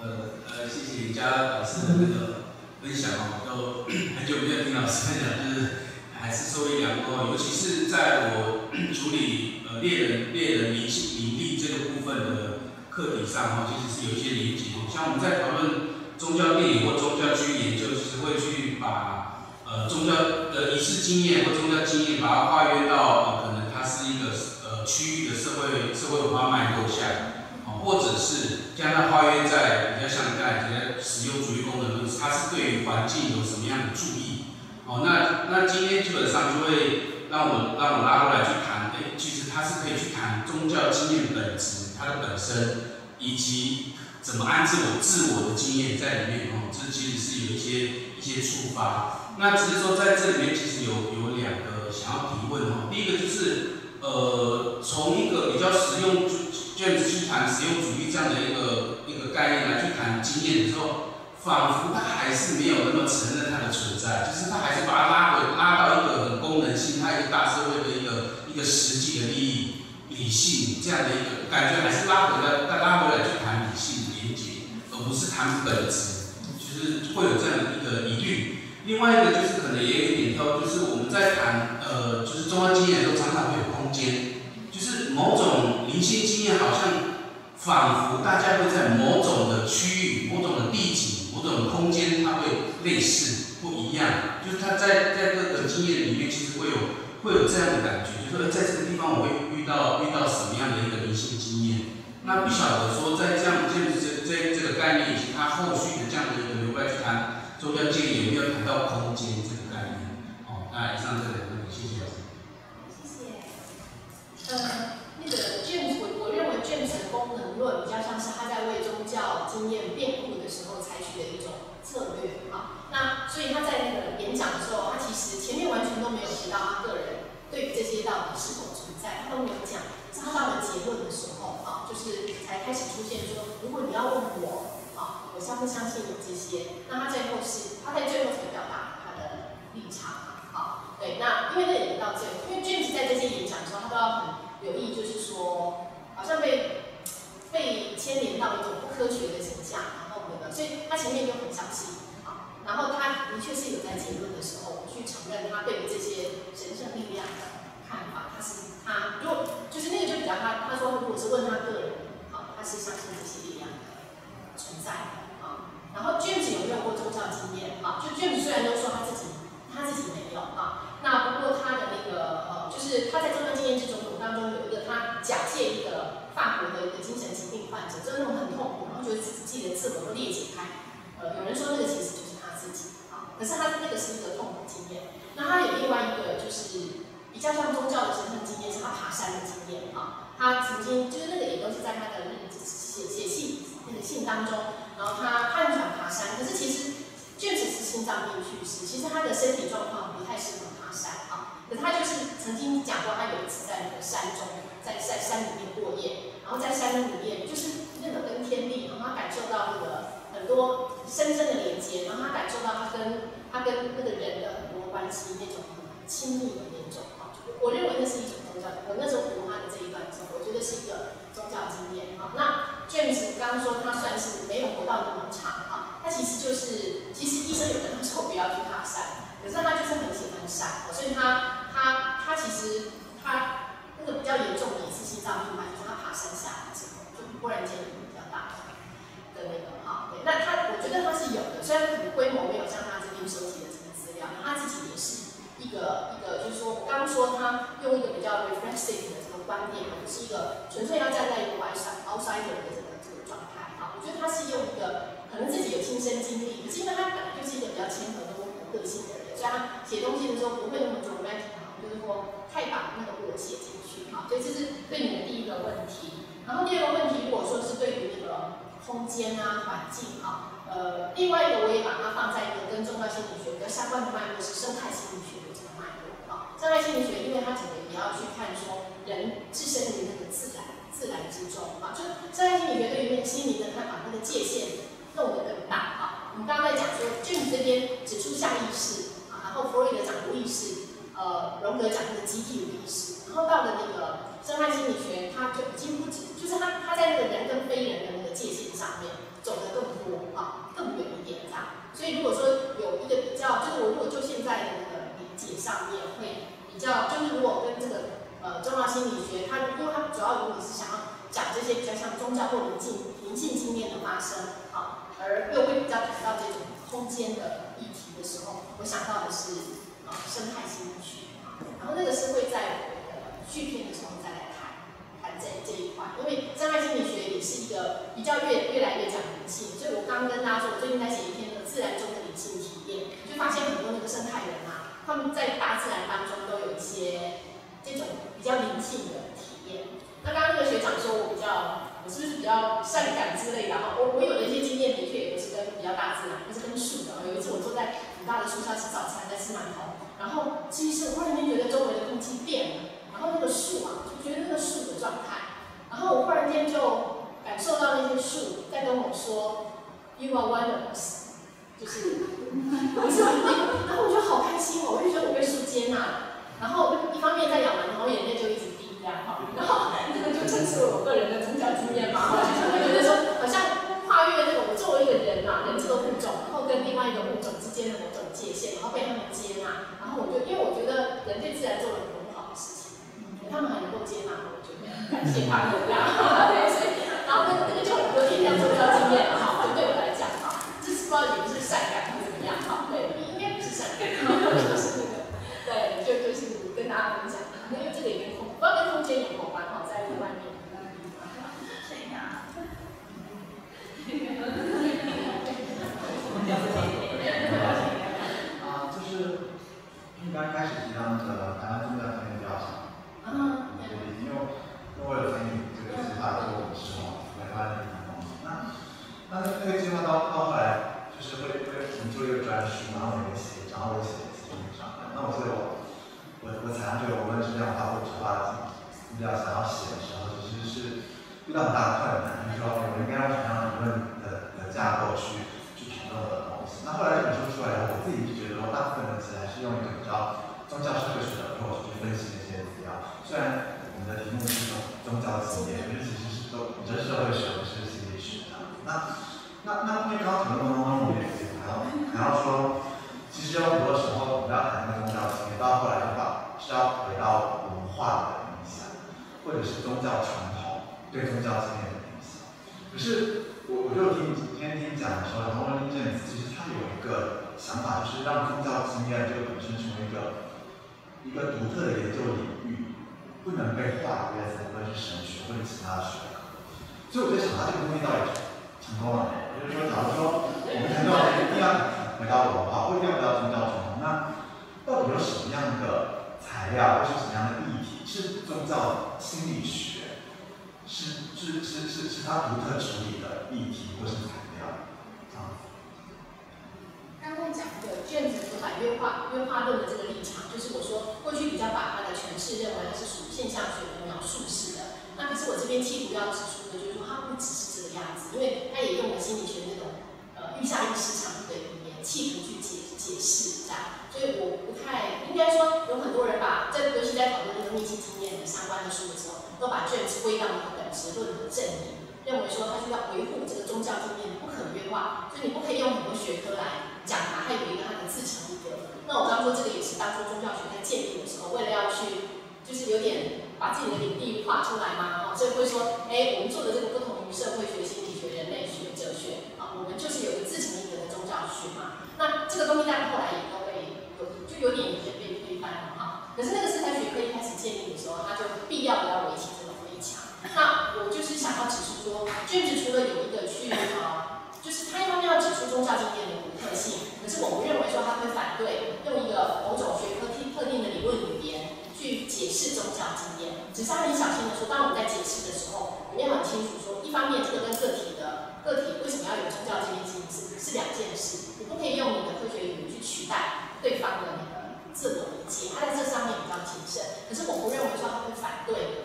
呃呃，谢谢林佳老师的那个分享哦，都很久没有听老师分享，就是还是受益良多，尤其是在我处理呃猎人猎人灵性灵力这个部分的课题上哈，其实是有一些理解。像我们在讨论宗教电影或宗教区研究，其实会去把呃宗教的仪式经验或宗教经验，把它跨越到呃可能它是一个呃区域的社会社会文化脉络下。或者是将它跨越在比较像刚才这些使用主义功能，它是对于环境有什么样的注意？哦，那那今天基本上就会让我让我拉过来去谈，哎，其实它是可以去谈宗教经验本质，它的本身，以及怎么安置我自我的经验在里面哦，这其实是有一些一些触发。那只是说在这里面其实有有两个想要提问哦，第一个就是呃，从一个比较实用。这样子去谈实用主义这样的一个一个概念来去谈经验的时候，仿佛他还是没有那么承认它的存在，就是他还是把它拉回拉到一个很功能性，它一个大社会的一个一个实际的利益、理性这样的一个感觉，还是拉回来，再拉回来去谈，谈本质，就是会有这样一个疑虑。另外一个就是可能也有一点挑，就是我们在谈呃，就是中央经验的时候，常常会有空间。就是某种灵性经验，好像仿佛大家会在某种的区域、某种的地景、某种空间，它会类似不一样。就是他在在各个经验里面，其实会有会有这样的感觉，就是在这个地方我会遇到遇到什么样的一个灵性经验。那不晓得说在这样这这这这个概念以及它后续的这样的一个流派去谈周边经验，有没有谈到空间这个概念？哦，那以上这两个，谢谢。呃，那个 James，我我认为卷子功能论比较像是他在为宗教经验辩护的时候采取的一种策略啊。那所以他在那个演讲的时候，他其实前面完全都没有提到他个人对于这界到底是否存在，他都没有讲。是他到了结论的时候啊，就是才开始出现说，如果不要问我啊，我相不相信有这些？那他最后是他在最后才表达他的立场嘛，好，对，那因为那也到最后，因为 James 在这些演讲的时候，他都要很留意，就是说好像被被牵连到一种不科学的形象，然后呢，所以他前面就很小心啊，然后他的确是有在结论的时候去承认他对于这些神圣力量的看法，他是他如果就是那个就比较他他说如果是问他个人啊，他是相信这些力量存在的啊，然后 James 有没有过宗教经验啊？就 James 虽然都说他自己他自己没有啊，那不过他的那个呃，就是他在这段经验之中当中有一个他假借一个法国的一个精神疾病患者，就是那种很痛苦，然后觉得自己的自我都裂解开，呃，有人说那个其实就是他自己啊，可是他那个是一个痛苦经验，那他有另外一个就是比较像宗教的身份经验，是他爬山的经验啊，他曾经就是那个也都是在他的日子写写信性当中，然后他他很喜欢爬山，可是其实确实是心脏病去世，其实他的身体状况不太适合爬山啊，可他就是曾经讲过，他有一次在那个山中，在在山里面过夜，然后在山里面就是那个跟天地，然后他感受到那个很多深深的连接，然后他感受到他跟他跟那个人的很多关系那种很亲密的那种啊，我认为那是一种宗教。我那时候读他的这一段之后，我觉得是一个教经验哈。那 James 刚刚说他算是没有活到那么长哈，他其实就是其实医生有跟他说不要去爬山，可是他就是很喜欢山，所以他他他其实他那个比较严重的一次心脏病嘛，就是他爬山下来之后，就忽然间比较大的那个哈，对，那他我觉得他是有的，虽然可能规模没有像他这边收集的这个资料，他自己也是一个一个，就是说我刚说他用一个比较 reflexive 的观点，不是一个纯粹要站在一个 outside outsider 的这个这个状态啊，我觉得他是用一个可能自己有亲身经历，可是因为他本来就是一个比较谦和的温和个性的人，所以他写东西的时候不会那么 dramatic 啊，就是说太把那个我写进去啊，所以这是对你的第一个问题。然后第二个问题，如果说是对于那个空间啊、环境啊，呃，另外一个我也把它放在一个跟宗教心理学比较相关的脉络是生态心理学的这个脉络啊。生态心理学，因为它整个也要去看说人置身于那个自然自然之中啊，就是生态心理学对于那个心灵的看法，那个界限弄得更大啊。我们刚刚在讲说，就你这边指出下意识啊，然后弗洛伊德讲无意识，呃，荣格讲那个集体无意识，然后到了那个生态心理学，它就已经不止，就是它它在那个人跟非人的那个界限上面走得更多啊，更远一点这样。所以如果说有一个比较，就是我如果就现在的那个理解上面会比较，就是如果跟这个呃宗教心理学，它因为它主要如果是想要讲这些比较像宗教或灵性灵性经验的发生啊，而又会比较谈到这种空间的议题的时候，我想到的是啊生态心理学啊，然后那个是会在我的续篇的时候再来谈谈这这一块，因为生态心理学也是一个比较越越来越讲灵性，所以我刚刚跟大家说，我最近在写一篇那个自然中的灵性体验，就发现很多那个生态人啊，他们在大自然当中都有一些这种比较灵性的体验。那刚刚那个学长说我比较，我是不是比较善感之类的哈？我我有的一些经验的确也不是跟比较大自然，不是跟树的。有一次我坐在很大的树下吃早餐，在吃馒头，然后其实我忽然间觉得周围的空气变了，然后那个树啊，就觉得那个树的状态，然后我忽然间就感受到那些树在跟我说，You are one of us，就是我是你，然后我就好开心哦，我就觉得我被树接纳了，然后一方面在咬馒头，眼泪就一直滴这样哈，然后这个就证实了我个人的宗教经验嘛，就是会觉得说好像跨越那个我作为一个人啊、人这个物种，然后跟另外一个物种之间的某种界限，然后被他们接纳，然后我就因为我觉得人对自然做了很多不好的事情，他们还能够接纳我，我觉得 感谢他们这样，刚开始紧张。我就是想要指出说，卷子除了有一个去啊，就是他一方面要指出宗教经验的独。特性，可是我不认为说他会反对用一个某种学科特特定的理论语言去解释宗教经验，只是他很小心的说，当我们在解释的时候，我们要很清楚说，一方面这个跟个体的个体为什么要有宗教经验经验是两件事，你不可以用你的科学语言去取代对方的那个自我理解，他在这上面比较谨慎。可是我不认为说他会反对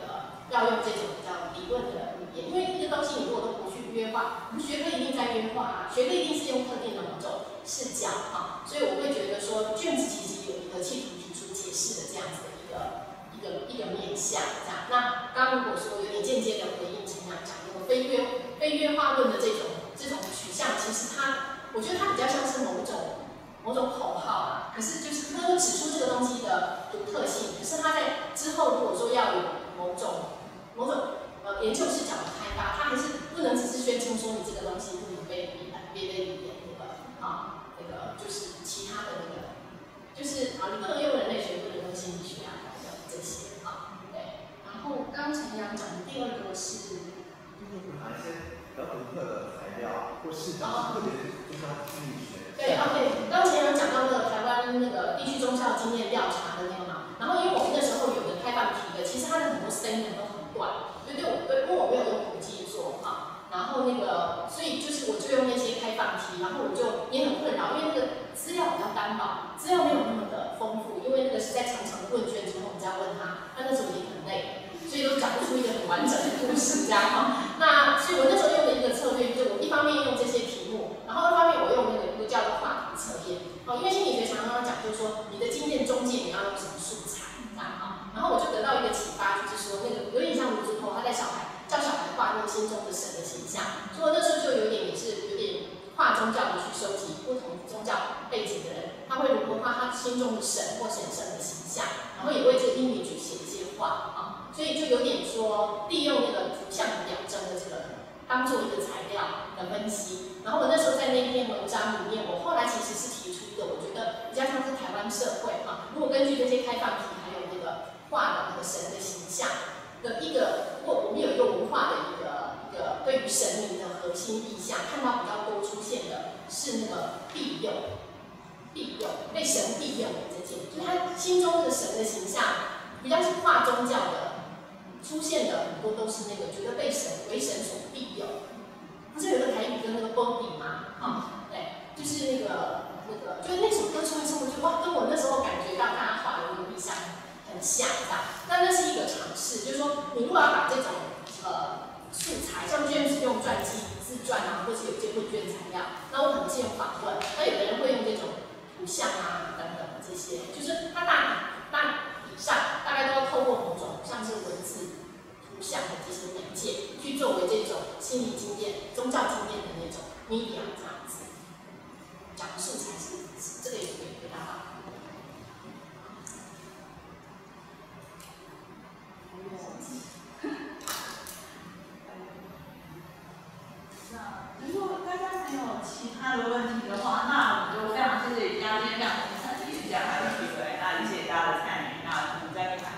要用这种比较理论的语言，因为一个东西你如果都不去约化，我们学科一定在约化啊，学科一定是用特定的某种视角啊，所以我会觉得说卷子其实有一个企图提出解释的这样子的一个一个一个面向，这样。那刚刚如果说有点间接的回应陈阳讲那个非约非约化论的这种这种取向，其实它我觉得它比较像是某种某种口号啊，可是就是它会指出这个东西的独特性，可是它在之后如果说要有某种某种呃研究视角的开发，它还是。不能只是宣称说你这个东西不能被别别的语言那个啊，那个就是其他的那个，就是啊，你不能用人类学，不能用心理学啊等等这些啊，对。然后刚才阳讲的第二个是，就是哪一些比较独特的材料或是特别就是心理学。对，OK。刚才有讲到那个台湾那个地区宗教经验调查的那个嘛，然后因为我们那时候有个开放题的，其实它的很多 statement 都很短，对对，我因为我没有用统计做啊。然后那个，所以就是我就用那些开放题，然后我就也很困扰，因为那个资料比较单薄，资料没有那么的丰富，因为那个是在长长的问卷之后，我们再问他，他那时候也很累，所以都讲不出一个很完整的故事这样哈。那所以我那时候用的一个策略，就是我一方面用这些题目，然后一方面我用那个一个叫做话题测验，哦，因为心理学常常讲就是说你的经验中介你要用什么素材，这样哈。然后我就得到一个启发，就是说那个有点像卢子头，他在小孩。教小孩画那个心中的神的形象，所以那时候就有点也是有点跨宗教的去收集不同宗教背景的人，他会如何画他心中的神或神圣的形象，然后也为这个 image 写一些画啊，所以就有点说利用那个图像的表征的这个当做一个材料的分析。然后我那时候在那篇文章里面，我后来其实是提出一个我觉得比较像是台湾社会哈，如果根据这些开放题画的那个神的形象。的一个，如果我们有一个文化的一个一个对于神明的核心意象，看到比较多出现的是那个庇佑，庇佑被神庇佑的这件，就他心中的神的形象，比较是画宗教的出现的很多都是那个觉得被神为神所庇佑。不是有个台语跟那个波比吗？啊，对，就是那个那个，就是那首歌出来之后，就哇，跟我那时候感觉到他画的那个意象。很像，这样，那那是一个尝试，就是说，你如果要把这种呃素材，像卷是用传记、自传啊，或是有些问卷材料，那我可能是用访问，那有的人会用这种图像啊等等这些，就是它大大以上大概都要透过某种像是文字、图像的这些媒介，去作为这种心理经验、宗教经验的那种 media 这样子。讲素材是这个也可以回答到。如果大家还有其他的问题的话，那我们都非常谢谢杨天亮精彩的演讲还有结尾，那谢谢大家的参与，那我们再跟大家。